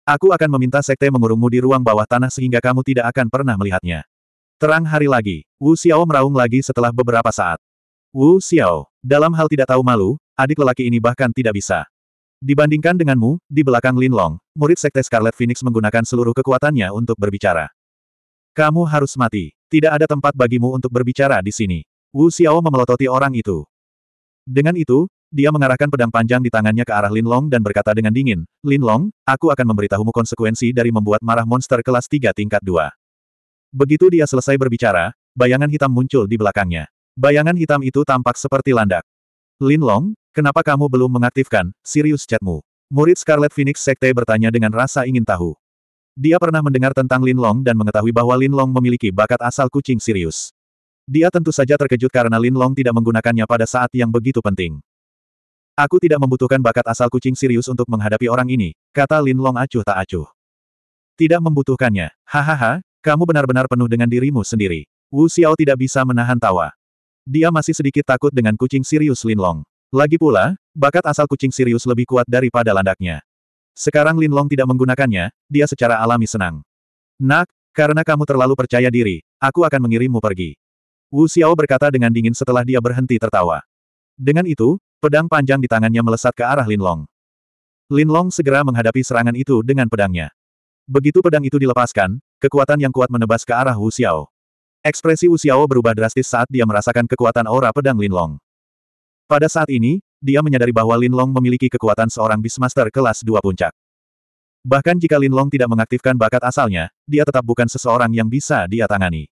Speaker 1: Aku akan meminta sekte mengurungmu di ruang bawah tanah sehingga kamu tidak akan pernah melihatnya. Terang hari lagi, Wu Xiao meraung lagi setelah beberapa saat. Wu Xiao, dalam hal tidak tahu malu, adik lelaki ini bahkan tidak bisa. Dibandingkan denganmu, di belakang Lin Long, murid Sekte Scarlet Phoenix menggunakan seluruh kekuatannya untuk berbicara. Kamu harus mati. Tidak ada tempat bagimu untuk berbicara di sini. Wu Xiao memelototi orang itu. Dengan itu, dia mengarahkan pedang panjang di tangannya ke arah Lin Long dan berkata dengan dingin, Lin Long, aku akan memberitahumu konsekuensi dari membuat marah monster kelas 3 tingkat 2. Begitu dia selesai berbicara, bayangan hitam muncul di belakangnya. Bayangan hitam itu tampak seperti landak. Lin Long, kenapa kamu belum mengaktifkan Sirius chatmu? Murid Scarlet Phoenix Sekte bertanya dengan rasa ingin tahu. Dia pernah mendengar tentang Lin Long dan mengetahui bahwa Lin Long memiliki bakat asal kucing Sirius. Dia tentu saja terkejut karena Lin Long tidak menggunakannya pada saat yang begitu penting. Aku tidak membutuhkan bakat asal kucing Sirius untuk menghadapi orang ini, kata Lin Long acuh tak acuh. Tidak membutuhkannya. Hahaha, kamu benar-benar penuh dengan dirimu sendiri. Wu Xiao tidak bisa menahan tawa. Dia masih sedikit takut dengan kucing Sirius Linlong. Lagi pula, bakat asal kucing Sirius lebih kuat daripada landaknya. Sekarang Linlong tidak menggunakannya, dia secara alami senang. Nak, karena kamu terlalu percaya diri, aku akan mengirimmu pergi. Wu Xiao berkata dengan dingin setelah dia berhenti tertawa. Dengan itu, pedang panjang di tangannya melesat ke arah Linlong. Linlong segera menghadapi serangan itu dengan pedangnya. Begitu pedang itu dilepaskan, kekuatan yang kuat menebas ke arah Wu Xiao. Ekspresi Wu Xiao berubah drastis saat dia merasakan kekuatan aura pedang Linlong. Pada saat ini, dia menyadari bahwa Linlong memiliki kekuatan seorang Beastmaster kelas 2 puncak. Bahkan jika Linlong tidak mengaktifkan bakat asalnya, dia tetap bukan seseorang yang bisa dia tangani.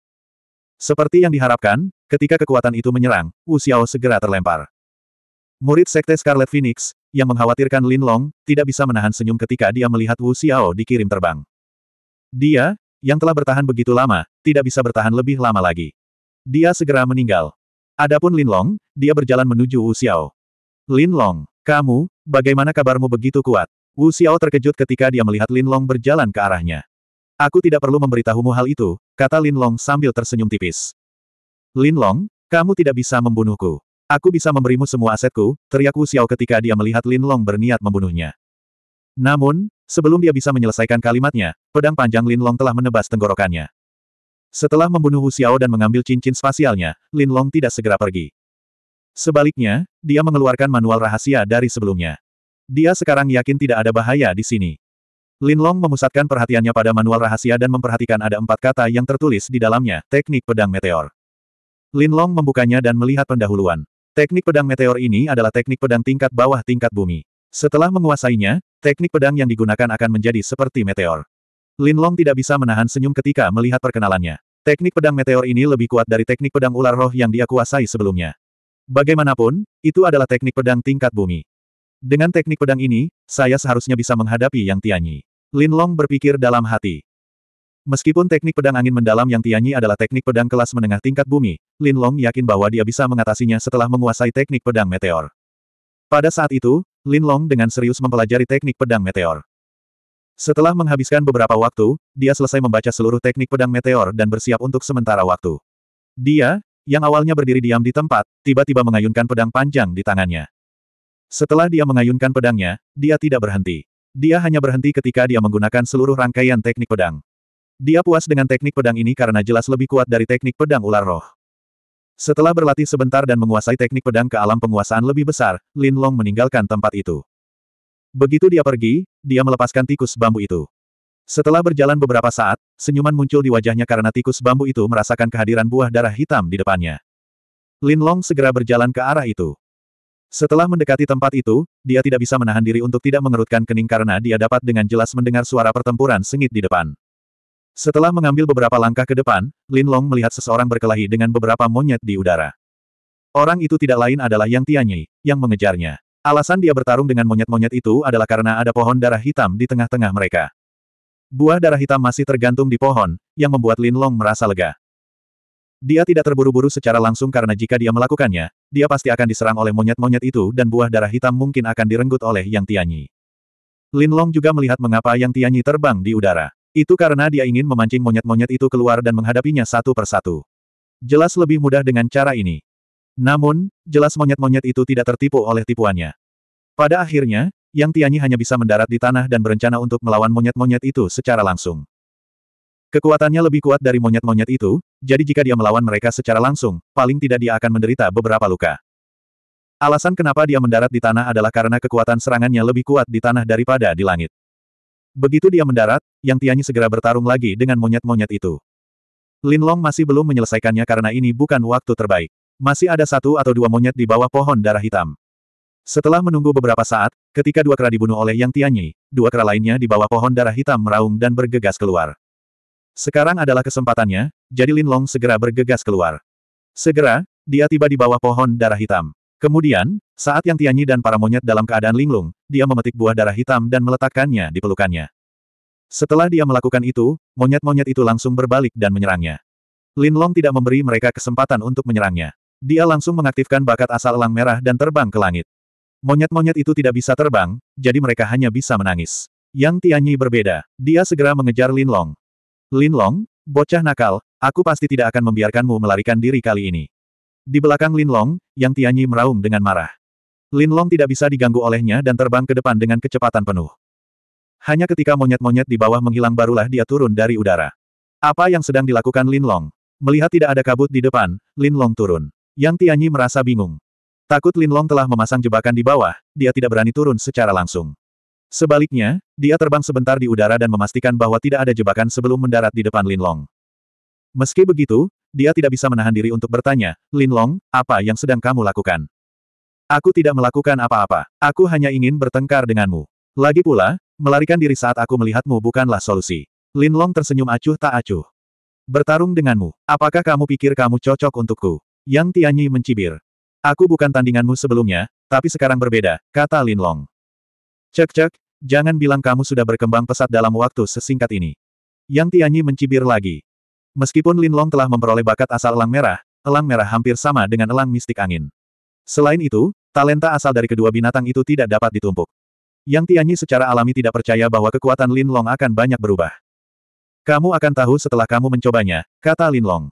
Speaker 1: Seperti yang diharapkan, ketika kekuatan itu menyerang, Wu Xiao segera terlempar. Murid Sekte Scarlet Phoenix, yang mengkhawatirkan Linlong, tidak bisa menahan senyum ketika dia melihat Wu Xiao dikirim terbang. Dia, yang telah bertahan begitu lama, tidak bisa bertahan lebih lama lagi. Dia segera meninggal. Adapun Lin Long, dia berjalan menuju Wu Xiao. Lin Long, kamu, bagaimana kabarmu begitu kuat? Wu Xiao terkejut ketika dia melihat Lin Long berjalan ke arahnya. Aku tidak perlu memberitahumu hal itu, kata Lin Long sambil tersenyum tipis. Lin Long, kamu tidak bisa membunuhku. Aku bisa memberimu semua asetku, teriak Wu Xiao ketika dia melihat Lin Long berniat membunuhnya. Namun, Sebelum dia bisa menyelesaikan kalimatnya, pedang panjang Lin Long telah menebas tenggorokannya. Setelah membunuh Hu Xiao dan mengambil cincin spasialnya, Lin Long tidak segera pergi. Sebaliknya, dia mengeluarkan manual rahasia dari sebelumnya. Dia sekarang yakin tidak ada bahaya di sini. Lin Long memusatkan perhatiannya pada manual rahasia dan memperhatikan ada empat kata yang tertulis di dalamnya, teknik pedang meteor. Lin Long membukanya dan melihat pendahuluan. Teknik pedang meteor ini adalah teknik pedang tingkat bawah tingkat bumi. Setelah menguasainya, teknik pedang yang digunakan akan menjadi seperti meteor. Lin Long tidak bisa menahan senyum ketika melihat perkenalannya. Teknik pedang meteor ini lebih kuat dari teknik pedang ular roh yang dia kuasai sebelumnya. Bagaimanapun, itu adalah teknik pedang tingkat bumi. Dengan teknik pedang ini, saya seharusnya bisa menghadapi Yang Tianyi. Lin Long berpikir dalam hati. Meskipun teknik pedang angin mendalam Yang Tianyi adalah teknik pedang kelas menengah tingkat bumi, Lin Long yakin bahwa dia bisa mengatasinya setelah menguasai teknik pedang meteor. Pada saat itu, Lin Long dengan serius mempelajari teknik pedang meteor. Setelah menghabiskan beberapa waktu, dia selesai membaca seluruh teknik pedang meteor dan bersiap untuk sementara waktu. Dia, yang awalnya berdiri diam di tempat, tiba-tiba mengayunkan pedang panjang di tangannya. Setelah dia mengayunkan pedangnya, dia tidak berhenti. Dia hanya berhenti ketika dia menggunakan seluruh rangkaian teknik pedang. Dia puas dengan teknik pedang ini karena jelas lebih kuat dari teknik pedang ular roh. Setelah berlatih sebentar dan menguasai teknik pedang ke alam penguasaan lebih besar, Lin Long meninggalkan tempat itu. Begitu dia pergi, dia melepaskan tikus bambu itu. Setelah berjalan beberapa saat, senyuman muncul di wajahnya karena tikus bambu itu merasakan kehadiran buah darah hitam di depannya. Lin Long segera berjalan ke arah itu. Setelah mendekati tempat itu, dia tidak bisa menahan diri untuk tidak mengerutkan kening karena dia dapat dengan jelas mendengar suara pertempuran sengit di depan. Setelah mengambil beberapa langkah ke depan, Lin Long melihat seseorang berkelahi dengan beberapa monyet di udara. Orang itu tidak lain adalah Yang Tianyi, yang mengejarnya. Alasan dia bertarung dengan monyet-monyet itu adalah karena ada pohon darah hitam di tengah-tengah mereka. Buah darah hitam masih tergantung di pohon, yang membuat Lin Long merasa lega. Dia tidak terburu-buru secara langsung karena jika dia melakukannya, dia pasti akan diserang oleh monyet-monyet itu dan buah darah hitam mungkin akan direnggut oleh Yang Tianyi. Lin Long juga melihat mengapa Yang Tianyi terbang di udara. Itu karena dia ingin memancing monyet-monyet itu keluar dan menghadapinya satu persatu. Jelas lebih mudah dengan cara ini. Namun, jelas monyet-monyet itu tidak tertipu oleh tipuannya. Pada akhirnya, Yang Tianyi hanya bisa mendarat di tanah dan berencana untuk melawan monyet-monyet itu secara langsung. Kekuatannya lebih kuat dari monyet-monyet itu, jadi jika dia melawan mereka secara langsung, paling tidak dia akan menderita beberapa luka. Alasan kenapa dia mendarat di tanah adalah karena kekuatan serangannya lebih kuat di tanah daripada di langit. Begitu dia mendarat, Yang Tianyi segera bertarung lagi dengan monyet-monyet itu. Lin Long masih belum menyelesaikannya karena ini bukan waktu terbaik. Masih ada satu atau dua monyet di bawah pohon darah hitam. Setelah menunggu beberapa saat, ketika dua kera dibunuh oleh Yang Tianyi, dua kera lainnya di bawah pohon darah hitam meraung dan bergegas keluar. Sekarang adalah kesempatannya, jadi Lin Long segera bergegas keluar. Segera, dia tiba di bawah pohon darah hitam. Kemudian, saat Yang Tianyi dan para monyet dalam keadaan linglung, dia memetik buah darah hitam dan meletakkannya di pelukannya. Setelah dia melakukan itu, monyet-monyet itu langsung berbalik dan menyerangnya. Lin Long tidak memberi mereka kesempatan untuk menyerangnya. Dia langsung mengaktifkan bakat asal elang merah dan terbang ke langit. Monyet-monyet itu tidak bisa terbang, jadi mereka hanya bisa menangis. Yang Tianyi berbeda. Dia segera mengejar Lin Long. Lin Long, bocah nakal, aku pasti tidak akan membiarkanmu melarikan diri kali ini. Di belakang Lin Long, Yang Tianyi meraung dengan marah. Lin Long tidak bisa diganggu olehnya dan terbang ke depan dengan kecepatan penuh. Hanya ketika monyet-monyet di bawah menghilang barulah dia turun dari udara. Apa yang sedang dilakukan Lin Long? Melihat tidak ada kabut di depan, Lin Long turun. Yang Tianyi merasa bingung. Takut Lin Long telah memasang jebakan di bawah, dia tidak berani turun secara langsung. Sebaliknya, dia terbang sebentar di udara dan memastikan bahwa tidak ada jebakan sebelum mendarat di depan Lin Long. Meski begitu, dia tidak bisa menahan diri untuk bertanya, Lin Long, apa yang sedang kamu lakukan? Aku tidak melakukan apa-apa. Aku hanya ingin bertengkar denganmu. Lagi pula, melarikan diri saat aku melihatmu bukanlah solusi. Lin Long tersenyum acuh tak acuh. Bertarung denganmu. Apakah kamu pikir kamu cocok untukku? Yang Tianyi mencibir. Aku bukan tandinganmu sebelumnya, tapi sekarang berbeda, kata Lin Long. Cek-cek, jangan bilang kamu sudah berkembang pesat dalam waktu sesingkat ini. Yang Tianyi mencibir lagi. Meskipun Lin Long telah memperoleh bakat asal elang merah, elang merah hampir sama dengan elang mistik angin. Selain itu, talenta asal dari kedua binatang itu tidak dapat ditumpuk. Yang Tianyi secara alami tidak percaya bahwa kekuatan Lin Long akan banyak berubah. Kamu akan tahu setelah kamu mencobanya, kata Lin Long.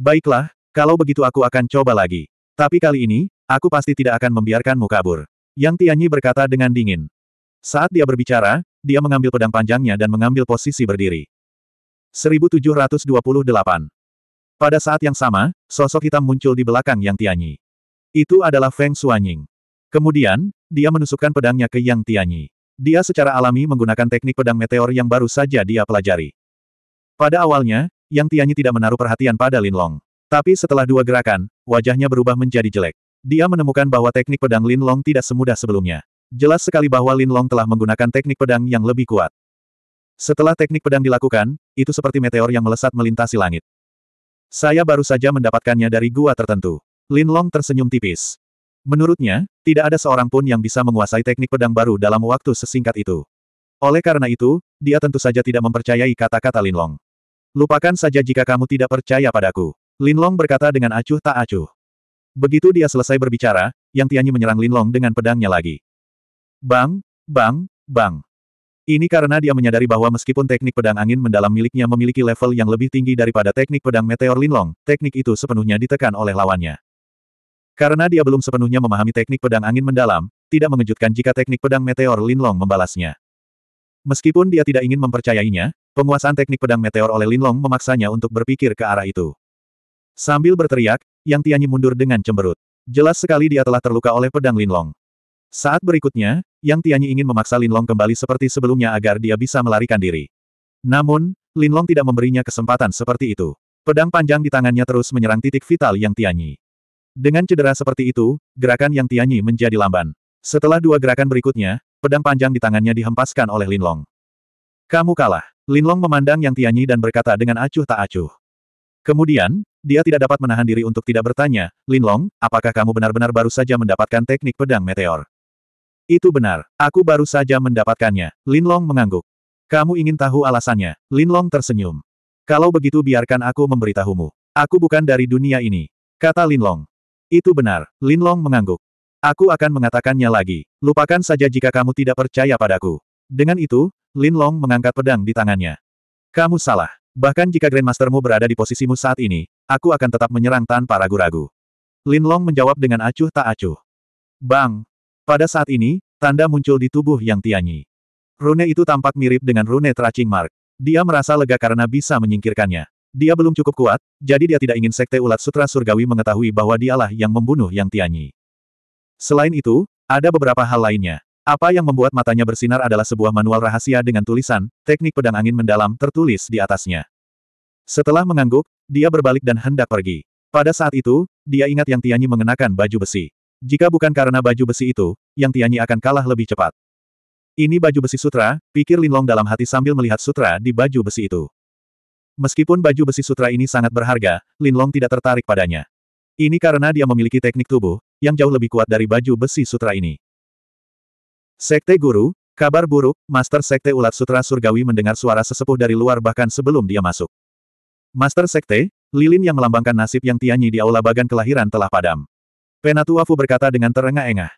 Speaker 1: Baiklah, kalau begitu aku akan coba lagi. Tapi kali ini, aku pasti tidak akan membiarkanmu kabur. Yang Tianyi berkata dengan dingin. Saat dia berbicara, dia mengambil pedang panjangnya dan mengambil posisi berdiri. 1728. Pada saat yang sama, sosok hitam muncul di belakang Yang Tianyi. Itu adalah Feng Xuanying. Kemudian, dia menusukkan pedangnya ke Yang Tianyi. Dia secara alami menggunakan teknik pedang meteor yang baru saja dia pelajari. Pada awalnya, Yang Tianyi tidak menaruh perhatian pada Lin Long. Tapi setelah dua gerakan, wajahnya berubah menjadi jelek. Dia menemukan bahwa teknik pedang Lin Long tidak semudah sebelumnya. Jelas sekali bahwa Lin Long telah menggunakan teknik pedang yang lebih kuat. Setelah teknik pedang dilakukan, itu seperti meteor yang melesat melintasi langit. Saya baru saja mendapatkannya dari gua tertentu. Lin Long tersenyum tipis. Menurutnya, tidak ada seorang pun yang bisa menguasai teknik pedang baru dalam waktu sesingkat itu. Oleh karena itu, dia tentu saja tidak mempercayai kata-kata Lin Long. Lupakan saja jika kamu tidak percaya padaku. Lin Long berkata dengan acuh tak acuh. Begitu dia selesai berbicara, Yang Tianyi menyerang Lin Long dengan pedangnya lagi. Bang, bang, bang. Ini karena dia menyadari bahwa meskipun teknik pedang angin mendalam miliknya memiliki level yang lebih tinggi daripada teknik pedang meteor Linlong, teknik itu sepenuhnya ditekan oleh lawannya. Karena dia belum sepenuhnya memahami teknik pedang angin mendalam, tidak mengejutkan jika teknik pedang meteor Linlong membalasnya. Meskipun dia tidak ingin mempercayainya, penguasaan teknik pedang meteor oleh Linlong memaksanya untuk berpikir ke arah itu. Sambil berteriak, Yang Tianyi mundur dengan cemberut. Jelas sekali dia telah terluka oleh pedang Linlong. Saat berikutnya, Yang Tianyi ingin memaksa Lin Long kembali seperti sebelumnya agar dia bisa melarikan diri. Namun, Lin Long tidak memberinya kesempatan seperti itu. Pedang panjang di tangannya terus menyerang titik vital Yang Tianyi. Dengan cedera seperti itu, gerakan Yang Tianyi menjadi lamban. Setelah dua gerakan berikutnya, pedang panjang di tangannya dihempaskan oleh Lin Long. Kamu kalah. Lin Long memandang Yang Tianyi dan berkata dengan acuh tak acuh. Kemudian, dia tidak dapat menahan diri untuk tidak bertanya, Lin Long, apakah kamu benar-benar baru saja mendapatkan teknik pedang meteor? Itu benar. Aku baru saja mendapatkannya. Lin Long mengangguk. Kamu ingin tahu alasannya? Lin Long tersenyum. Kalau begitu biarkan aku memberitahumu. Aku bukan dari dunia ini. Kata Lin Long. Itu benar. Lin Long mengangguk. Aku akan mengatakannya lagi. Lupakan saja jika kamu tidak percaya padaku. Dengan itu, Lin Long mengangkat pedang di tangannya. Kamu salah. Bahkan jika Grandmastermu berada di posisimu saat ini, aku akan tetap menyerang tanpa ragu-ragu. Lin Long menjawab dengan acuh tak acuh. Bang! Pada saat ini, tanda muncul di tubuh Yang Tianyi. Rune itu tampak mirip dengan rune Tracing Mark. Dia merasa lega karena bisa menyingkirkannya. Dia belum cukup kuat, jadi dia tidak ingin Sekte Ulat Sutra Surgawi mengetahui bahwa dialah yang membunuh Yang Tianyi. Selain itu, ada beberapa hal lainnya. Apa yang membuat matanya bersinar adalah sebuah manual rahasia dengan tulisan, teknik pedang angin mendalam tertulis di atasnya. Setelah mengangguk, dia berbalik dan hendak pergi. Pada saat itu, dia ingat Yang Tianyi mengenakan baju besi. Jika bukan karena baju besi itu, Yang Tianyi akan kalah lebih cepat. Ini baju besi sutra, pikir Linlong dalam hati sambil melihat sutra di baju besi itu. Meskipun baju besi sutra ini sangat berharga, Linlong tidak tertarik padanya. Ini karena dia memiliki teknik tubuh, yang jauh lebih kuat dari baju besi sutra ini. Sekte Guru, kabar buruk, Master Sekte Ulat Sutra Surgawi mendengar suara sesepuh dari luar bahkan sebelum dia masuk. Master Sekte, lilin yang melambangkan nasib yang Tianyi di aula bagan kelahiran telah padam. Penatuafu berkata dengan terengah-engah.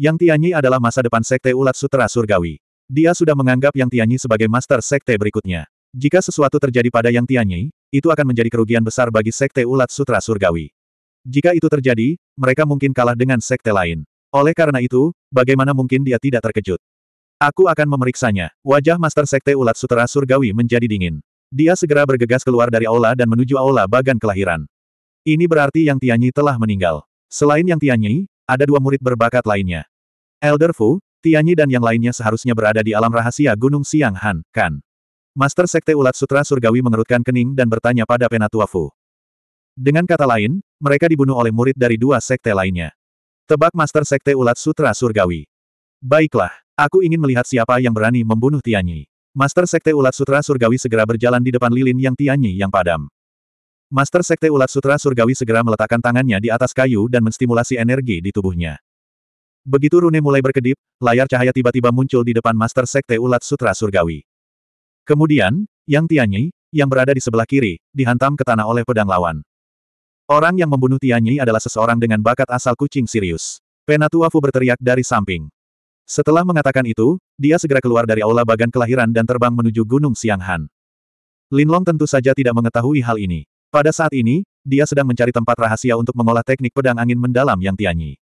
Speaker 1: Yang Tianyi adalah masa depan Sekte Ulat Sutra Surgawi. Dia sudah menganggap Yang Tianyi sebagai Master Sekte berikutnya. Jika sesuatu terjadi pada Yang Tianyi, itu akan menjadi kerugian besar bagi Sekte Ulat Sutra Surgawi. Jika itu terjadi, mereka mungkin kalah dengan sekte lain. Oleh karena itu, bagaimana mungkin dia tidak terkejut? Aku akan memeriksanya. Wajah Master Sekte Ulat Sutera Surgawi menjadi dingin. Dia segera bergegas keluar dari aula dan menuju aula bagan kelahiran. Ini berarti Yang Tianyi telah meninggal. Selain Yang Tianyi, ada dua murid berbakat lainnya. Elder Fu, Tianyi dan yang lainnya seharusnya berada di alam rahasia Gunung Siang Han, kan? Master Sekte Ulat Sutra Surgawi mengerutkan kening dan bertanya pada Penatua Fu. Dengan kata lain, mereka dibunuh oleh murid dari dua sekte lainnya. Tebak Master Sekte Ulat Sutra Surgawi. Baiklah, aku ingin melihat siapa yang berani membunuh Tianyi. Master Sekte Ulat Sutra Surgawi segera berjalan di depan lilin yang Tianyi yang padam. Master Sekte Ulat Sutra Surgawi segera meletakkan tangannya di atas kayu dan menstimulasi energi di tubuhnya. Begitu rune mulai berkedip, layar cahaya tiba-tiba muncul di depan Master Sekte Ulat Sutra Surgawi. Kemudian, Yang Tianyi, yang berada di sebelah kiri, dihantam ke tanah oleh pedang lawan. Orang yang membunuh Tianyi adalah seseorang dengan bakat asal kucing Sirius. Penatua Fu berteriak dari samping. Setelah mengatakan itu, dia segera keluar dari aula bagan kelahiran dan terbang menuju Gunung Sianghan. Linlong tentu saja tidak mengetahui hal ini. Pada saat ini, dia sedang mencari tempat rahasia untuk mengolah teknik pedang angin mendalam yang Tianyi.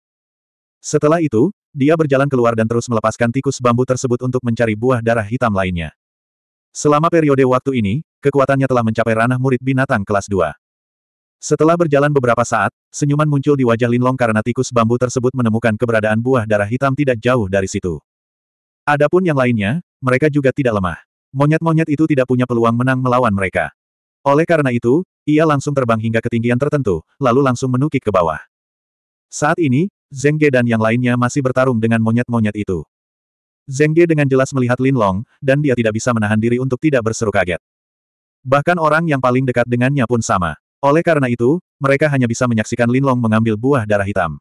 Speaker 1: Setelah itu, dia berjalan keluar dan terus melepaskan tikus bambu tersebut untuk mencari buah darah hitam lainnya. Selama periode waktu ini, kekuatannya telah mencapai ranah murid binatang kelas 2. Setelah berjalan beberapa saat, senyuman muncul di wajah Linlong karena tikus bambu tersebut menemukan keberadaan buah darah hitam tidak jauh dari situ. Adapun yang lainnya, mereka juga tidak lemah. Monyet-monyet itu tidak punya peluang menang melawan mereka. Oleh karena itu, ia langsung terbang hingga ketinggian tertentu, lalu langsung menukik ke bawah. Saat ini, Zengge dan yang lainnya masih bertarung dengan monyet-monyet itu. Zengge dengan jelas melihat Linlong, dan dia tidak bisa menahan diri untuk tidak berseru kaget. Bahkan orang yang paling dekat dengannya pun sama. Oleh karena itu, mereka hanya bisa menyaksikan Linlong mengambil buah darah hitam.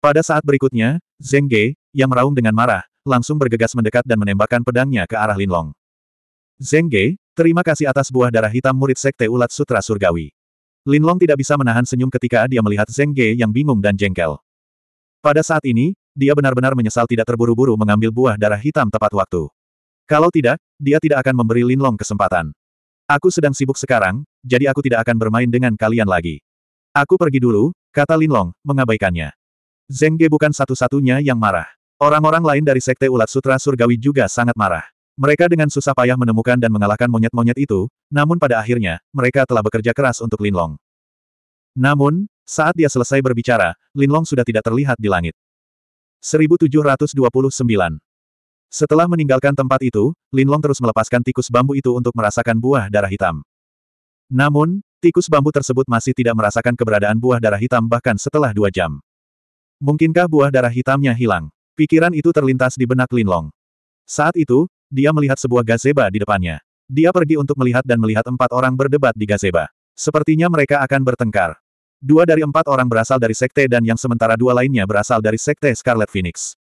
Speaker 1: Pada saat berikutnya, Zheng Ge, yang meraung dengan marah, langsung bergegas mendekat dan menembakkan pedangnya ke arah Linlong. Zheng Ge, terima kasih atas buah darah hitam murid Sekte Ulat Sutra Surgawi. Linlong tidak bisa menahan senyum ketika dia melihat Zheng Ge yang bingung dan jengkel. Pada saat ini, dia benar-benar menyesal tidak terburu-buru mengambil buah darah hitam tepat waktu. Kalau tidak, dia tidak akan memberi Linlong kesempatan. Aku sedang sibuk sekarang, jadi aku tidak akan bermain dengan kalian lagi. Aku pergi dulu, kata Linlong, mengabaikannya. Zheng Ge bukan satu-satunya yang marah. Orang-orang lain dari Sekte Ulat Sutra Surgawi juga sangat marah. Mereka dengan susah payah menemukan dan mengalahkan monyet-monyet itu, namun pada akhirnya, mereka telah bekerja keras untuk Linlong. Namun, saat dia selesai berbicara, Linlong sudah tidak terlihat di langit. 1729 setelah meninggalkan tempat itu, Linlong terus melepaskan tikus bambu itu untuk merasakan buah darah hitam. Namun, tikus bambu tersebut masih tidak merasakan keberadaan buah darah hitam bahkan setelah dua jam. Mungkinkah buah darah hitamnya hilang? Pikiran itu terlintas di benak Linlong. Saat itu, dia melihat sebuah gazeba di depannya. Dia pergi untuk melihat dan melihat empat orang berdebat di gazeba. Sepertinya mereka akan bertengkar. Dua dari empat orang berasal dari sekte dan yang sementara dua lainnya berasal dari sekte Scarlet Phoenix.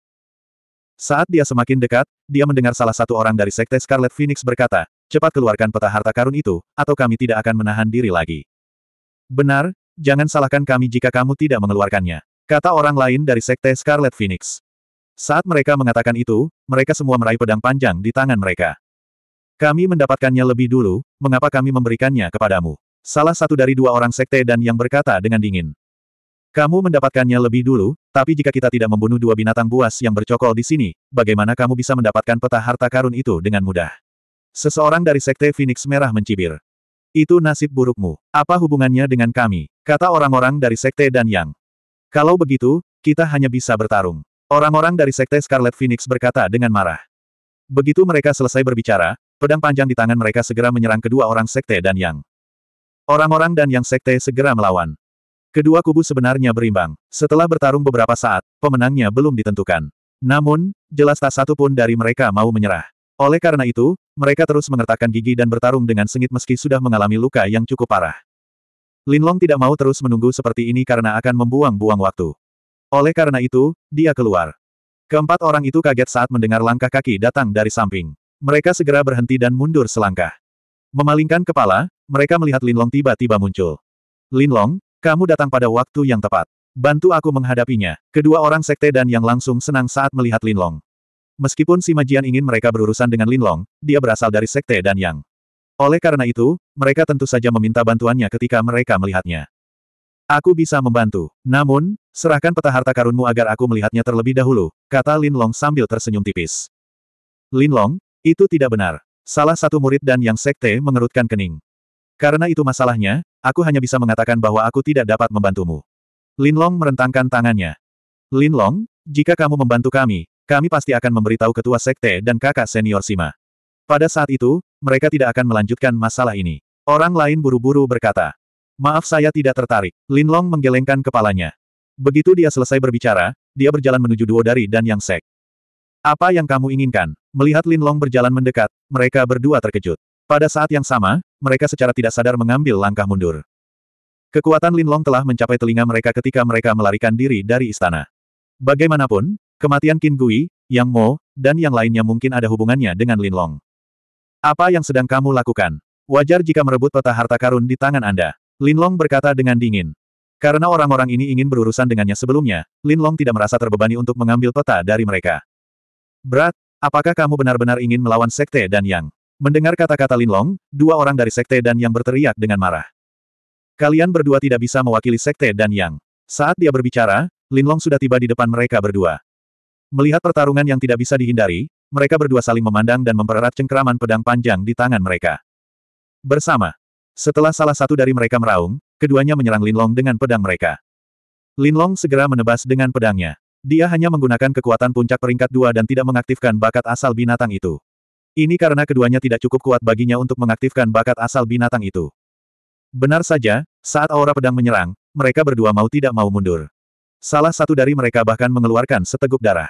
Speaker 1: Saat dia semakin dekat, dia mendengar salah satu orang dari Sekte Scarlet Phoenix berkata, cepat keluarkan peta harta karun itu, atau kami tidak akan menahan diri lagi. Benar, jangan salahkan kami jika kamu tidak mengeluarkannya, kata orang lain dari Sekte Scarlet Phoenix. Saat mereka mengatakan itu, mereka semua meraih pedang panjang di tangan mereka. Kami mendapatkannya lebih dulu, mengapa kami memberikannya kepadamu? Salah satu dari dua orang sekte dan yang berkata dengan dingin. Kamu mendapatkannya lebih dulu, tapi jika kita tidak membunuh dua binatang buas yang bercokol di sini, bagaimana kamu bisa mendapatkan peta harta karun itu dengan mudah? Seseorang dari sekte Phoenix Merah mencibir. Itu nasib burukmu. Apa hubungannya dengan kami? Kata orang-orang dari sekte dan yang. Kalau begitu, kita hanya bisa bertarung. Orang-orang dari sekte Scarlet Phoenix berkata dengan marah. Begitu mereka selesai berbicara, pedang panjang di tangan mereka segera menyerang kedua orang sekte dan yang. Orang-orang dan yang sekte segera melawan. Kedua kubu sebenarnya berimbang. Setelah bertarung beberapa saat, pemenangnya belum ditentukan. Namun, jelas tak satu pun dari mereka mau menyerah. Oleh karena itu, mereka terus mengertakkan gigi dan bertarung dengan sengit meski sudah mengalami luka yang cukup parah. Linlong tidak mau terus menunggu seperti ini karena akan membuang-buang waktu. Oleh karena itu, dia keluar. Keempat orang itu kaget saat mendengar langkah kaki datang dari samping. Mereka segera berhenti dan mundur selangkah. Memalingkan kepala, mereka melihat Linlong tiba-tiba muncul. Linlong, kamu datang pada waktu yang tepat. Bantu aku menghadapinya. Kedua orang sekte dan yang langsung senang saat melihat Linlong. Meskipun si Majian ingin mereka berurusan dengan Linlong, dia berasal dari sekte dan yang. Oleh karena itu, mereka tentu saja meminta bantuannya ketika mereka melihatnya. Aku bisa membantu. Namun, serahkan peta harta karunmu agar aku melihatnya terlebih dahulu, kata Linlong sambil tersenyum tipis. Linlong, itu tidak benar. Salah satu murid dan yang sekte mengerutkan kening. Karena itu masalahnya, aku hanya bisa mengatakan bahwa aku tidak dapat membantumu. Linlong merentangkan tangannya. Linlong, jika kamu membantu kami, kami pasti akan memberitahu ketua sekte dan kakak senior Sima. Pada saat itu, mereka tidak akan melanjutkan masalah ini. Orang lain buru-buru berkata. Maaf saya tidak tertarik. Linlong menggelengkan kepalanya. Begitu dia selesai berbicara, dia berjalan menuju duo dari dan yang sek. Apa yang kamu inginkan? Melihat Linlong berjalan mendekat, mereka berdua terkejut. Pada saat yang sama, mereka secara tidak sadar mengambil langkah mundur. Kekuatan Linlong telah mencapai telinga mereka ketika mereka melarikan diri dari istana. Bagaimanapun, kematian Qin Gui, Yang Mo, dan yang lainnya mungkin ada hubungannya dengan Linlong. Apa yang sedang kamu lakukan? Wajar jika merebut peta harta karun di tangan Anda. Linlong berkata dengan dingin. Karena orang-orang ini ingin berurusan dengannya sebelumnya, Linlong tidak merasa terbebani untuk mengambil peta dari mereka. Berat, apakah kamu benar-benar ingin melawan sekte dan yang? Mendengar kata-kata Linlong, dua orang dari Sekte dan Yang berteriak dengan marah. Kalian berdua tidak bisa mewakili Sekte dan Yang. Saat dia berbicara, Linlong sudah tiba di depan mereka berdua. Melihat pertarungan yang tidak bisa dihindari, mereka berdua saling memandang dan mempererat cengkraman pedang panjang di tangan mereka. Bersama. Setelah salah satu dari mereka meraung, keduanya menyerang Linlong dengan pedang mereka. Linlong segera menebas dengan pedangnya. Dia hanya menggunakan kekuatan puncak peringkat dua dan tidak mengaktifkan bakat asal binatang itu. Ini karena keduanya tidak cukup kuat baginya untuk mengaktifkan bakat asal binatang itu. Benar saja, saat aura pedang menyerang, mereka berdua mau tidak mau mundur. Salah satu dari mereka bahkan mengeluarkan seteguk darah.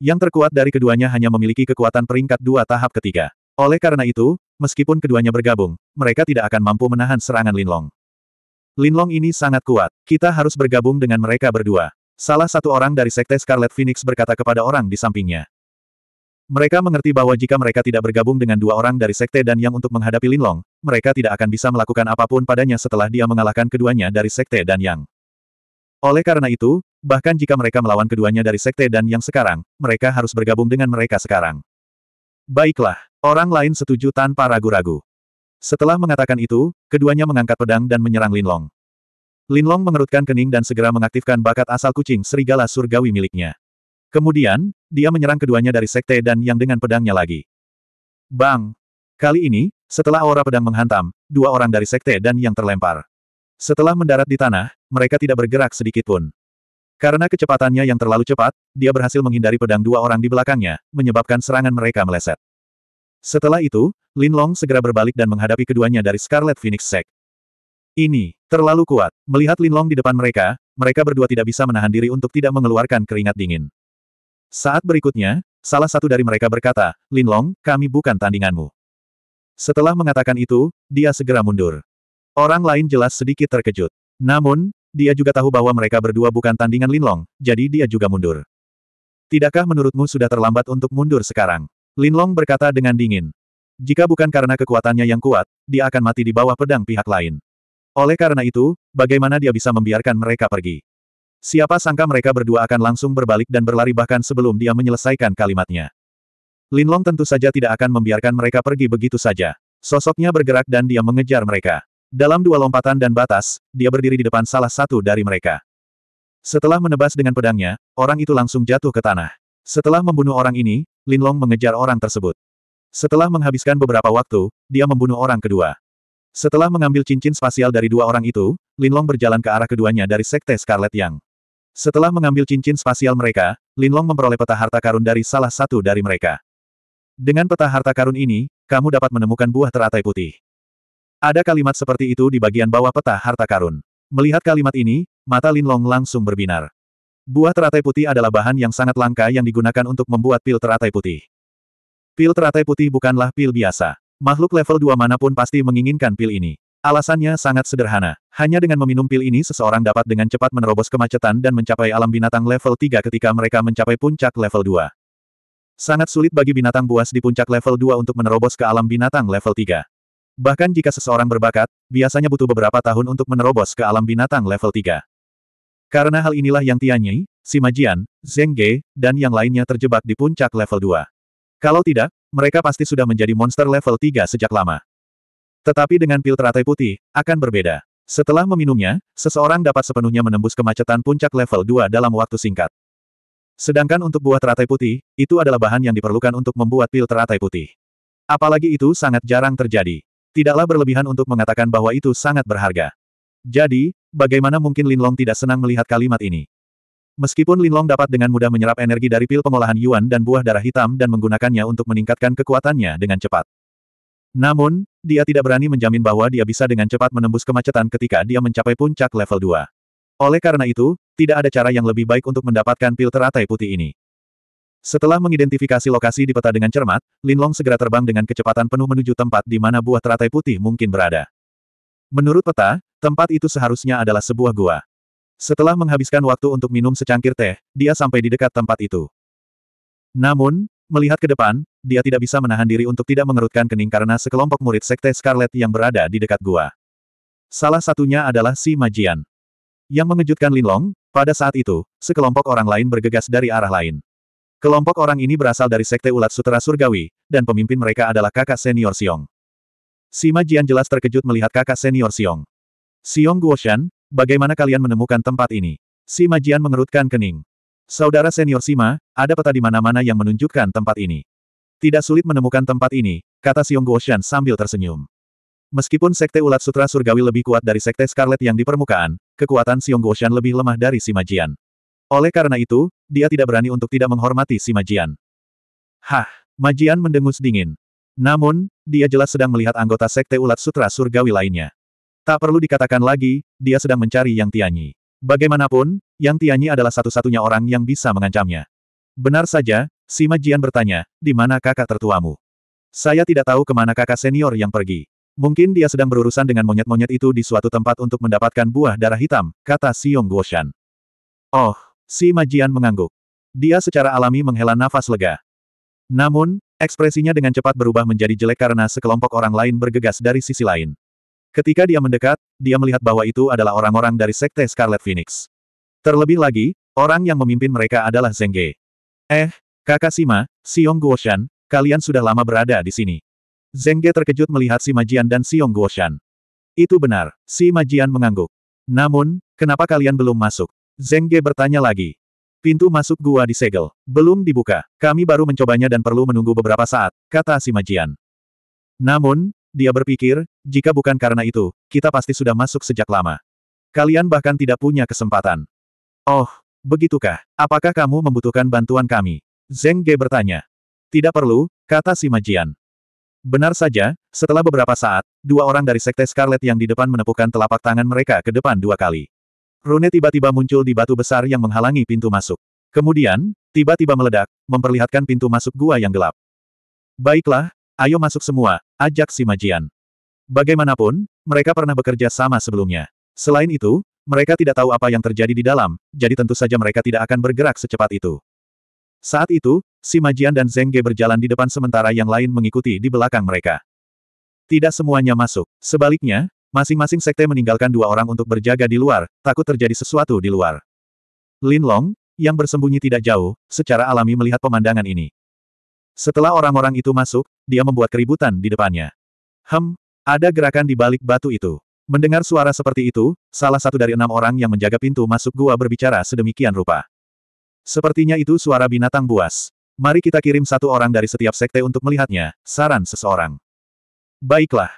Speaker 1: Yang terkuat dari keduanya hanya memiliki kekuatan peringkat dua tahap ketiga. Oleh karena itu, meskipun keduanya bergabung, mereka tidak akan mampu menahan serangan Linlong. Linlong ini sangat kuat, kita harus bergabung dengan mereka berdua. Salah satu orang dari Sekte Scarlet Phoenix berkata kepada orang di sampingnya. Mereka mengerti bahwa jika mereka tidak bergabung dengan dua orang dari Sekte dan Yang untuk menghadapi Linlong, mereka tidak akan bisa melakukan apa pun padanya setelah dia mengalahkan keduanya dari Sekte dan Yang. Oleh karena itu, bahkan jika mereka melawan keduanya dari Sekte dan Yang sekarang, mereka harus bergabung dengan mereka sekarang. Baiklah, orang lain setuju tanpa ragu-ragu. Setelah mengatakan itu, keduanya mengangkat pedang dan menyerang Linlong. Linlong mengerutkan kening dan segera mengaktifkan bakat asal kucing serigala surgawi miliknya. Kemudian, dia menyerang keduanya dari sekte dan yang dengan pedangnya lagi. Bang! Kali ini, setelah aura pedang menghantam, dua orang dari sekte dan yang terlempar. Setelah mendarat di tanah, mereka tidak bergerak sedikit pun. Karena kecepatannya yang terlalu cepat, dia berhasil menghindari pedang dua orang di belakangnya, menyebabkan serangan mereka meleset. Setelah itu, Lin Long segera berbalik dan menghadapi keduanya dari Scarlet Phoenix Sect. Ini, terlalu kuat. Melihat Lin Long di depan mereka, mereka berdua tidak bisa menahan diri untuk tidak mengeluarkan keringat dingin. Saat berikutnya, salah satu dari mereka berkata, Lin Long, kami bukan tandinganmu. Setelah mengatakan itu, dia segera mundur. Orang lain jelas sedikit terkejut. Namun, dia juga tahu bahwa mereka berdua bukan tandingan Lin Long, jadi dia juga mundur. Tidakkah menurutmu sudah terlambat untuk mundur sekarang? Lin Long berkata dengan dingin. Jika bukan karena kekuatannya yang kuat, dia akan mati di bawah pedang pihak lain. Oleh karena itu, bagaimana dia bisa membiarkan mereka pergi? Siapa sangka mereka berdua akan langsung berbalik dan berlari bahkan sebelum dia menyelesaikan kalimatnya. Linlong tentu saja tidak akan membiarkan mereka pergi begitu saja. Sosoknya bergerak dan dia mengejar mereka. Dalam dua lompatan dan batas, dia berdiri di depan salah satu dari mereka. Setelah menebas dengan pedangnya, orang itu langsung jatuh ke tanah. Setelah membunuh orang ini, Lin Long mengejar orang tersebut. Setelah menghabiskan beberapa waktu, dia membunuh orang kedua. Setelah mengambil cincin spasial dari dua orang itu, Lin Long berjalan ke arah keduanya dari Sekte Scarlet Yang. Setelah mengambil cincin spasial mereka, Lin Long memperoleh peta harta karun dari salah satu dari mereka. Dengan peta harta karun ini, kamu dapat menemukan buah teratai putih. Ada kalimat seperti itu di bagian bawah peta harta karun. Melihat kalimat ini, mata Lin Long langsung berbinar. Buah teratai putih adalah bahan yang sangat langka yang digunakan untuk membuat pil teratai putih. Pil teratai putih bukanlah pil biasa. Makhluk level 2 mana pun pasti menginginkan pil ini. Alasannya sangat sederhana. Hanya dengan meminum pil ini seseorang dapat dengan cepat menerobos kemacetan dan mencapai alam binatang level 3 ketika mereka mencapai puncak level 2. Sangat sulit bagi binatang buas di puncak level 2 untuk menerobos ke alam binatang level 3. Bahkan jika seseorang berbakat, biasanya butuh beberapa tahun untuk menerobos ke alam binatang level 3. Karena hal inilah yang Tianyi, si Majian, Zheng Ge, dan yang lainnya terjebak di puncak level 2. Kalau tidak, mereka pasti sudah menjadi monster level 3 sejak lama. Tetapi dengan pil teratai putih, akan berbeda. Setelah meminumnya, seseorang dapat sepenuhnya menembus kemacetan puncak level 2 dalam waktu singkat. Sedangkan untuk buah teratai putih, itu adalah bahan yang diperlukan untuk membuat pil teratai putih. Apalagi itu sangat jarang terjadi. Tidaklah berlebihan untuk mengatakan bahwa itu sangat berharga. Jadi, bagaimana mungkin Lin Long tidak senang melihat kalimat ini? Meskipun Lin Long dapat dengan mudah menyerap energi dari pil pengolahan Yuan dan buah darah hitam dan menggunakannya untuk meningkatkan kekuatannya dengan cepat. Namun, dia tidak berani menjamin bahwa dia bisa dengan cepat menembus kemacetan ketika dia mencapai puncak level 2. Oleh karena itu, tidak ada cara yang lebih baik untuk mendapatkan pil teratai putih ini. Setelah mengidentifikasi lokasi di peta dengan cermat, Lin Long segera terbang dengan kecepatan penuh menuju tempat di mana buah teratai putih mungkin berada. Menurut peta, tempat itu seharusnya adalah sebuah gua. Setelah menghabiskan waktu untuk minum secangkir teh, dia sampai di dekat tempat itu. Namun, melihat ke depan, dia tidak bisa menahan diri untuk tidak mengerutkan kening karena sekelompok murid Sekte Scarlet yang berada di dekat gua. Salah satunya adalah si Majian. Yang mengejutkan Lin Long, pada saat itu, sekelompok orang lain bergegas dari arah lain. Kelompok orang ini berasal dari Sekte Ulat Sutera Surgawi, dan pemimpin mereka adalah kakak senior Siong. Si Majian jelas terkejut melihat kakak senior Siong. Siong Guoshan, bagaimana kalian menemukan tempat ini? Si Majian mengerutkan kening. Saudara senior Sima, ada peta di mana-mana yang menunjukkan tempat ini. Tidak sulit menemukan tempat ini, kata Siong Guoshan sambil tersenyum. Meskipun Sekte Ulat Sutra Surgawi lebih kuat dari Sekte Scarlet yang di permukaan, kekuatan Siong Guoshan lebih lemah dari si Majian. Oleh karena itu, dia tidak berani untuk tidak menghormati si Majian. Hah, Majian mendengus dingin. Namun, dia jelas sedang melihat anggota Sekte Ulat Sutra Surgawi lainnya. Tak perlu dikatakan lagi, dia sedang mencari Yang Tianyi. Bagaimanapun, Yang Tianyi adalah satu-satunya orang yang bisa mengancamnya. Benar saja, si Majian bertanya, di mana kakak tertuamu? Saya tidak tahu ke mana kakak senior yang pergi. Mungkin dia sedang berurusan dengan monyet-monyet itu di suatu tempat untuk mendapatkan buah darah hitam, kata Siong Guoshan. Oh, si Majian mengangguk. Dia secara alami menghela nafas lega. Namun, Ekspresinya dengan cepat berubah menjadi jelek karena sekelompok orang lain bergegas dari sisi lain. Ketika dia mendekat, dia melihat bahwa itu adalah orang-orang dari Sekte Scarlet Phoenix. Terlebih lagi, orang yang memimpin mereka adalah Zheng Ge. Eh, kakak Sima, Xiong Guoshan, kalian sudah lama berada di sini. Zheng Ge terkejut melihat si Majian dan Xiong Guoshan. Itu benar, si Majian mengangguk. Namun, kenapa kalian belum masuk? Zheng Ge bertanya lagi. Pintu masuk gua disegel. Belum dibuka. Kami baru mencobanya dan perlu menunggu beberapa saat, kata si Majian. Namun, dia berpikir, jika bukan karena itu, kita pasti sudah masuk sejak lama. Kalian bahkan tidak punya kesempatan. Oh, begitukah? Apakah kamu membutuhkan bantuan kami? Zheng Ge bertanya. Tidak perlu, kata si Majian. Benar saja, setelah beberapa saat, dua orang dari Sekte Scarlet yang di depan menepukkan telapak tangan mereka ke depan dua kali. Rune tiba-tiba muncul di batu besar yang menghalangi pintu masuk. Kemudian, tiba-tiba meledak, memperlihatkan pintu masuk gua yang gelap. Baiklah, ayo masuk semua, ajak si Majian. Bagaimanapun, mereka pernah bekerja sama sebelumnya. Selain itu, mereka tidak tahu apa yang terjadi di dalam, jadi tentu saja mereka tidak akan bergerak secepat itu. Saat itu, si Majian dan Zheng Ge berjalan di depan sementara yang lain mengikuti di belakang mereka. Tidak semuanya masuk. Sebaliknya, Masing-masing sekte meninggalkan dua orang untuk berjaga di luar, takut terjadi sesuatu di luar. Lin Long, yang bersembunyi tidak jauh, secara alami melihat pemandangan ini. Setelah orang-orang itu masuk, dia membuat keributan di depannya. Hem, ada gerakan di balik batu itu. Mendengar suara seperti itu, salah satu dari enam orang yang menjaga pintu masuk gua berbicara sedemikian rupa. Sepertinya itu suara binatang buas. Mari kita kirim satu orang dari setiap sekte untuk melihatnya, saran seseorang. Baiklah.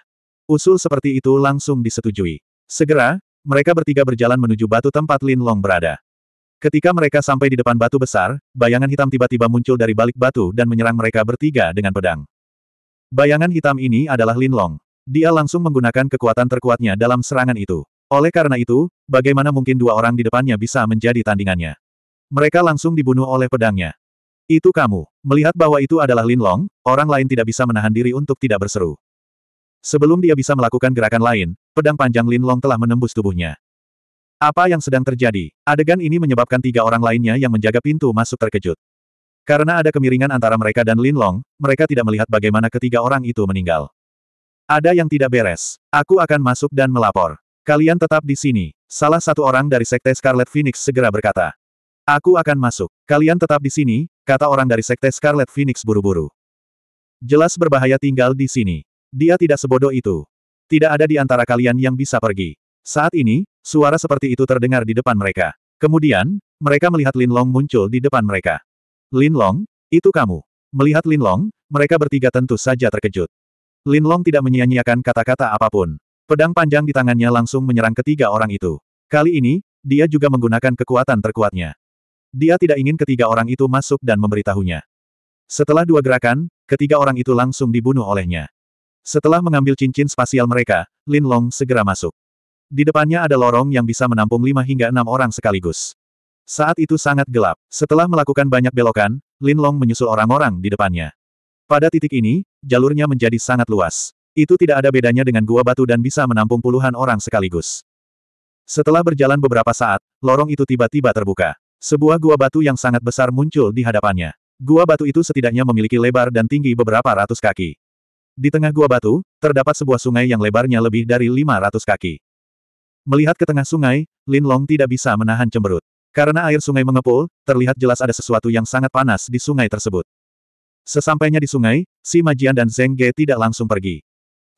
Speaker 1: Usul seperti itu langsung disetujui. Segera, mereka bertiga berjalan menuju batu tempat Lin Long berada. Ketika mereka sampai di depan batu besar, bayangan hitam tiba-tiba muncul dari balik batu dan menyerang mereka bertiga dengan pedang. Bayangan hitam ini adalah Lin Long. Dia langsung menggunakan kekuatan terkuatnya dalam serangan itu. Oleh karena itu, bagaimana mungkin dua orang di depannya bisa menjadi tandingannya? Mereka langsung dibunuh oleh pedangnya. Itu kamu. Melihat bahwa itu adalah Lin Long, orang lain tidak bisa menahan diri untuk tidak berseru. Sebelum dia bisa melakukan gerakan lain, pedang panjang Lin Long telah menembus tubuhnya. Apa yang sedang terjadi? Adegan ini menyebabkan tiga orang lainnya yang menjaga pintu masuk terkejut. Karena ada kemiringan antara mereka dan Lin Long, mereka tidak melihat bagaimana ketiga orang itu meninggal. Ada yang tidak beres. Aku akan masuk dan melapor. Kalian tetap di sini. Salah satu orang dari Sekte Scarlet Phoenix segera berkata. Aku akan masuk. Kalian tetap di sini, kata orang dari Sekte Scarlet Phoenix buru-buru. Jelas berbahaya tinggal di sini. Dia tidak sebodoh itu. Tidak ada di antara kalian yang bisa pergi. Saat ini, suara seperti itu terdengar di depan mereka. Kemudian, mereka melihat Lin Long muncul di depan mereka. Lin Long, itu kamu. Melihat Lin Long, mereka bertiga tentu saja terkejut. Lin Long tidak menyia-nyiakan kata-kata apa pun. Pedang panjang di tangannya langsung menyerang ketiga orang itu. Kali ini, dia juga menggunakan kekuatan terkuatnya. Dia tidak ingin ketiga orang itu masuk dan memberitahunya. Setelah dua gerakan, ketiga orang itu langsung dibunuh olehnya. Setelah mengambil cincin spasial mereka, Lin Long segera masuk. Di depannya ada lorong yang bisa menampung lima hingga enam orang sekaligus. Saat itu sangat gelap. Setelah melakukan banyak belokan, Lin Long menyusul orang-orang di depannya. Pada titik ini, jalurnya menjadi sangat luas. Itu tidak ada bedanya dengan gua batu dan bisa menampung puluhan orang sekaligus. Setelah berjalan beberapa saat, lorong itu tiba-tiba terbuka. Sebuah gua batu yang sangat besar muncul di hadapannya. Gua batu itu setidaknya memiliki lebar dan tinggi beberapa ratus kaki. Di tengah gua batu, terdapat sebuah sungai yang lebarnya lebih dari 500 kaki. Melihat ke tengah sungai, Lin Long tidak bisa menahan cemberut. Karena air sungai mengepul, terlihat jelas ada sesuatu yang sangat panas di sungai tersebut. Sesampainya di sungai, si Majian dan Zheng Ge tidak langsung pergi.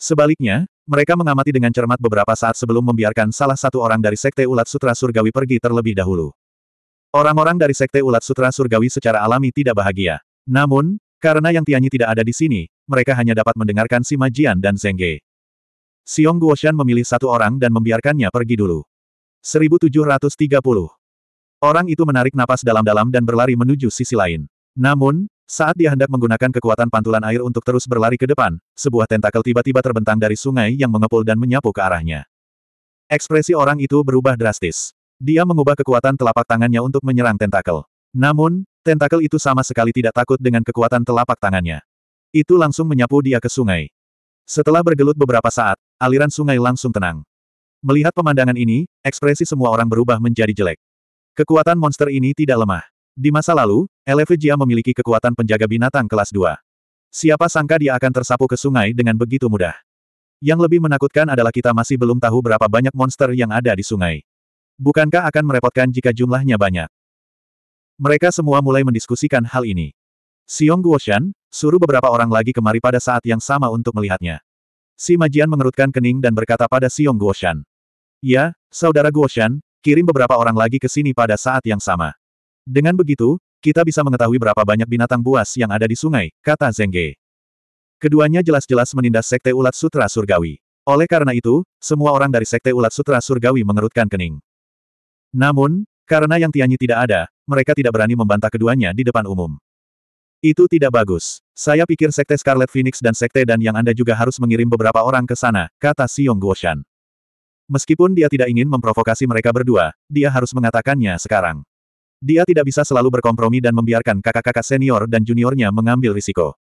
Speaker 1: Sebaliknya, mereka mengamati dengan cermat beberapa saat sebelum membiarkan salah satu orang dari Sekte Ulat Sutra Surgawi pergi terlebih dahulu. Orang-orang dari Sekte Ulat Sutra Surgawi secara alami tidak bahagia. Namun, karena Yang Tianyi tidak ada di sini, mereka hanya dapat mendengarkan si Majian dan Zengge. Xiong Guoshan memilih satu orang dan membiarkannya pergi dulu. 1730. Orang itu menarik napas dalam-dalam dan berlari menuju sisi lain. Namun, saat dia hendak menggunakan kekuatan pantulan air untuk terus berlari ke depan, sebuah tentakel tiba-tiba terbentang dari sungai yang mengepul dan menyapu ke arahnya. Ekspresi orang itu berubah drastis. Dia mengubah kekuatan telapak tangannya untuk menyerang tentakel. Namun, tentakel itu sama sekali tidak takut dengan kekuatan telapak tangannya. Itu langsung menyapu dia ke sungai. Setelah bergelut beberapa saat, aliran sungai langsung tenang. Melihat pemandangan ini, ekspresi semua orang berubah menjadi jelek. Kekuatan monster ini tidak lemah. Di masa lalu, Elevejia memiliki kekuatan penjaga binatang kelas 2. Siapa sangka dia akan tersapu ke sungai dengan begitu mudah. Yang lebih menakutkan adalah kita masih belum tahu berapa banyak monster yang ada di sungai. Bukankah akan merepotkan jika jumlahnya banyak? Mereka semua mulai mendiskusikan hal ini. Xiong Guoshan, suruh beberapa orang lagi kemari pada saat yang sama untuk melihatnya. Si Majian mengerutkan kening dan berkata pada Xiong Guoshan. Ya, saudara Guoshan, kirim beberapa orang lagi ke sini pada saat yang sama. Dengan begitu, kita bisa mengetahui berapa banyak binatang buas yang ada di sungai, kata Zengge. Keduanya jelas-jelas menindas Sekte Ulat Sutra Surgawi. Oleh karena itu, semua orang dari Sekte Ulat Sutra Surgawi mengerutkan kening. Namun, karena yang Tianyi tidak ada, mereka tidak berani membantah keduanya di depan umum. Itu tidak bagus. Saya pikir Sekte Scarlet Phoenix dan Sekte dan yang Anda juga harus mengirim beberapa orang ke sana, kata Xiong Guoshan. Meskipun dia tidak ingin memprovokasi mereka berdua, dia harus mengatakannya sekarang. Dia tidak bisa selalu berkompromi dan membiarkan kakak-kakak senior dan juniornya mengambil risiko.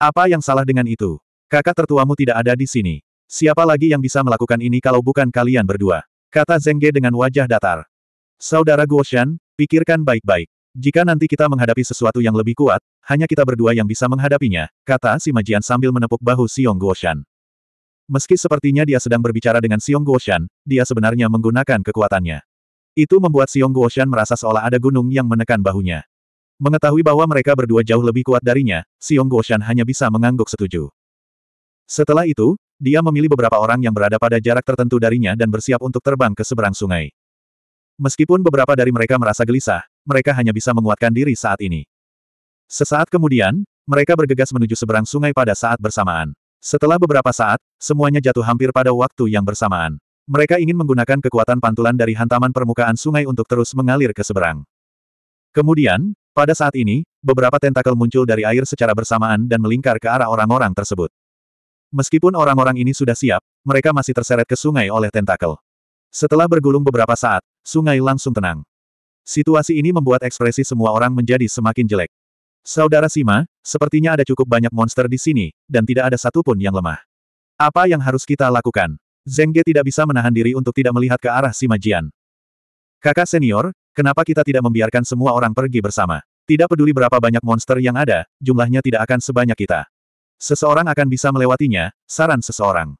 Speaker 1: Apa yang salah dengan itu? Kakak tertuamu tidak ada di sini. Siapa lagi yang bisa melakukan ini kalau bukan kalian berdua? Kata Zengge dengan wajah datar. Saudara Guoshan, pikirkan baik-baik. Jika nanti kita menghadapi sesuatu yang lebih kuat, hanya kita berdua yang bisa menghadapinya, kata si Majian sambil menepuk bahu Xiong Guoshan. Meski sepertinya dia sedang berbicara dengan Xiong Guoshan, dia sebenarnya menggunakan kekuatannya. Itu membuat Xiong Guoshan merasa seolah ada gunung yang menekan bahunya. Mengetahui bahwa mereka berdua jauh lebih kuat darinya, Xiong Guoshan hanya bisa mengangguk setuju. Setelah itu, dia memilih beberapa orang yang berada pada jarak tertentu darinya dan bersiap untuk terbang ke seberang sungai. Meskipun beberapa dari mereka merasa gelisah, mereka hanya bisa menguatkan diri saat ini. Sesaat kemudian, mereka bergegas menuju seberang sungai pada saat bersamaan. Setelah beberapa saat, semuanya jatuh hampir pada waktu yang bersamaan. Mereka ingin menggunakan kekuatan pantulan dari hantaman permukaan sungai untuk terus mengalir ke seberang. Kemudian, pada saat ini, beberapa tentakel muncul dari air secara bersamaan dan melingkar ke arah orang-orang tersebut. Meskipun orang-orang ini sudah siap, mereka masih terseret ke sungai oleh tentakel. Setelah bergulung beberapa saat, sungai langsung tenang. Situasi ini membuat ekspresi semua orang menjadi semakin jelek. Saudara Sima, sepertinya ada cukup banyak monster di sini, dan tidak ada satupun yang lemah. Apa yang harus kita lakukan? Zeng Ge tidak bisa menahan diri untuk tidak melihat ke arah si Majian. Kakak senior, kenapa kita tidak membiarkan semua orang pergi bersama? Tidak peduli berapa banyak monster yang ada, jumlahnya tidak akan sebanyak kita. Seseorang akan bisa melewatinya, saran seseorang.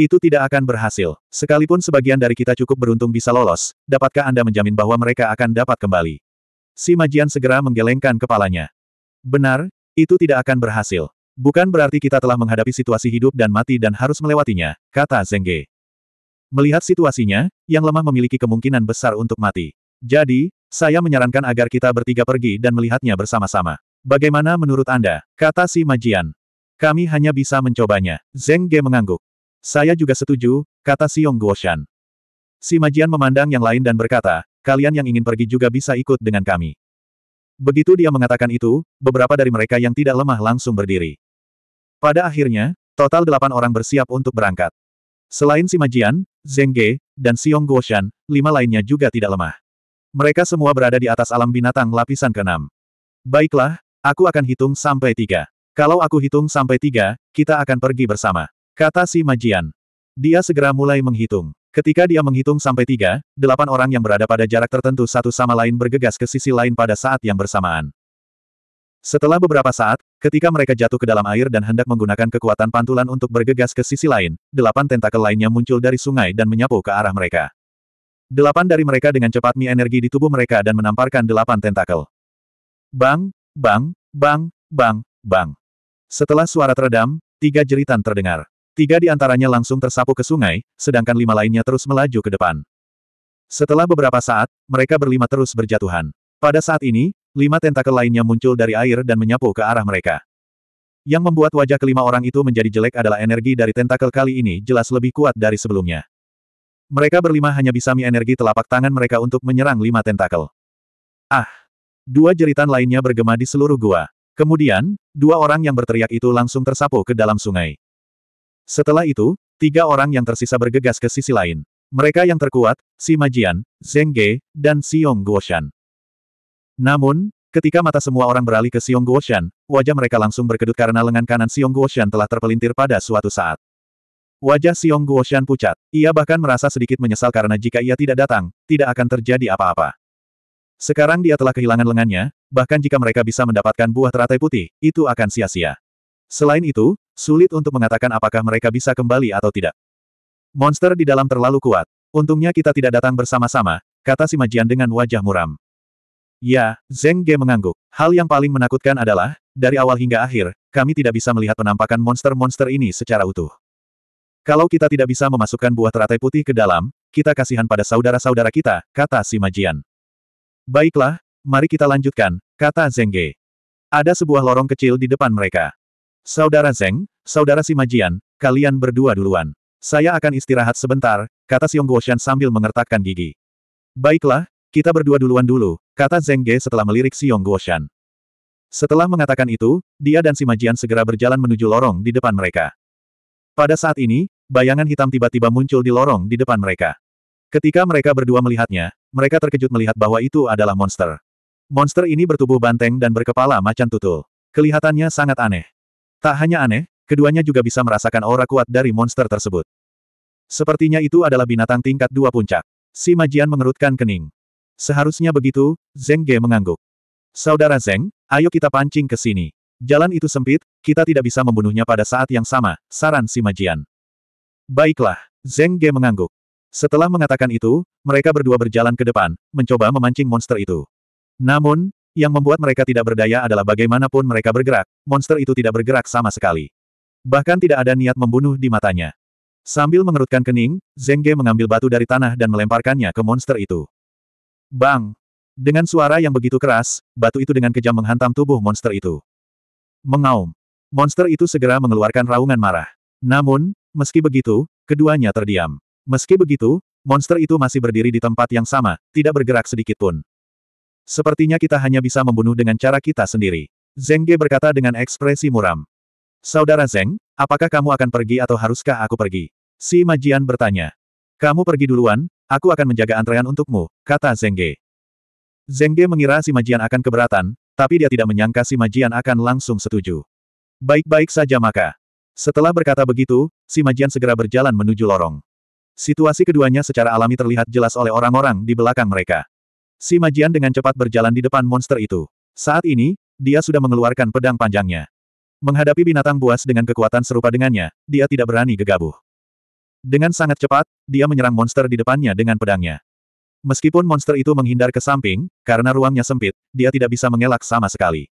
Speaker 1: Itu tidak akan berhasil. Sekalipun sebagian dari kita cukup beruntung bisa lolos, dapatkah Anda menjamin bahwa mereka akan dapat kembali? Si Majian segera menggelengkan kepalanya. Benar, itu tidak akan berhasil. Bukan berarti kita telah menghadapi situasi hidup dan mati dan harus melewatinya, kata Zengge. Melihat situasinya, yang lemah memiliki kemungkinan besar untuk mati. Jadi, saya menyarankan agar kita bertiga pergi dan melihatnya bersama-sama. Bagaimana menurut Anda? Kata si Majian. Kami hanya bisa mencobanya. Zeng Ge mengangguk. Saya juga setuju, kata Siong Guoshan. Si Majian memandang yang lain dan berkata, kalian yang ingin pergi juga bisa ikut dengan kami. Begitu dia mengatakan itu, beberapa dari mereka yang tidak lemah langsung berdiri. Pada akhirnya, total delapan orang bersiap untuk berangkat. Selain si Majian, Zheng Ge, dan Xiong Guoshan, lima lainnya juga tidak lemah. Mereka semua berada di atas alam binatang lapisan keenam. Baiklah, aku akan hitung sampai tiga. Kalau aku hitung sampai tiga, kita akan pergi bersama. Kata si Majian. Dia segera mulai menghitung. Ketika dia menghitung sampai tiga, delapan orang yang berada pada jarak tertentu satu sama lain bergegas ke sisi lain pada saat yang bersamaan. Setelah beberapa saat, ketika mereka jatuh ke dalam air dan hendak menggunakan kekuatan pantulan untuk bergegas ke sisi lain, delapan tentakel lainnya muncul dari sungai dan menyapu ke arah mereka. Delapan dari mereka dengan cepat mi energi di tubuh mereka dan menamparkan delapan tentakel. Bang, bang, bang, bang, bang. Setelah suara teredam, tiga jeritan terdengar. Tiga di antaranya langsung tersapu ke sungai, sedangkan lima lainnya terus melaju ke depan. Setelah beberapa saat, mereka berlima terus berjatuhan. Pada saat ini, lima tentakel lainnya muncul dari air dan menyapu ke arah mereka. Yang membuat wajah kelima orang itu menjadi jelek adalah energi dari tentakel kali ini jelas lebih kuat dari sebelumnya. Mereka berlima hanya bisa mi energi telapak tangan mereka untuk menyerang lima tentakel. Ah! Dua jeritan lainnya bergema di seluruh gua. Kemudian, dua orang yang berteriak itu langsung tersapu ke dalam sungai. Setelah itu, tiga orang yang tersisa bergegas ke sisi lain. Mereka yang terkuat, Si Majian, Zheng Ge, dan Xiong Guoshan. Namun, ketika mata semua orang beralih ke Xiong Guoshan, wajah mereka langsung berkedut karena lengan kanan Xiong Guoshan telah terpelintir pada suatu saat. Wajah Xiong Guoshan pucat. Ia bahkan merasa sedikit menyesal karena jika ia tidak datang, tidak akan terjadi apa-apa. Sekarang dia telah kehilangan lengannya, bahkan jika mereka bisa mendapatkan buah teratai putih, itu akan sia-sia. Selain itu, sulit untuk mengatakan apakah mereka bisa kembali atau tidak. Monster di dalam terlalu kuat. Untungnya kita tidak datang bersama-sama, kata si Majian dengan wajah muram. Ya, Zheng Ge mengangguk. Hal yang paling menakutkan adalah, dari awal hingga akhir, kami tidak bisa melihat penampakan monster-monster ini secara utuh. Kalau kita tidak bisa memasukkan buah teratai putih ke dalam, kita kasihan pada saudara-saudara kita, kata si Majian. Baiklah, mari kita lanjutkan, kata Zheng Ge. Ada sebuah lorong kecil di depan mereka. Saudara Zheng, saudara si Majian, kalian berdua duluan. Saya akan istirahat sebentar, kata Xiong Guoshan sambil mengertakkan gigi. Baiklah, kita berdua duluan dulu, kata Zheng Ge setelah melirik Xiong Guoshan. Setelah mengatakan itu, dia dan si Majian segera berjalan menuju lorong di depan mereka. Pada saat ini, bayangan hitam tiba-tiba muncul di lorong di depan mereka. Ketika mereka berdua melihatnya, mereka terkejut melihat bahwa itu adalah monster. Monster ini bertubuh banteng dan berkepala macan tutul. Kelihatannya sangat aneh. Tak hanya aneh, keduanya juga bisa merasakan aura kuat dari monster tersebut. Sepertinya itu adalah binatang tingkat dua puncak. Si Majian mengerutkan kening. Seharusnya begitu, Zeng Ge mengangguk. Saudara Zeng, ayo kita pancing ke sini. Jalan itu sempit, kita tidak bisa membunuhnya pada saat yang sama, saran si Majian. Baiklah, Zeng Ge mengangguk. Setelah mengatakan itu, mereka berdua berjalan ke depan, mencoba memancing monster itu. Namun, yang membuat mereka tidak berdaya adalah bagaimanapun mereka bergerak, monster itu tidak bergerak sama sekali. Bahkan tidak ada niat membunuh di matanya. Sambil mengerutkan kening, Zheng Ge mengambil batu dari tanah dan melemparkannya ke monster itu. Bang! Dengan suara yang begitu keras, batu itu dengan kejam menghantam tubuh monster itu. Mengaum. Monster itu segera mengeluarkan raungan marah. Namun, meski begitu, keduanya terdiam. Meski begitu, monster itu masih berdiri di tempat yang sama, tidak bergerak sedikit pun. Sepertinya kita hanya bisa membunuh dengan cara kita sendiri. Zheng Ge berkata dengan ekspresi muram. Saudara Zheng, apakah kamu akan pergi atau haruskah aku pergi? Si Majian bertanya. Kamu pergi duluan, aku akan menjaga antrean untukmu, kata Zheng Ge. Zheng Ge mengira si Majian akan keberatan, tapi dia tidak menyangka si Majian akan langsung setuju. Baik-baik saja maka. Setelah berkata begitu, si Majian segera berjalan menuju lorong. Situasi keduanya secara alami terlihat jelas oleh orang-orang di belakang mereka. Si Majian dengan cepat berjalan di depan monster itu. Saat ini, dia sudah mengeluarkan pedang panjangnya. Menghadapi binatang buas dengan kekuatan serupa dengannya, dia tidak berani gegabah. Dengan sangat cepat, dia menyerang monster di depannya dengan pedangnya. Meskipun monster itu menghindar ke samping, karena ruangnya sempit, dia tidak bisa mengelak sama sekali.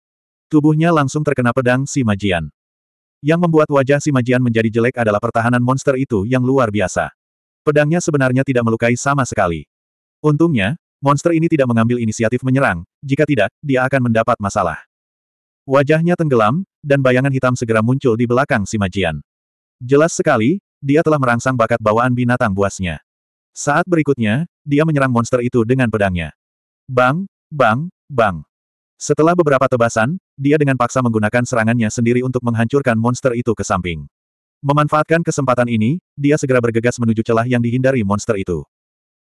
Speaker 1: Tubuhnya langsung terkena pedang si Majian. Yang membuat wajah si Majian menjadi jelek adalah pertahanan monster itu yang luar biasa. Pedangnya sebenarnya tidak melukai sama sekali. Untungnya, monster ini tidak mengambil inisiatif menyerang, jika tidak, dia akan mendapat masalah. Wajahnya tenggelam, dan bayangan hitam segera muncul di belakang si Majian. Jelas sekali, dia telah merangsang bakat bawaan binatang buasnya. Saat berikutnya, dia menyerang monster itu dengan pedangnya. Bang, bang, bang. Setelah beberapa tebasan, dia dengan paksa menggunakan serangannya sendiri untuk menghancurkan monster itu ke samping. Memanfaatkan kesempatan ini, dia segera bergegas menuju celah yang dihindari monster itu.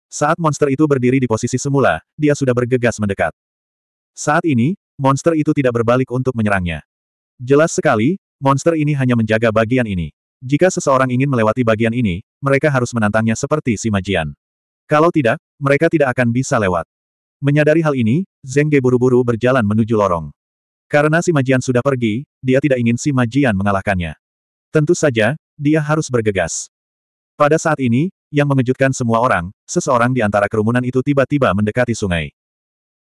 Speaker 1: Saat monster itu berdiri di posisi semula, dia sudah bergegas mendekat. Saat ini, monster itu tidak berbalik untuk menyerangnya. Jelas sekali, monster ini hanya menjaga bagian ini. Jika seseorang ingin melewati bagian ini, mereka harus menantangnya seperti si Majian. Kalau tidak, mereka tidak akan bisa lewat. Menyadari hal ini, Zheng Ge buru-buru berjalan menuju lorong. Karena si Majian sudah pergi, dia tidak ingin si Majian mengalahkannya. Tentu saja, dia harus bergegas. Pada saat ini, yang mengejutkan semua orang, seseorang di antara kerumunan itu tiba-tiba mendekati sungai.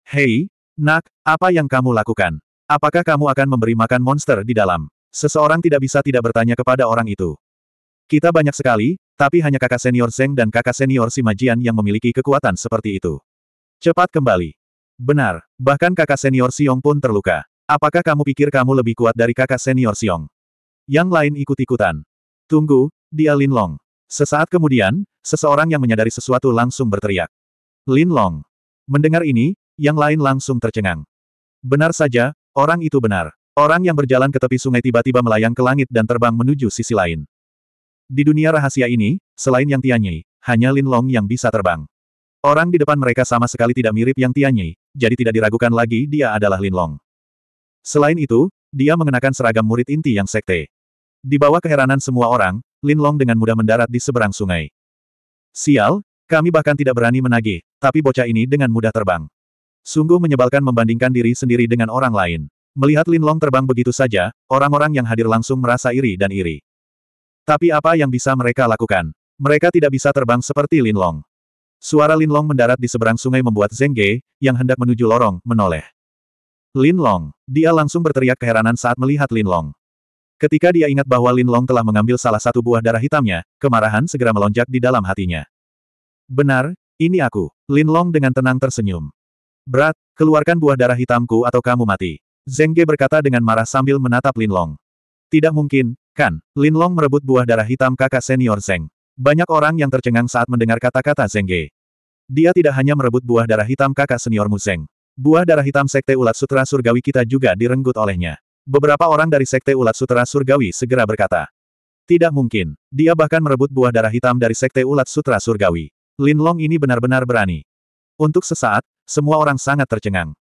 Speaker 1: Hei, nak, apa yang kamu lakukan? Apakah kamu akan memberi makan monster di dalam? Seseorang tidak bisa tidak bertanya kepada orang itu. Kita banyak sekali, tapi hanya kakak senior Zeng dan kakak senior si Majian yang memiliki kekuatan seperti itu. Cepat kembali. Benar, bahkan kakak senior Siong pun terluka. Apakah kamu pikir kamu lebih kuat dari kakak senior Xiong? Yang lain ikut-ikutan. Tunggu, dia Lin Long. Sesaat kemudian, seseorang yang menyadari sesuatu langsung berteriak. Lin Long. Mendengar ini, yang lain langsung tercengang. Benar saja, orang itu benar. Orang yang berjalan ke tepi sungai tiba-tiba melayang ke langit dan terbang menuju sisi lain. Di dunia rahasia ini, selain Yang Tianyi, hanya Lin Long yang bisa terbang. Orang di depan mereka sama sekali tidak mirip Yang Tianyi, jadi tidak diragukan lagi dia adalah Lin Long. Selain itu, dia mengenakan seragam murid inti yang sekte. Di bawah keheranan semua orang, Lin Long dengan mudah mendarat di seberang sungai. Sial, kami bahkan tidak berani menagih, tapi bocah ini dengan mudah terbang. Sungguh menyebalkan membandingkan diri sendiri dengan orang lain. Melihat Lin Long terbang begitu saja, orang-orang yang hadir langsung merasa iri dan iri. Tapi apa yang bisa mereka lakukan? Mereka tidak bisa terbang seperti Lin Long. Suara Lin Long mendarat di seberang sungai membuat Zheng Ge, yang hendak menuju lorong, menoleh. Lin Long. Dia langsung berteriak keheranan saat melihat Lin Long. Ketika dia ingat bahwa Lin Long telah mengambil salah satu buah darah hitamnya, kemarahan segera melonjak di dalam hatinya. Benar, ini aku. Lin Long dengan tenang tersenyum. Berat, keluarkan buah darah hitamku atau kamu mati. Zheng Ge berkata dengan marah sambil menatap Lin Long. Tidak mungkin, kan? Lin Long merebut buah darah hitam kakak senior Zheng. Banyak orang yang tercengang saat mendengar kata-kata Zheng Ge. Dia tidak hanya merebut buah darah hitam kakak senior Mu Zheng. Buah darah hitam Sekte Ulat Sutra Surgawi kita juga direnggut olehnya. Beberapa orang dari Sekte Ulat Sutra Surgawi segera berkata. Tidak mungkin. Dia bahkan merebut buah darah hitam dari Sekte Ulat Sutra Surgawi. Lin Long ini benar-benar berani. Untuk sesaat, semua orang sangat tercengang.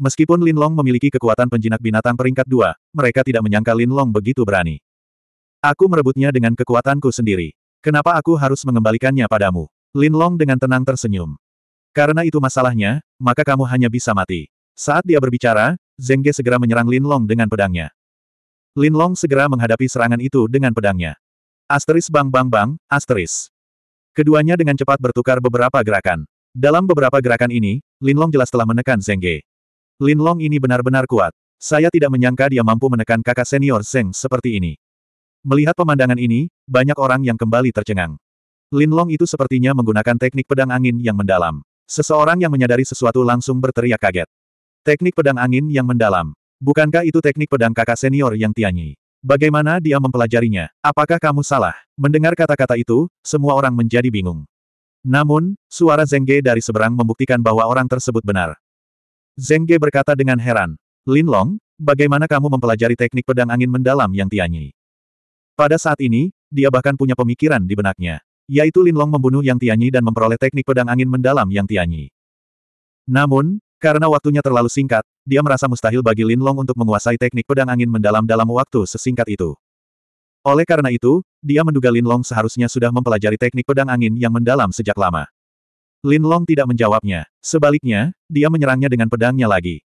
Speaker 1: Meskipun Lin Long memiliki kekuatan penjinak binatang peringkat dua, mereka tidak menyangka Lin Long begitu berani. Aku merebutnya dengan kekuatanku sendiri. Kenapa aku harus mengembalikannya padamu? Lin Long dengan tenang tersenyum. Karena itu masalahnya, maka kamu hanya bisa mati. Saat dia berbicara, Zheng Ge segera menyerang Lin Long dengan pedangnya. Lin Long segera menghadapi serangan itu dengan pedangnya. Asteris bang bang bang, asteris. Keduanya dengan cepat bertukar beberapa gerakan. Dalam beberapa gerakan ini, Lin Long jelas telah menekan Zheng Ge. Lin Long ini benar-benar kuat. Saya tidak menyangka dia mampu menekan kakak senior Zheng seperti ini. Melihat pemandangan ini, banyak orang yang kembali tercengang. Lin Long itu sepertinya menggunakan teknik pedang angin yang mendalam. Seseorang yang menyadari sesuatu langsung berteriak kaget. Teknik pedang angin yang mendalam. Bukankah itu teknik pedang kakak senior yang Tianyi? Bagaimana dia mempelajarinya? Apakah kamu salah? Mendengar kata-kata itu, semua orang menjadi bingung. Namun, suara Zengge dari seberang membuktikan bahwa orang tersebut benar. Zengge berkata dengan heran. Lin Long, bagaimana kamu mempelajari teknik pedang angin mendalam yang Tianyi? Pada saat ini, dia bahkan punya pemikiran di benaknya yaitu Lin Long membunuh Yang Tianyi dan memperoleh teknik pedang angin mendalam Yang Tianyi. Namun, karena waktunya terlalu singkat, dia merasa mustahil bagi Lin Long untuk menguasai teknik pedang angin mendalam dalam waktu sesingkat itu. Oleh karena itu, dia menduga Lin Long seharusnya sudah mempelajari teknik pedang angin yang mendalam sejak lama. Lin Long tidak menjawabnya. Sebaliknya, dia menyerangnya dengan pedangnya lagi.